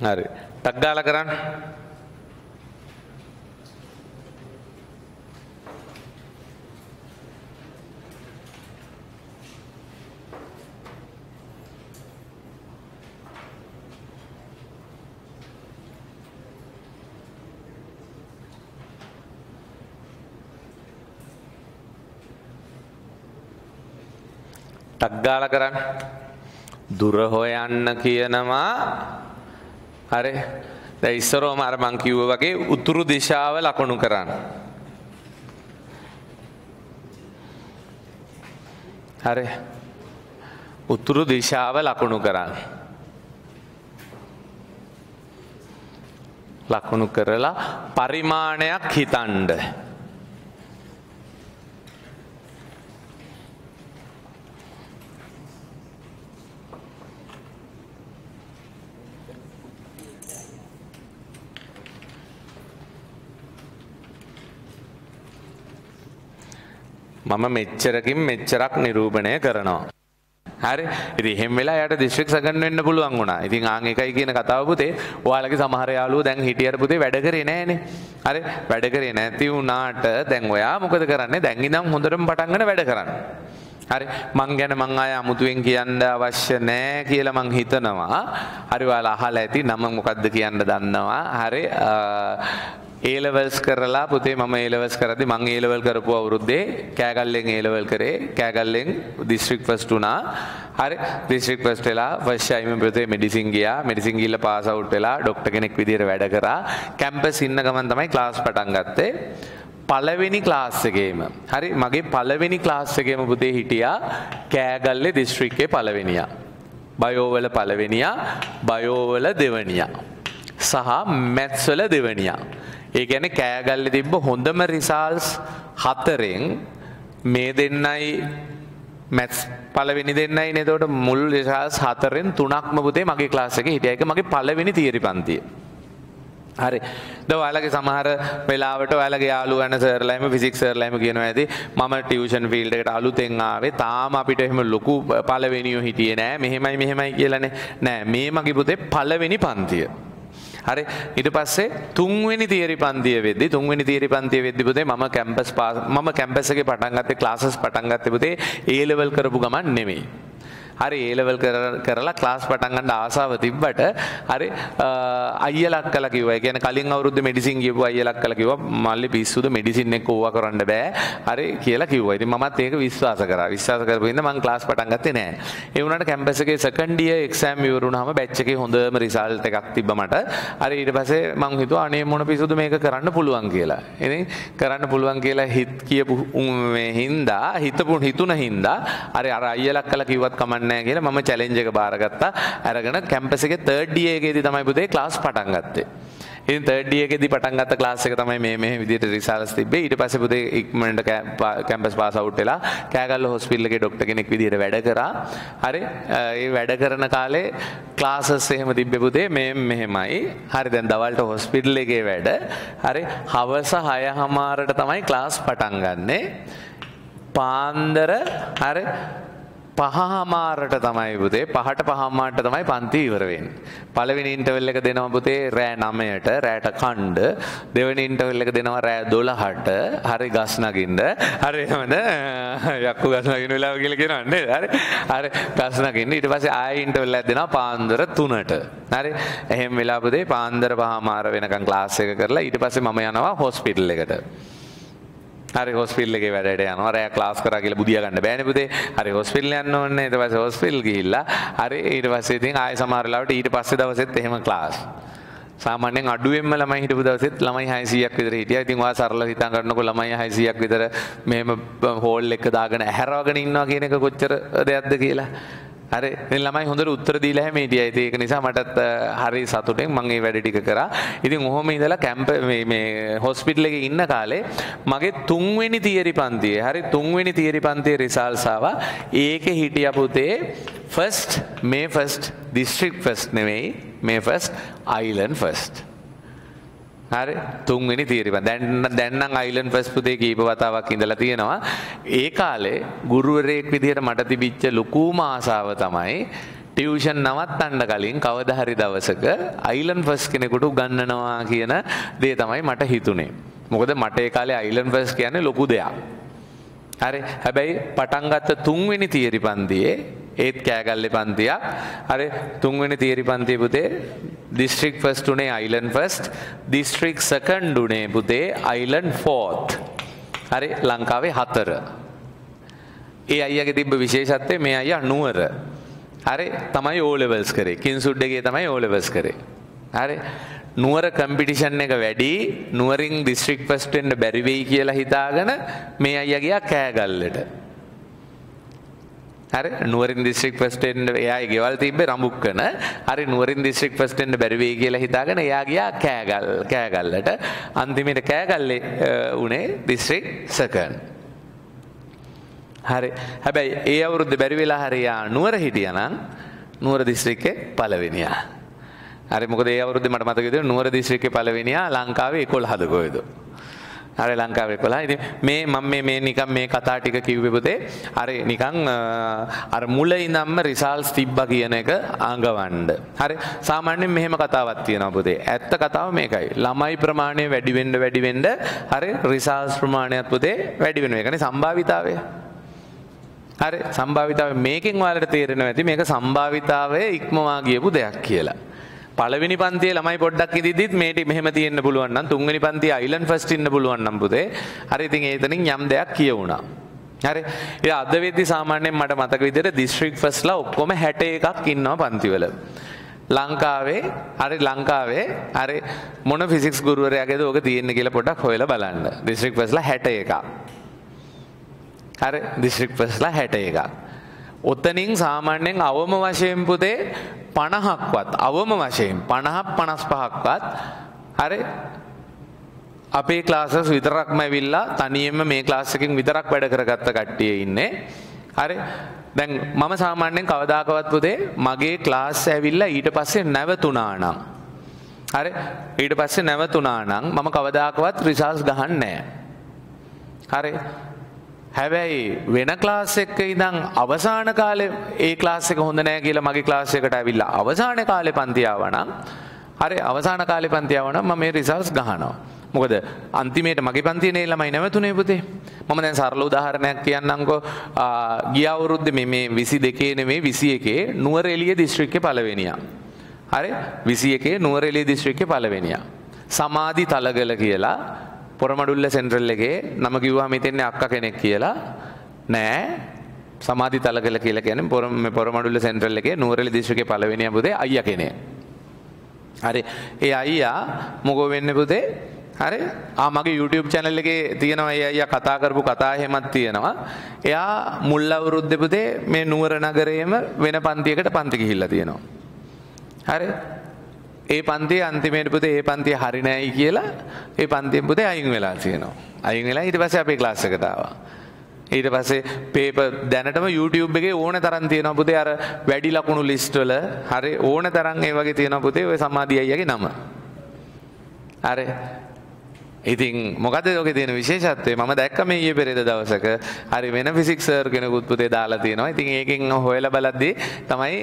හරි. ටක් ගාලා කරන්න. ටක් ගාලා කරන්න. දුර හොයන්න කියනවා හරි දැන් ඉස්සරෝම අර මං කිව්වා වගේ උතුරු දිශාව ලකුණු කරන්න. හරි උතුරු දිශාව ලකුණු කරන්න. ලකුණු කරලා පරිමාණයක් හිතන්ඩ. මම මෙච්චරකින් මෙච්චරක් නිරූපණය කරනවා. හරි ඉතින් එහෙම වෙලා යාට දිස්ත්‍රික් සෙකන්ඩ් වෙන්න පුළුවන් වුණා. ඉතින් ආන් එකයි කියන කතාව පුතේ ඔයාලගේ සමහර යාළුවෝ දැන් හිටියට පුතේ වැඩ කරේ නැහනේ. හරි වැඩ කරේ නැති වුණාට දැන් ඔයා මොකද කරන්නේ? දැන් ඉඳන් හොඳටම පටන් ගන්න වැඩ කරන්න. හරි මං ගැන මං ආය අමුතුවෙන් කියන්න අවශ්‍ය නෑ කියලා මං හිතනවා. හරි ඔයාලා අහලා ඇති නම මොකද්ද කියන්න දන්නවා. හරි ඒලවල්ස් කරලා පුතේ මම ඒලවල්ස් කරද්දි මං ඒලවල් කරපු අවුරුද්දේ කෑගල්ලෙන් ඒලවල් කරේ. කෑගල්ලෙන් දිස්ත්‍රික් ෆස්ට් වුණා. හරි දිස්ත්‍රික් ෆස්ට් වෙලා ෆස්ට් ටයිම් පුතේ මෙඩිසින් ගියා. මෙඩිසින් ගිහලා පාස් අවුට් වෙලා ડોක්ටර් කෙනෙක් විදියට වැඩ කරා. කැම්පස් ඉන්න ගමන් තමයි ක්ලාස් පටන් ගත්තේ. පළවෙනි ක්ලාස් එකේම. හරි මගේ පළවෙනි ක්ලාස් එකේම පුතේ හිටියා කෑගල්ලේ දිස්ත්‍රික්කේ පළවෙනියා. බයෝවල පළවෙනියා බයෝවල දෙවනියා. සහ මැත්ස් වල දෙවනියා. ඒ කියන්නේ කෑගල්ලේ තිබ්බ හොඳම රිසල්ට්ස් හතරෙන් මේ දෙන්නයි මැත්ස් පළවෙනි දෙන්නයි නේ. එතකොට මුල් රිසල්ට්ස් හතරෙන් තුනක්ම පුතේ මගේ ක්ලාස් එකේ හිටියා. ඒක මගේ පළවෙනි තියරි පන්තිය. හරි. ද ඔයාලගේ සමහර වෙලාවට ඔයාලගේ යාළුවෝ යන සර්ලායිම ෆිසික්ස් සර්ලායිම කියනවා ඇති මම ටියුෂන් ෆීල්ඩ් එකට අලුතෙන් ආවේ තාම අපිට එහෙම ලොකු පළවෙනියෝ හිටියේ නෑ මෙහෙමයි මෙහෙමයි කියලානේ. නෑ මේ මගේ පුතේ පළවෙනි පන්තිය. හරි ඊට පස්සේ තුන්වෙනි තියරි පන්තිය වෙද්දි තුන්වෙනි තියරි පන්තිය වෙද්දි පුතේ මම කැම්පස් පාස් මම කැම්පස් එකේ පටන් ගත්තේ ක්ලාසස් පටන් ගත්තේ පුතේ A level කරපු ගමන් නෙමෙයි හරි ඒ ලෙවල් කරලා ක්ලාස් පටන් ගන්න ආසාව තිබ්බට හරි අයියලක් කළා කිව්වා. ඒ කියන්නේ කලින් අවුරුද්දේ මෙඩිසින් ගියපු අයියලක් කළා කිව්වා මල්ලි පිස්සුද මෙඩිසින් එක ඕවා කරන්න බෑ. හරි කියලා කිව්වා. ඉතින් මමත් ඒක විශ්වාස කරා. විශ්වාස කරපු ඉඳන් මම ක්ලාස් පටන් ගත්තේ නෑ. ඒ වුණාට කැම්පස් එකේ සෙකන්ඩ් ඉයර් එක්සෑම් ඉවර වුණාම බැච් එකේ හොඳම රිසල්ට් එකක් තිබ්බ මට. හරි ඊට පස්සේ මම හිතුවා අනේ මොන පිස්සුද මේක කරන්න පුළුවන් කියලා. ඉතින් කරන්න පුළුවන් කියලා හිත කියපු මේ හින්දා හිතපු හිතුන හින්දා හරි අර අයියලක් කළා කිව්වත් කමන්නේ නැහැ කියලා මම චැලෙන්ජ් එක බාරගත්තා. අරගෙන කැම්පස් එකේ 3rd ඩී එකේදී තමයි පුතේ ක්ලාස් පටන් ගත්තේ. ඉතින් 3rd ඩී එකේදී පටන් ගත්ත ක්ලාස් එක තමයි මේ මේ විදිහට රිසල්ට්ස් තිබ්බේ. ඊට පස්සේ පුතේ ඉක්මනට කැම්පස් පාස් අවුට් වෙලා කෑගල්ල හොස්පිටල් එකේ ડોක්ටර් කෙනෙක් විදිහට වැඩ කරා. හරි. ඒ වැඩ කරන කාලේ ක්ලාසස් එහෙම තිබ්බේ පුතේ මේ මෙහෙමයි. හරි දැන් දවල්ට හොස්පිටල් එකේ වැඩ. හරි. හවස 6:00මාරට තමයි ක්ලාස් පටන් ගන්නෙ. පාන්දර හරි පහමාරට තමයි පුතේ පහට පහමාරට තමයි පන්ති ඉවර වෙන්නේ. පළවෙනි ඉන්ටර්වල් එක දෙනවා පුතේ රෑ 9ට රෑට කණ්ඩ. දෙවෙනි ඉන්ටර්වල් එක දෙනවා රෑ 12ට. හරි ගස් නගින්න. හරි එහෙමද? යක්කු ගස් නගින වෙලාව කියලා කියනවා නේද? හරි. හරි ගස් නගින්න. ඊට පස්සේ ආයෙ ඉන්ටර්වල් එකක් දෙනවා පාන්දර 3ට. හරි. එහෙම වෙලා පුතේ පාන්දර පහමාර වෙනකන් ක්ලාස් එක කරලා ඊට පස්සේ මම යනවා හොස්පිටල් එකට. හරි හොස්පිටල් එකේ වැඩට යනවා රෑ ක්ලාස් කරා කියලා බුදියා ගන්න බෑනේ පුතේ. හරි හොස්පිටල් යන්න ඕනේ. ඊට පස්සේ හොස්පිටල් ගිහිල්ලා හරි ඊට පස්සේ ඉතින් ආයෙ සමහර වෙලාවට ඊට පස්සේ දවසෙත් එහෙම ක්ලාස්. සාමාන්‍යයෙන් අඩුවෙන්ම ළමයි හිටපු දවසෙත් ළමයි 600ක් විතර හිටියා. ඉතින් ඔයා සරල හිතා ගන්නකො ළමයි 600ක් විතර මෙහෙම හෝල් එක දාගෙන ඇහැරවගෙන ඉන්නවා කියන එක කොච්චර දෙයක්ද කියලා. හරි ඉතින් ළමයි හොඳට උත්තර දීලා හැම හිටියා. ඉතින් ඒක නිසා මටත් හරි සතුටෙන් මම මේ වැඩ ටික කරා. ඉතින් ඔහොම ඉඳලා කැම්ප් මේ මේ හොස්පිටල් එකේ ඉන්න කාලේ මගේ තුන්වෙනි තියරි පන්තියේ හරි තුන්වෙනි තියරි පන්තියේ රිසල්ට්ස් ආවා. ඒකේ හිටියා පුතේ ෆස්ට් මේ ෆස්ට් දිස්ත්‍රික් ෆස්ට් නෙවෙයි මේ ෆස්ට් අයිලන්ඩ් ෆස්ට්. හරි. තුන්වෙනි තීරණ දැන් දැන් නම් අයිලන්ඩ් ෆස්ට් පුතේ කීප වතාවක් ඉඳලා තියෙනවා. ඒ කාලේ ගුරුවරයෙක් විදිහට මට තිබිච්ච ලොකුම ආසාව තමයි ටියුෂන් නවත්තන්න කලින් කවදා හරි දවසක අයිලන්ඩ් ෆස්ට් කෙනෙකුට උගන්වනවා කියන දේ තමයි මට හිතුනේ. මොකද මට ඒ කාලේ අයිලන්ඩ් ෆස්ට් කියන්නේ ලොකු දෙයක්. හරි. හැබැයි පටන් ගත්ත තුන්වෙනි තියරි පන්තියේ ඒත් කෑගල්ලේ පන්තියක් හරි තුන්වෙනි තියරි පන්තිය පුතේ දිස්ත්‍රික් ෆස්ට් උනේ අයිලන්ඩ් ෆස්ට් දිස්ත්‍රික් සෙකන්ඩ් උනේ පුතේ අයිලන්ඩ් ෆෝර්ත් හරි ලංකාවේ හතර. ඒ අයියාගේ තිබ්බ විශේෂත්වය මේ අයියා නුවර. හරි තමයි ඕ ලෙවල්ස් කරේ. කින්සුඩ් එකේ තමයි ඕ ලෙවල්ස් කරේ. හරි නුවර කම්පිටිෂන් එක වැඩි නුවරින් දිස්ත්‍රික් ෆස්ට් වෙන්න බැරි වෙයි කියලා හිතාගෙන මේ අයියා ගියා කෑගල්ලට. හරි නුවරින් දිස්ත්‍රික් ෆස්ට් එන්න එයාගේ ගෙවල් තිබ්බේ රඹුක්කන. හරි නුවරින් දිස්ත්‍රික් ෆස්ට් එන්න බැරි වෙයි කියලා හිතාගෙන එයා ගියා කෑගල් කෑගල්ලට. අන්තිමට කෑගල්ලේ උනේ දිස්ත්‍රික් සෙකන්ඩ් හරි හැබැයි ඒ අවුරුද්ද බැරි වෙලා හරි යා නුවර හිටියනම් නුවර දිස්ත්‍රික්කේ පළවෙනියා. හරි මොකද ඒ අවුරුද්දේ මට මතක විදිහට නුවර දිස්ත්‍රික්කේ පළවෙනියා ලංකාවේ 11 කොයිද හරි ලංකාවේ 11 ඉතින් මේ මම මේ මේ නිකන් මේ කතා ටික කිව්වේ පුතේ හරි නිකන් අර මුල ඉඳන්ම රිසල්ට්ස් තිබ්බා කියන එක අඟවන්න. හරි? සාමාන්‍යයෙන් මෙහෙම කතාවක් තියෙනවා පුතේ. ඇත්ත කතාව මේකයි. ළමයි ප්‍රමාණය වැඩි වෙන්න වැඩි වෙන්න හරි? රිසල්ට්ස් ප්‍රමාණයත් පුතේ වැඩි වෙනවා. ඒකනේ සම්භාවිතාවය. හරි? සම්භාවිතාවය මේකෙන් ඔයාලට තේරෙනවා ඇති මේක සම්භාවිතාවය ඉක්මවා ගියපු දෙයක් කියලා. පළවෙනි පන්තියේ ළමයි පොඩ්ඩක් ඉදිද්දිත් මේටි මෙහෙම තියෙන්න පුළුවන් නම් තුන්වෙනි පන්තියේ අයිලන්ඩ් ෆස්ට් ඉන්න පුළුවන් නම් පුතේ. හරි ඉතින් ඒතනින් යම් දෙයක් කියවුණා. හරි. ඒ අද වෙද්දි සාමාන්‍යයෙන් මට මතක විදිහට දිස්ත්‍රික් ෆස්ට්ලා ඔක්කොම 61ක් ඉන්නවා පන්තිවල. ලංකාවේ හරි ලංකාවේ හරි මොන ෆිසික්ස් ගුරුවරයාගේද ඕක තියෙන්නේ කියලා පොඩ්ඩක් හොයලා බලන්න. දිස්ත්‍රික් ෆස්ට්ලා 61ක් හරි දිස්ත්‍රික් ෆස්ට්ලා 61ක් ඔතනින් සාමාන්‍යයෙන් අවම වශයෙන් පුතේ පණහක්වත් අවම වශයෙන් පණහක් පනස් පහක්වත් හරි අපේ ක්ලාසස් විතරක්ම ඇවිල්ලා තනියෙන්ම මේ ක්ලාස් එකකින් විතරක් වැඩ කරගත්ත කට්ටිය ඉන්නේ. හරි. දැන් මම සාමාන්‍යයෙන් කවදාකවත් පුතේ මගේ ක්ලාස් ඇවිල්ලා ඊට පස්සේ නැවතුණා නම් හරි. ඊට පස්සේ නැවතුණා නම් මම කවදාකවත් රිසල්ට්ස් ගහන්නේ නැහැ. හරි. හැබැයි වෙන ක්ලාස් එක ඉඳන් අවසාන කාලේ ඒ ක්ලාස් එක හොඳ නෑ කියලා මගේ ක්ලාස් එකට ඇවිල්ලා අවසාන කාලේ පන්ති ආවනම් හරි අවසාන කාලේ පන්ති ආවනම් මම මේ රිසල්ට්ස් ගහනවා. මොකද අන්තිමේට මගේ පන්තියේ නේ ළමයි නැවතුනේ පුතේ. මම දැන් සරල උදාහරණයක් කියන්නම්කෝ. ගිය අවුරුද්දේ මේ මේ 22 නෙමෙයි 21 නුවරඑළිය දිස්ත්‍රික්කේ පළවෙනියා. හරි? 21 නුවරඑළිය දිස්ත්‍රික්කේ පළවෙනියා. සමාධි තලගල කියලා පොරමඩුල්ල සෙන්ට්‍රල් එකේ නම කිව්වහම හිතෙන්නේ අක්කා කෙනෙක් කියලා. නෑ. සමාධි තලගල කියලා කියන්නේ පොර මේ පොරමඩුල්ල සෙන්ට්‍රල් එකේ නුවරඑළිය දිස්ත්‍රික්කේ පළවෙනියා පුතේ අයියා කෙනෙක්. හරි. ඒ අයියා මොකෝ වෙන්නේ පුතේ හරි. ආ මගේ YouTube channel එකේ තියෙනවා ඒ අයියා කතා කරපු කතා එහෙමත් තියෙනවා. එයා මුල් අවුරුද්දේ පුතේ මේ නුවර නගරයේම වෙන පන්තියකට පන්ති ගිහිල්ලා තියෙනවා. හරි. ඒ පන්තියේ අන්තිමේට පුතේ ඒ පන්තිය හරි නෑයි කියලා ඒ පන්තියෙන් පුතේ අයින් වෙලා තියෙනවා. අයින් වෙලා ඊට පස්සේ අපේ ක්ලාස් එකට ආවා. ඊට පස්සේ පේපර් දැනටම YouTube එකේ ඕන තරම් තියෙනවා පුතේ අර වැඩි ලකුණු ලිස්ට් වල හරි ඕන තරම් ඒ වගේ තියෙනවා පුතේ ඔය සමාධි අයියාගේ නම. හරි ඉතින් මොකද ඔක තියෙන විශේෂත්වය මම දැක්ක මේ ඊයේ පෙරේද දවසක හරි වෙන ෆිසික්ස් සර් කෙනෙකුත් පුතේ දාලා තියෙනවා. ඉතින් ඒකෙන් හොයලා බලද්දී තමයි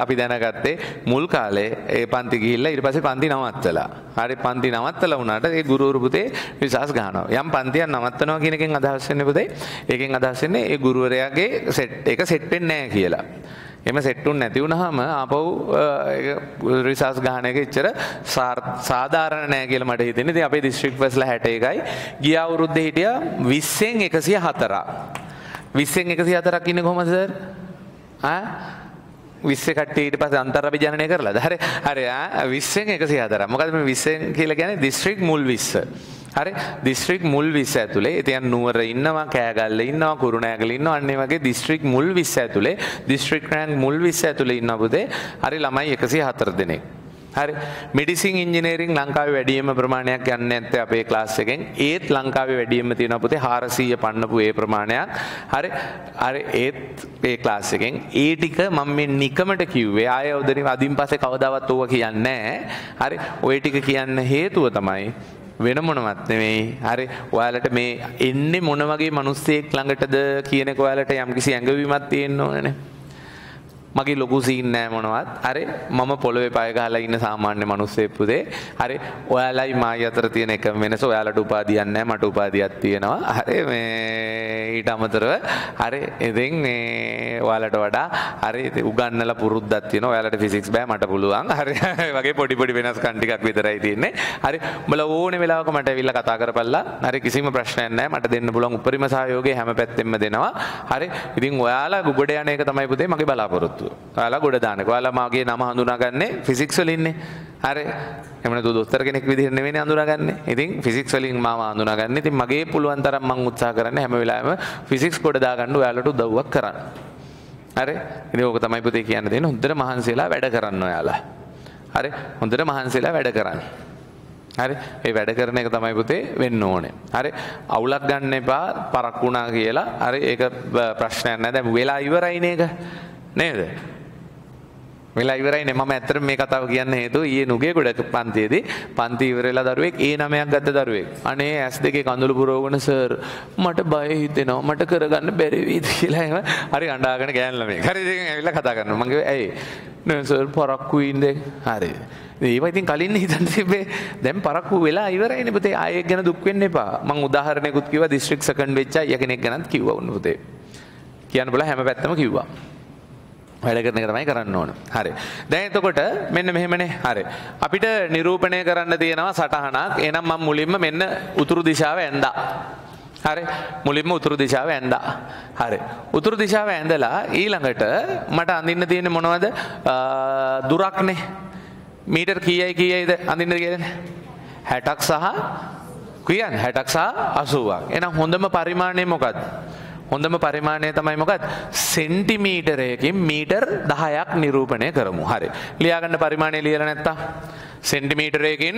අපි දැනගත්තේ මුල් කාලේ ඒ පන්ති ගිහිල්ලා ඊට පස්සේ පන්ති නවත්තලා. හරි පන්ති නවත්තලා වුණාට ඒ ගුරුවරු පුතේ විශ්වාස ගන්නවා. යම් පන්තියක් නවත්තනවා කියන එකෙන් අදහස් වෙන්නේ පුතේ ඒකෙන් අදහස් වෙන්නේ ඒ ගුරුවරයාගේ සෙට් එක සෙට් වෙන්නේ නැහැ කියලා. එම සෙට්ටුන් නැති වුණාම ආපහු රිසර්ච් ගහන එක එච්චර සාධාරණ නෑ කියලා මට හිතෙන්නේ. ඉතින් අපේ දිස්ත්‍රික් ෆස්ලා 61යි ගිය අවුරුද්දේ හිටියා 20න් 104ක්. 20න් 104ක් ඉන්නේ කොහමද සර්? ආ විස්ස කට්ටිය ඊට පස්සේ අන්තර්අභිජනනය කරලාද? හරි. හරි ආ 20න් 104ක්. මොකද මේ 20න් කියලා කියන්නේ දිස්ත්‍රික් මුල් 20. හරි? දිස්ත්‍රික් මුල් 20 ඇතුලේ. ඉතින් නුවර ඉන්නවා කෑගල්ල ඉන්නවා කුරුණෑගල ඉන්නවා අන්න ඒ වගේ දිස්ත්‍රික් මුල් 20 ඇතුලේ. දිස්ත්‍රික් රෑන්ක් මුල් 20 ඇතුලේ ඉන්න පුතේ හරි ළමයි 104 දෙනෙක්. හරි? මෙඩිසින් ඉංජිනේරින් ලංකාවේ වැඩිම ප්‍රමාණයක් යන්නේ නැත්තේ අපේ ක්ලාස් එකෙන්. ඒත් ලංකාවේ වැඩිම තියෙනවා පුතේ 400 පන්නපු ඒ ප්‍රමාණයක්. හරි? හරි ඒත් ඒ ක්ලාස් එකෙන්. ඒ ටික මම මේ නිකමට කිව්වේ ආය උදේ අදින් පස්සේ කවදාවත් ඕවා කියන්නේ නැහැ. හරි? ওই ටික කියන්න හේතුව තමයි වෙන මොනවත් නෙමෙයි. හරි. ඔයාලට මේ එන්නේ මොන වගේ මිනිස්සෙක් ළඟටද කියන එක ඔයාලට යම්කිසි ඇඟවීමක් තියෙන්න ඕනනේ. මගේ ලොකු සීන් නෑ මොනවත්. හරි. මම පොළවේ පය ගහලා ඉන්න සාමාන්‍ය මිනිස්සෙක් පුතේ. හරි. ඔයාලයි මායි අතර තියෙන එකම වෙනස ඔයාලට උපාධියක් නෑ මට උපාධියක් තියෙනවා. හරි. මේ ඊට අමතරව හරි. ඉතින් මේ ඔයාලට වඩා හරි උගන්නලා පුරුද්දක් තියෙනවා. ඔයාලට ෆිසික්ස් බෑ මට පුළුවන්. හරි. වගේ පොඩි පොඩි වෙනස්කම් ටිකක් විතරයි තියෙන්නේ. හරි. උඹලා ඕනේ වෙලාවක මට ඇවිල්ලා කතා කරපල්ලා. හරි කිසිම ප්‍රශ්නයක් නෑ. මට දෙන්න පුළුවන් උපරිම සහයෝගය හැම පැත්තෙම දෙනවා. හරි. ඉතින් ඔයාලා ගොඩ යන එක තමයි පුතේ මගේ බලාපොරොත්තුව. වස්තුව. ඔයාලා ගොඩ දාන්නකෝ. ඔයාලා මාගේ නම හඳුනාගන්නේ ෆිසික්ස් වලින්නේ. හරි. එහෙම නැතු දොස්තර කෙනෙක් විදිහට නෙවෙයි හඳුනාගන්නේ. ඉතින් ෆිසික්ස් වලින් මාව හඳුනාගන්නේ. ඉතින් මගේ පුළුවන් තරම් මම උත්සාහ කරන්නේ හැම වෙලාවෙම ෆිසික්ස් ගොඩ දාගන්න ඔයාලට උදව්වක් කරන්න. හරි ඉතින් ඕක තමයි පුතේ කියන්න දෙන්නේ හොඳට මහන්සිලා වැඩ කරන්න ඔයාලා හරි හොඳට මහන්සිලා වැඩ කරන්න හරි ඒ වැඩ කරන එක තමයි පුතේ වෙන්න ඕනේ හරි අවුලක් ගන්න එපා පරක් වුණා කියලා හරි ඒක ප්‍රශ්නයක් නෑ දැන් වෙලා ඉවරයිනේ ඒක නේද? වෙලා ඉවරයිනේ. මම ඇත්තට මේ කතාව කියන්න හේතුව ඊයේ නුගේගොඩ පන්තියේදී පන්ති ඉවරලා දරුවෙක් ඒ නමයක් ගත්ත දරුවෙක්. අනේ ඇස් දෙකේ කඳුළු පුරවගෙන සර් මට බය හිතෙනවා. මට කරගන්න බැරි වීද කියලා එහෙම හරි අඬාගෙන ගෑන් ළමෙක් හරි ඉතින් ඇවිල්ලා කතා කරනවා. මම කිව්වා ඇයි? නෑ සර් පරක්කු ඉන්නේ. හරි. ඒවා ඉතින් කලින් හිතන්න තිබ්බේ. දැන් පරක්කු වෙලා ඉවරයිනේ පුතේ. ආයෙ ගැන දුක් වෙන්න එපා. මම උදාහරණයකුත් කිව්වා දිස්ත්‍රික් සෙකන්ඩ් වෙච්ච අය කෙනෙක් ගැනත් කිව්වා උන් පුතේ. කියන්න බලා හැම පැත්තම කිව්වා. වැඩ කරන එක තමයි කරන්න ඕන. හරි. දැන් එතකොට මෙන්න මෙහෙමනේ. හරි. අපිට නිරූපණය කරන්න තියෙනවා සටහනක්. එහෙනම් මම මුලින්ම මෙන්න උතුරු දිශාව ඇඳා. හරි. මුලින්ම උතුරු දිශාව ඇඳා. හරි. උතුරු දිශාව ඇඳලා ඊළඟට මට අඳින්න තියෙන්නේ මොනවද? දුරක්නේ. මීටර් කීයයි කීයයිද අඳින්න කියන්නේ? 60ක් සහ කියන්නේ 60ක් සහ 80ක්. එහෙනම් හොඳම පරිමාණය මොකක්ද? හොඳම පරිමාණය තමයි මොකත් සෙන්ටිමීටරයකින් මීටර් දහයක් නිරූපණය කරමු. හරි. ලියාගන්න පරිමාණය ලියල නැත්තා සෙන්ටිමීටරයකින්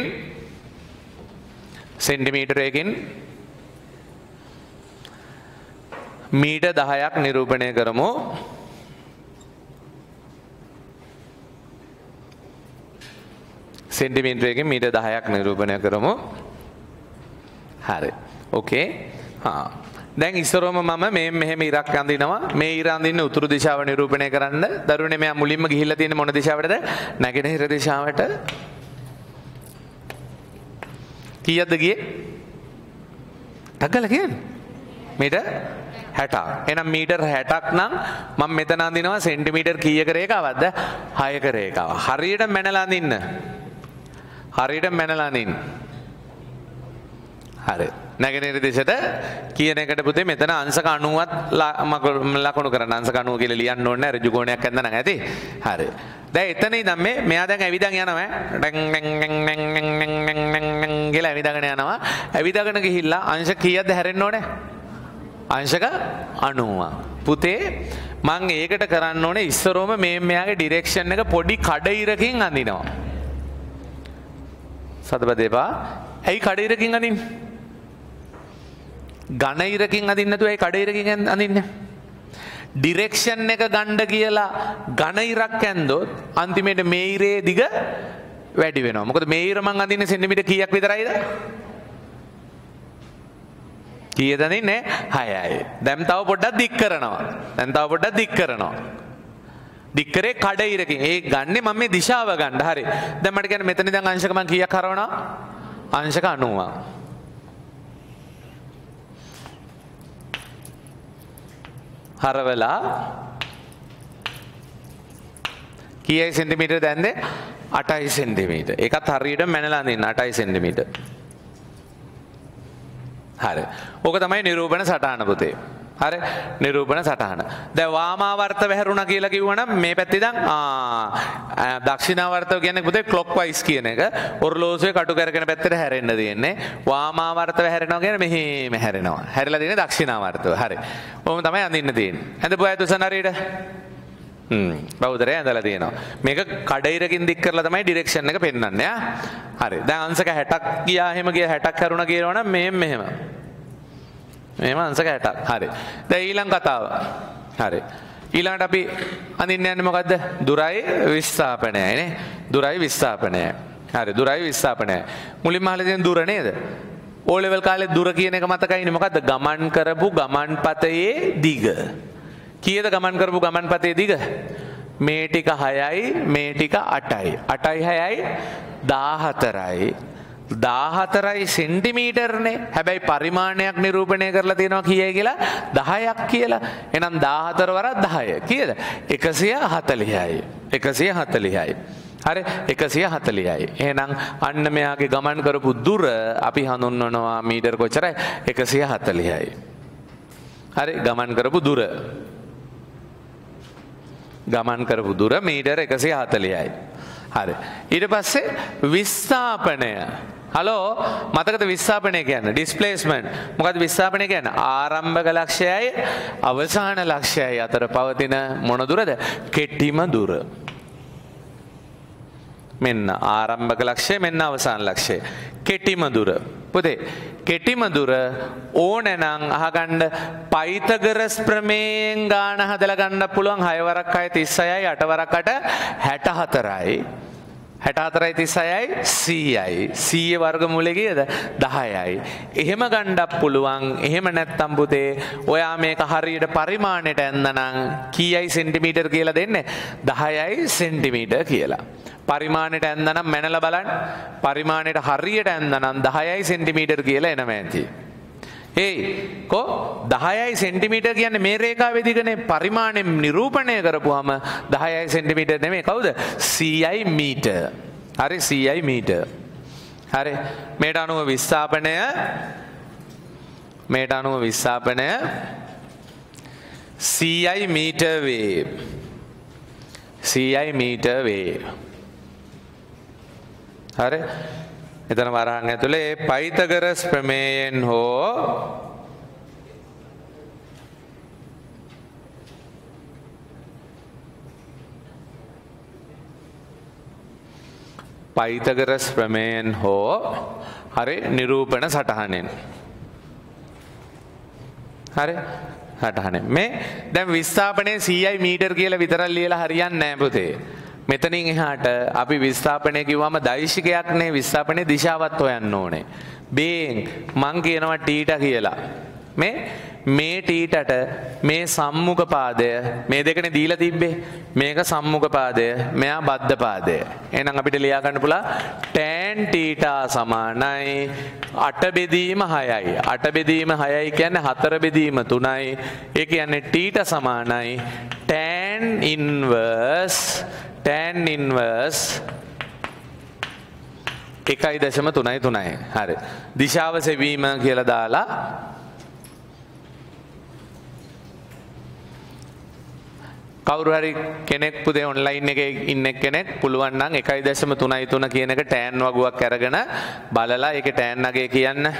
සෙන්ටිමීටරයකින් මීට දහයක් නිරූපණය කරමු. සෙන්ටිමීටරයකින් මීට දහයක් නිරූපණය කරමු. හරි. ඕකේ හා. දැන් ඉස්සරෝම මම මේ මෙහෙම ඉරක් අඳිනවා මේ ඉර අඳින්න උතුරු දිශාව නිරූපණය කරන්න. දරුවනේ මෙයා මුලින්ම ගිහිල්ලා තියෙන මොන දිශාවටද? නැගෙනහිර දිශාවට. කීයක්ද ගියේ? ටග්ගල කියන්නේ මීටර් 60ක් එහෙනම් මීටර් 60ක් නම් මම මෙතන අඳිනවා සෙන්ටිමීටර් කීයක රේඛාවක්ද? 6ක රේඛාව හරියට මැනලා අඳින්න. හරියට මැනලා අඳින්න. හරි නැගෙනහිර දෙසට කියන එකට පුතේ මෙතන අංශක 90ත් ලකුණු කරන්න අංශක 90 කියලා ලියන්න ඕනේ ඍජු කෝණයක් ඇඳ නම් ඇති හරි දැන් එතන ඉඳන් මේ මෙයා දැන් ඇවිදන් යනවා ඩැන් ඩැන් ඩැන් ඩැන් ඩැන් ඩැන් ඩැන් කියලා ඇවිදගෙන යනවා ඇවිදගෙන ගිහිල්ලා අංශ කීයක්ද හැරෙන්න ඕනේ අංශක 90 පුතේ මං ඒකට කරන්න ඕනේ ඉස්සරෝම මේ මෙයාගේ ඩිරෙක්ෂන් එක පොඩි කඩිරකින් අඳිනවා සතපදේපා ඇයි කඩිරකින් අඳින්නේ ගණයිරකින් අදින්න නැතුව ඒ කඩේරකින් අඳින්න. ඩිරෙක්ෂන් එක ගණ්ඩ කියලා ගණයිරක් ඇන්දොත් අන්තිමයට මේරේ දිග වැඩි වෙනවා. මොකද මේර මං අඳින්නේ සෙන්ටිමීටර් කීයක් විතරයිද? කීයද අඳින්නේ? 6යි. දැන් තව පොඩ්ඩක් දික් කරනවා. දැන් තව පොඩ්ඩක් දික් කරනවා. දික් කරේ කඩයිරකින්. ඒ ගන්නේ මම මේ දිශාව ගන්න. හරි. දැන් මට කියන්නේ මෙතන ඉඳන් අංශක මං කීයක් හරවනවා? අංශක 90. හරවලා කීයයි සෙන්ටිමීටර් දැන්ද 8යි සෙන්ටිමීටර්. ඒකත් හරියට මැනලා අඳින්න 8යි සෙන්ටිමීටර්. හරි. ඕක තමයි නිරූපණ සටහන පුතේ. හරි නිරූපණ සටහන. දැන් වාමාවර්ත වැහැරුණා කියලා කිව්වනම් මේ පැත්තේ ඉඳන් ආ දක්ෂිනාවර්තව කියන්නේ පුතේ ක්ලොක් වයිස් කියන එක. ඔර්ලෝසුවේ කටු කරගෙන පැත්තට හැරෙන්න තියෙන්නේ. වාමාවර්ත වැහැරෙනවා කියන්නේ මෙහෙම හැරෙනවා. හැරිලා තියෙන්නේ දක්ෂිනාවර්තව. හරි. ඔහොම තමයි අඳින්න තියෙන්නේ. ඇඳපු අය තුසන හරියට බෞද්ධරය ඇඳලා තියෙනවා. මේක කඩයිරකින් දික් කරලා තමයි ඩිරෙක්ෂන් එක පෙන්වන්නේ ආ. හරි. දැන් අංශක 60ක් ගියා එහෙම ගියා 60ක් කරුණා කියනවනම් මෙහෙම මෙහෙම. මෙහෙම අංශක 60ක්. හරි. දැන් ඊළඟ කතාව. හරි. ඊළඟට අපි අඳින්න යන්නේ මොකද්ද? දුරයි විස්ථාපනයයි නේ. දුරයි විස්ථාපනයයි. හරි. දුරයි විස්ථාපනයයි. මුලින්ම අහලා තියෙන දුර නේද? ඕ ලෙවල් කාලේ දුර කියන එක මතකයිනේ මොකද්ද? ගමන් කරපු ගමන්පතයේ දිග. කීයද ගමන් කරපු ගමන්පතයේ දිග? මේ ටික 6යි මේ ටික 8යි. 8යි 6යි 14යි. දාහතරයි සෙන්ටිමීටර්නේ. හැබැයි පරිමාණයක් නිරූපණය කරලා තියෙනවා කියයි කියලා? දහයක් කියලා. එනම් දාහතර වරත් දහය. කියද? එකසිය හතලිහයි එකසිය හතලිහයි හරි? එකසිය හතලියයි එහෙනම් අන්න මෙයාගේ ගමන් කරපු දුර අපි හඳුන්වනවා මීටර් කොච්චරයි? එකසිය හතලිහයි හරි? ගමන් කරපු දුර. ගමන් කරපු දුර මීටර් එකසිය හතලියයි හරි. ඊට පස්සේ විස්ථාපනය. හලෝ මතකද විස්ථාපනය කියන්න? ඩිස්පලේස්මන්ට් මොකද විස්ථාපනය කියන්න? ආරම්භක ලක්ෂයයි අවසාන ලක්ෂයයි අතර පවතින මොනදුරද කෙට්ටිම දුර. මෙන්න ආරම්භක ලක්ෂය මෙන්න අවසාන ලක්ෂය. කෙටිම දුර. පුතේ කෙටිම දුර ඕනැනං අහගණ්ඩ පයිතගරස් ප්‍රමේයෙන් ගාන හදල ගන්න පුළුවන් හයවරක් අය තිස්සයයි අටවරකට හැට හතරයි. හැට හතරයි තිස්සයයි සීයයි සීය වර්ග මුලගේද දහයයි. එහෙම ගණ්ඩක් පුළුවන් එහෙම නැත්තම් පුතේ ඔයා මේක හරියට පරිමාණයට ඇන්දනං කීයයි සෙන්ටිමීටර් කියලා දෙන්න දහයයි සෙන්ටිමීටර් කියලා. පරිමාණයට ඇන්දනම් මැනල බලන් පරිමාණයට හරියට ඇන්දනම් දහයයි සෙන්ටිමීටර් කියලා එනම ඇති. ඒයි කෝ? දහයයි සෙන්ටිමීට කියන්න මේ රේකා වෙදිගන පරිමාණයෙන් නිරූපණය කරපු හම දහයයි සෙන්ටිමීට නෙමේ කවුද? සීයයි මීට හරි සීයයි මීට හරි මේට අනුව විස්ථාපනය. මේට අනුව විස්ථාපනය. සීයයි මීට වේ. සීයයි මීට වේ. හරි. එතන වරහන් ඇතුළේ පයිතගරස් ප්‍රමේයෙන් හෝ පයිතගරස් ප්‍රමේයෙන් හෝ හරි නිරූපණ සටහනෙන්. හරි? හටහන මේ දැන් විස්ථාපනය සීයයි මීටර් කියල විතරල් ලියලා හරියන්න නෑපුතේ මෙතනින් එහාට අපි විස්ථාපනය කිව්වම දෛශිකයක්නේ විස්ථාපනය දිශාවත් හොයන්න ඕනේ. බේන් මං කියනවා ටීට කියලා. මේ මේ ටීටට මේ සම්මුඛ පාදය මේ දෙකනේ දීලා තිබ්බේ. මේක සම්මුඛ පාදය මෙයා බද්ධ පාදය. එහෙනම් අපිට ලියා ගන්න පුළුවන් tan තීටා සමානයි 8 බෙදීම 6යි 8 බෙදීම 6යි කියන්නේ 4 බෙදීම 3යි ඒ කියන්නේ තීට සමානයි. tan inverse tan inverse එකයි දශම තුනයි තුනයි හරි දිශාව සෙවීම කියලා දාලා කවුරු හරි කෙනෙක් පුතේ ඔන්ලයින් එකේ ඉන්න කෙනෙක් පුළුවන් නම් 1.3 3 කියන එක ටෑන් වගුවක් අරගෙන බලලා ඒකේ ටෑන් අගේ කියන්න.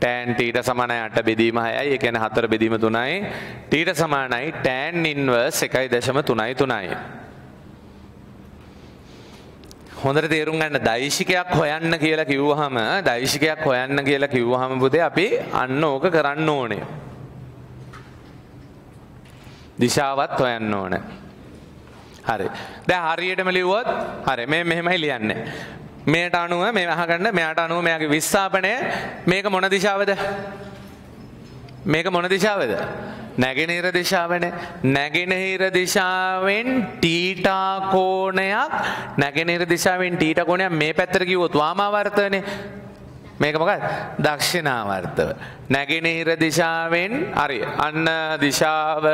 ටෑන් ටීට සමානයි 8 බෙදීම 6යි. ඒ කියන්නේ 4 බෙදීම 3යි. ටීට සමානයි ටෑන් ඉන්වර්ස් 1.3 3යි. හොඳට තේරුම් ගන්න දෛශිකයක් හොයන්න කියලා කිව්වහම දෛශිකයක් හොයන්න කියලා කිව්වහම පුතේ අපි අන්න ඕක කරන්න ඕනේ. දිශාවත් හොයන්න ඕනේ. හරි. දැන් හරියටම ලිව්වොත් හරි මේ මෙහෙමයි ලියන්නේ. මේට අනුව මේ අහගන්න මෙයාට අනුව මෙයාගේ විස්ථාපනය මේක මොන දිශාවද? මේක මොන දිශාවද? නැගෙනහිර දිශාවන නැගෙනහිර දිශාවෙන් ටීටා කෝණයක් නැගෙනහිර දිශාවෙන් ටීට කෝණයක් මේ පැත්තට කිව්වොත් වාමාවර්තනේ මේක මොකක්ද? දක්ෂිනාවර්තව නැගෙනහිර දිශාවෙන් හරි අන්න දිශාව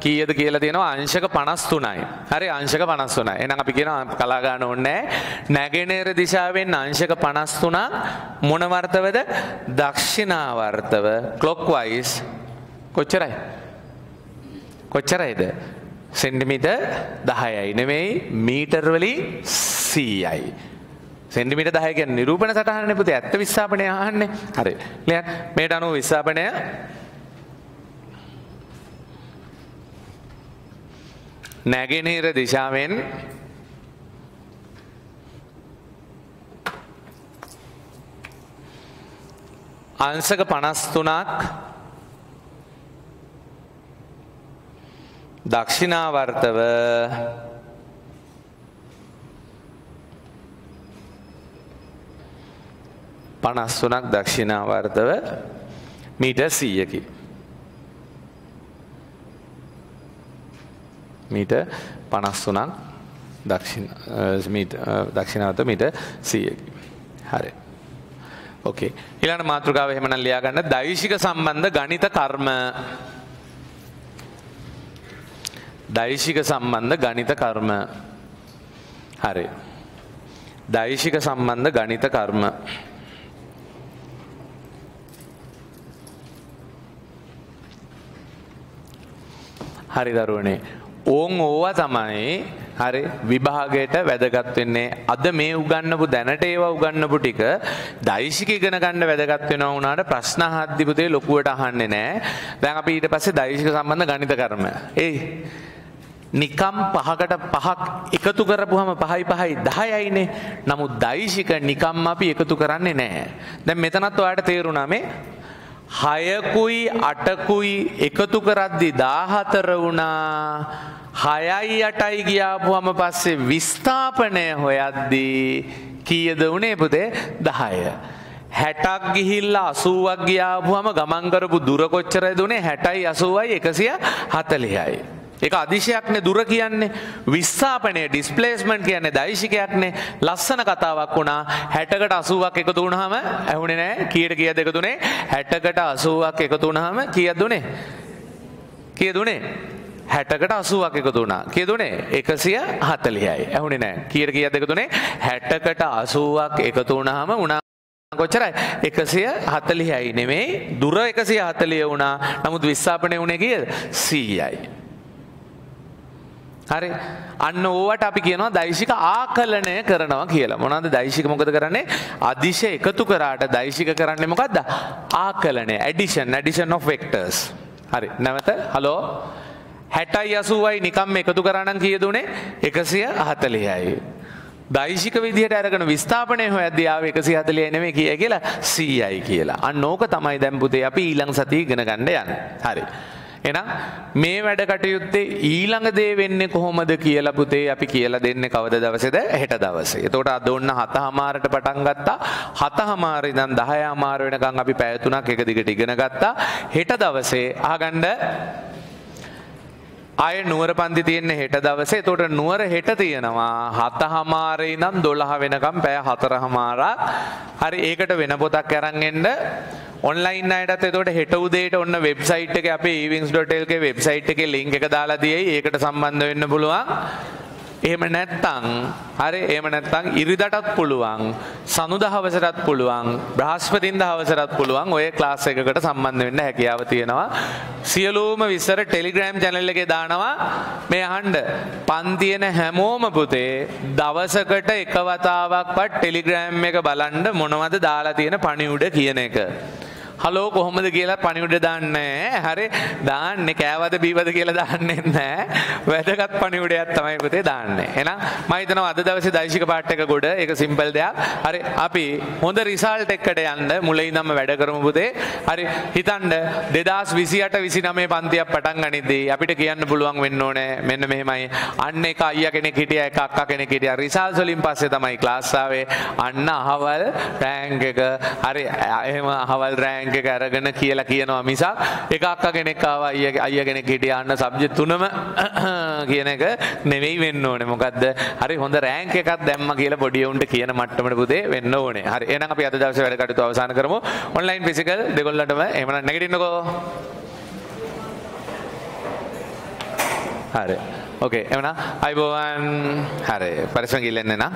කීයද කියලා තියෙනවා? අංශක 53යි හරි අංශක 53යි එහෙනම් අපි කියනවා කලා ගන්න ඕනේ නැගෙනහිර දිශාවෙන් අංශක 53 මොන වර්තවද දක්ෂිනාවර්තව clockwise. කොච්චරයි? කොච්චරයිද? සෙන්ටිමිට දහයයි නෙමෙයි මීටර් වලින් සීයයි. සෙන්ටිමිට දහය කියන්නේ නිරූපණ සටහනනේ පුතේ ඇත්ත විස්ථාපනය අහන්නේ. හරි. ලියන්න. මේට අනුව විස්ථාපනය නැගෙනහිර දිශාවෙන් අංශක 53ක් දක්ෂිනාවර්තව පනස් තුනක් දක්ෂිනාවර්තව මීට සීයකි. මීට පනස් තුනක් දක්ෂිනාවත මීට සීයකි. හරි. ඕකේ ඊළඟ මාතෘකාව එහෙමනම් ලියා ගන්න දෛශික සම්බන්ධ ගණිත කර්ම දෛශික සම්බන්ධ ගණිත කර්ම හරි දෛශික සම්බන්ධ ගණිත කර්ම හරි දරුවනේ ඕන් ඕවා තමයි හරි විභාගයට වැදගත් වෙන්නේ අද මේ උගන්නපු දැනට ඒවා උගන්නපු ටික දෛශික ඉගෙන ගන්න වැදගත් වෙනවා වුණාට ප්‍රශ්න අහද්දි පුතේ ලොකුවට අහන්නේ නැහැ. දැන් අපි ඊට පස්සේ දෛශික සම්බන්ධ ගණිත කර්ම. ඒයි නිකම් පහකට පහක් එකතු කරපුහම පහයි පහයි දහයයිනේ නමුත් දෛශික නිකම් අපි එකතු කරන්නේ නැහැ. දැන් මෙතනත් ඔයාලට තේරුණා මේ හයකුයි අටකුයි එකතු කරද්දි දාහතර වුණා හයයි අටයි ගියාපුහම පස්සේ විස්ථාපනය හොයද්දී කීයද වුණේ පුතේ දහය. හැටක් ගිහිල්ල අසුවක් ගියාපුහම ගමන්කරපු දුරකොච්චර දුනේ හැටයි අසුවයි එකසිය හතලිහයි. එක අදිශයක්නේ දුර කියන්නේ විස්සාපනය ඩිස්පලේස්මන්ට් කියන්නේ දෛශිකයක්නේ. ලස්සන කතාවක් වුණා. හැටකට අසුවක් එකතු වුණාම ඇහුනේ නෑ. කීයට කීයද එකතු වුනේ හැටකට අසුවක් එකතු වුණාම කීයද උනේ? කීයද උනේ? හැටකට අසුවක් එකතු වුණා. කියදුනේ එකසිය හතලියයි ඇහුනේ නෑ. කීයට කීයද එකතු වුනේ හැටකට අසුවක් එකතු වුණාම උනා කොච්චරයි? එකසිය හතලිහයි නෙමේ දුර එකසිය හතලිය වුණා. නමුත් විස්සාපනය වුණේ කියද? සීයයි. හරි. අන්න ඕවට අපි කියනවා දෛශික ආකලනය කරනවා කියලා. මොනවද දෛශික මොකද කරන්නේ? අදිශ එකතු කරාට දෛශික කරන්නේ මොකක්ද ආකලනය. Addition addition of vectors. හරි. නැවත. හලෝ හැටයි අසුවයි නිකම් එකතු කරානම් කියදුනේ එකසිය අහතලියයි දෛශික විදිහට අරගෙන විස්ථාපනය හොයද්දී ආව 140 නෙමෙයි කිය කියලා 100යි කියලා. අන්න ඕක තමයි දැන් පුතේ අපි ඊළඟ සතියේ ඉගෙන ගන්න යන්නේ. හරි. එහෙනම් මේ වැඩ කටයුත්තේ ඊළඟ දේ වෙන්නේ කොහොමද කියලා පුතේ අපි කියලා දෙන්නේ කවද දවසේද හෙට දවසේ. එතකොට අද ඔන්න 7:00මාරට පටන් ගත්තා. 7:00මාර ඉඳන් 10:00මාර වෙනකන් අපි පැය තුනක් එක දිගට ඉගෙන ගත්තා. හෙට දවසේ අහගන්න අය නුවර පන්ති තියෙන්නේ හෙට දවසේ. එතකොට නුවර හෙට තියෙනවා 7:00මාරේ ඉඳන් 12 වෙනකම් පැය 4:00මාරක්. හරි ඒකට වෙන පොතක් අරන් එන්න ඔන්ලයින් අයටත් එතකොට හෙට උදේට ඔන්න වෙබ්සයිට් එකේ අපේ events.lk වෙබ්සයිට් එකේ link එක දාලා තියෙයි. ඒකට සම්බන්ධ වෙන්න පුළුවන්. එහෙම නැත්තං හරි එහෙම නැත්තං ඉරිදටත් පුළුවන් සනුද හවසටත් පුළුවන් බ්‍රහස්පතින්ද හවසටත් පුළුවන් ඔය ක්ලාස් එකකට සම්බන්ධ වෙන්න හැකියාව තියෙනවා. සියලුම විස්තර ටෙලිග්‍රෑම් channel එකේ දානවා. මේ අහන්න පන්තියන හැමෝම පුතේ දවසකට එක වතාවක්වත් ටෙලිග්‍රෑම් එක බලන්න මොනවද දාලා තියෙන පණිවුඩ කියන එක. හලෝ කොහොමද කියලා පණිවිඩ දාන්නේ? හරි. දාන්නේ කෑවද බීවද කියලා දාන්නේ නැහැ. වැදගත් පණිවිඩයක් තමයි පුතේ දාන්නේ. එහෙනම් මම හිතනවා අද දවසේ දෛශික පාඩ එක ගොඩ. ඒක සිම්පල් දෙයක්. හරි. අපි හොඳ රිසල්ට් එකකට යන්න මුලින් ඉඳන්ම වැඩ කරමු පුතේ. හරි. හිතන්න 2028 29 පන්තියක් පටන් ගනිද්දී අපිට කියන්න පුළුවන් වෙන්න ඕනේ. මෙන්න මෙහෙමයි. අන්න එක අයියා කෙනෙක් හිටියා එක අක්කා කෙනෙක් හිටියා. රිසල්ට් වලින් පස්සේ තමයි ක්ලාස් ආවේ. අන්න අහවල් රෑන්ක් එක. හරි. එහෙම අහවල් රෑන්ක් රෑන්ක් එක අරගෙන කියලා කියනවා මිසක් එක අක්කා කෙනෙක් ආවා අයියා අයියා කෙනෙක් හිටියා අන්න සබ්ජෙක්ට් තුනම කියන එක නෙවෙයි වෙන්න ඕනේ. මොකද්ද? හරි හොඳ රෑන්ක් එකක් දැම්මා කියලා පොඩි උන්ට කියන මට්ටමට පුතේ වෙන්න ඕනේ. හරි එහෙනම් අපි අද දවසේ වැඩ කටයුතු අවසන් කරමු. ඔන්ලයින් ෆිසිකල් දෙගොල්ලන්ටම එහෙමනම් නැගිටින්නකෝ හරි. ඕකේ එමනම් අයිබෝවන් හරි පරිස්සම් ගිල්ලෙන්නේ නා.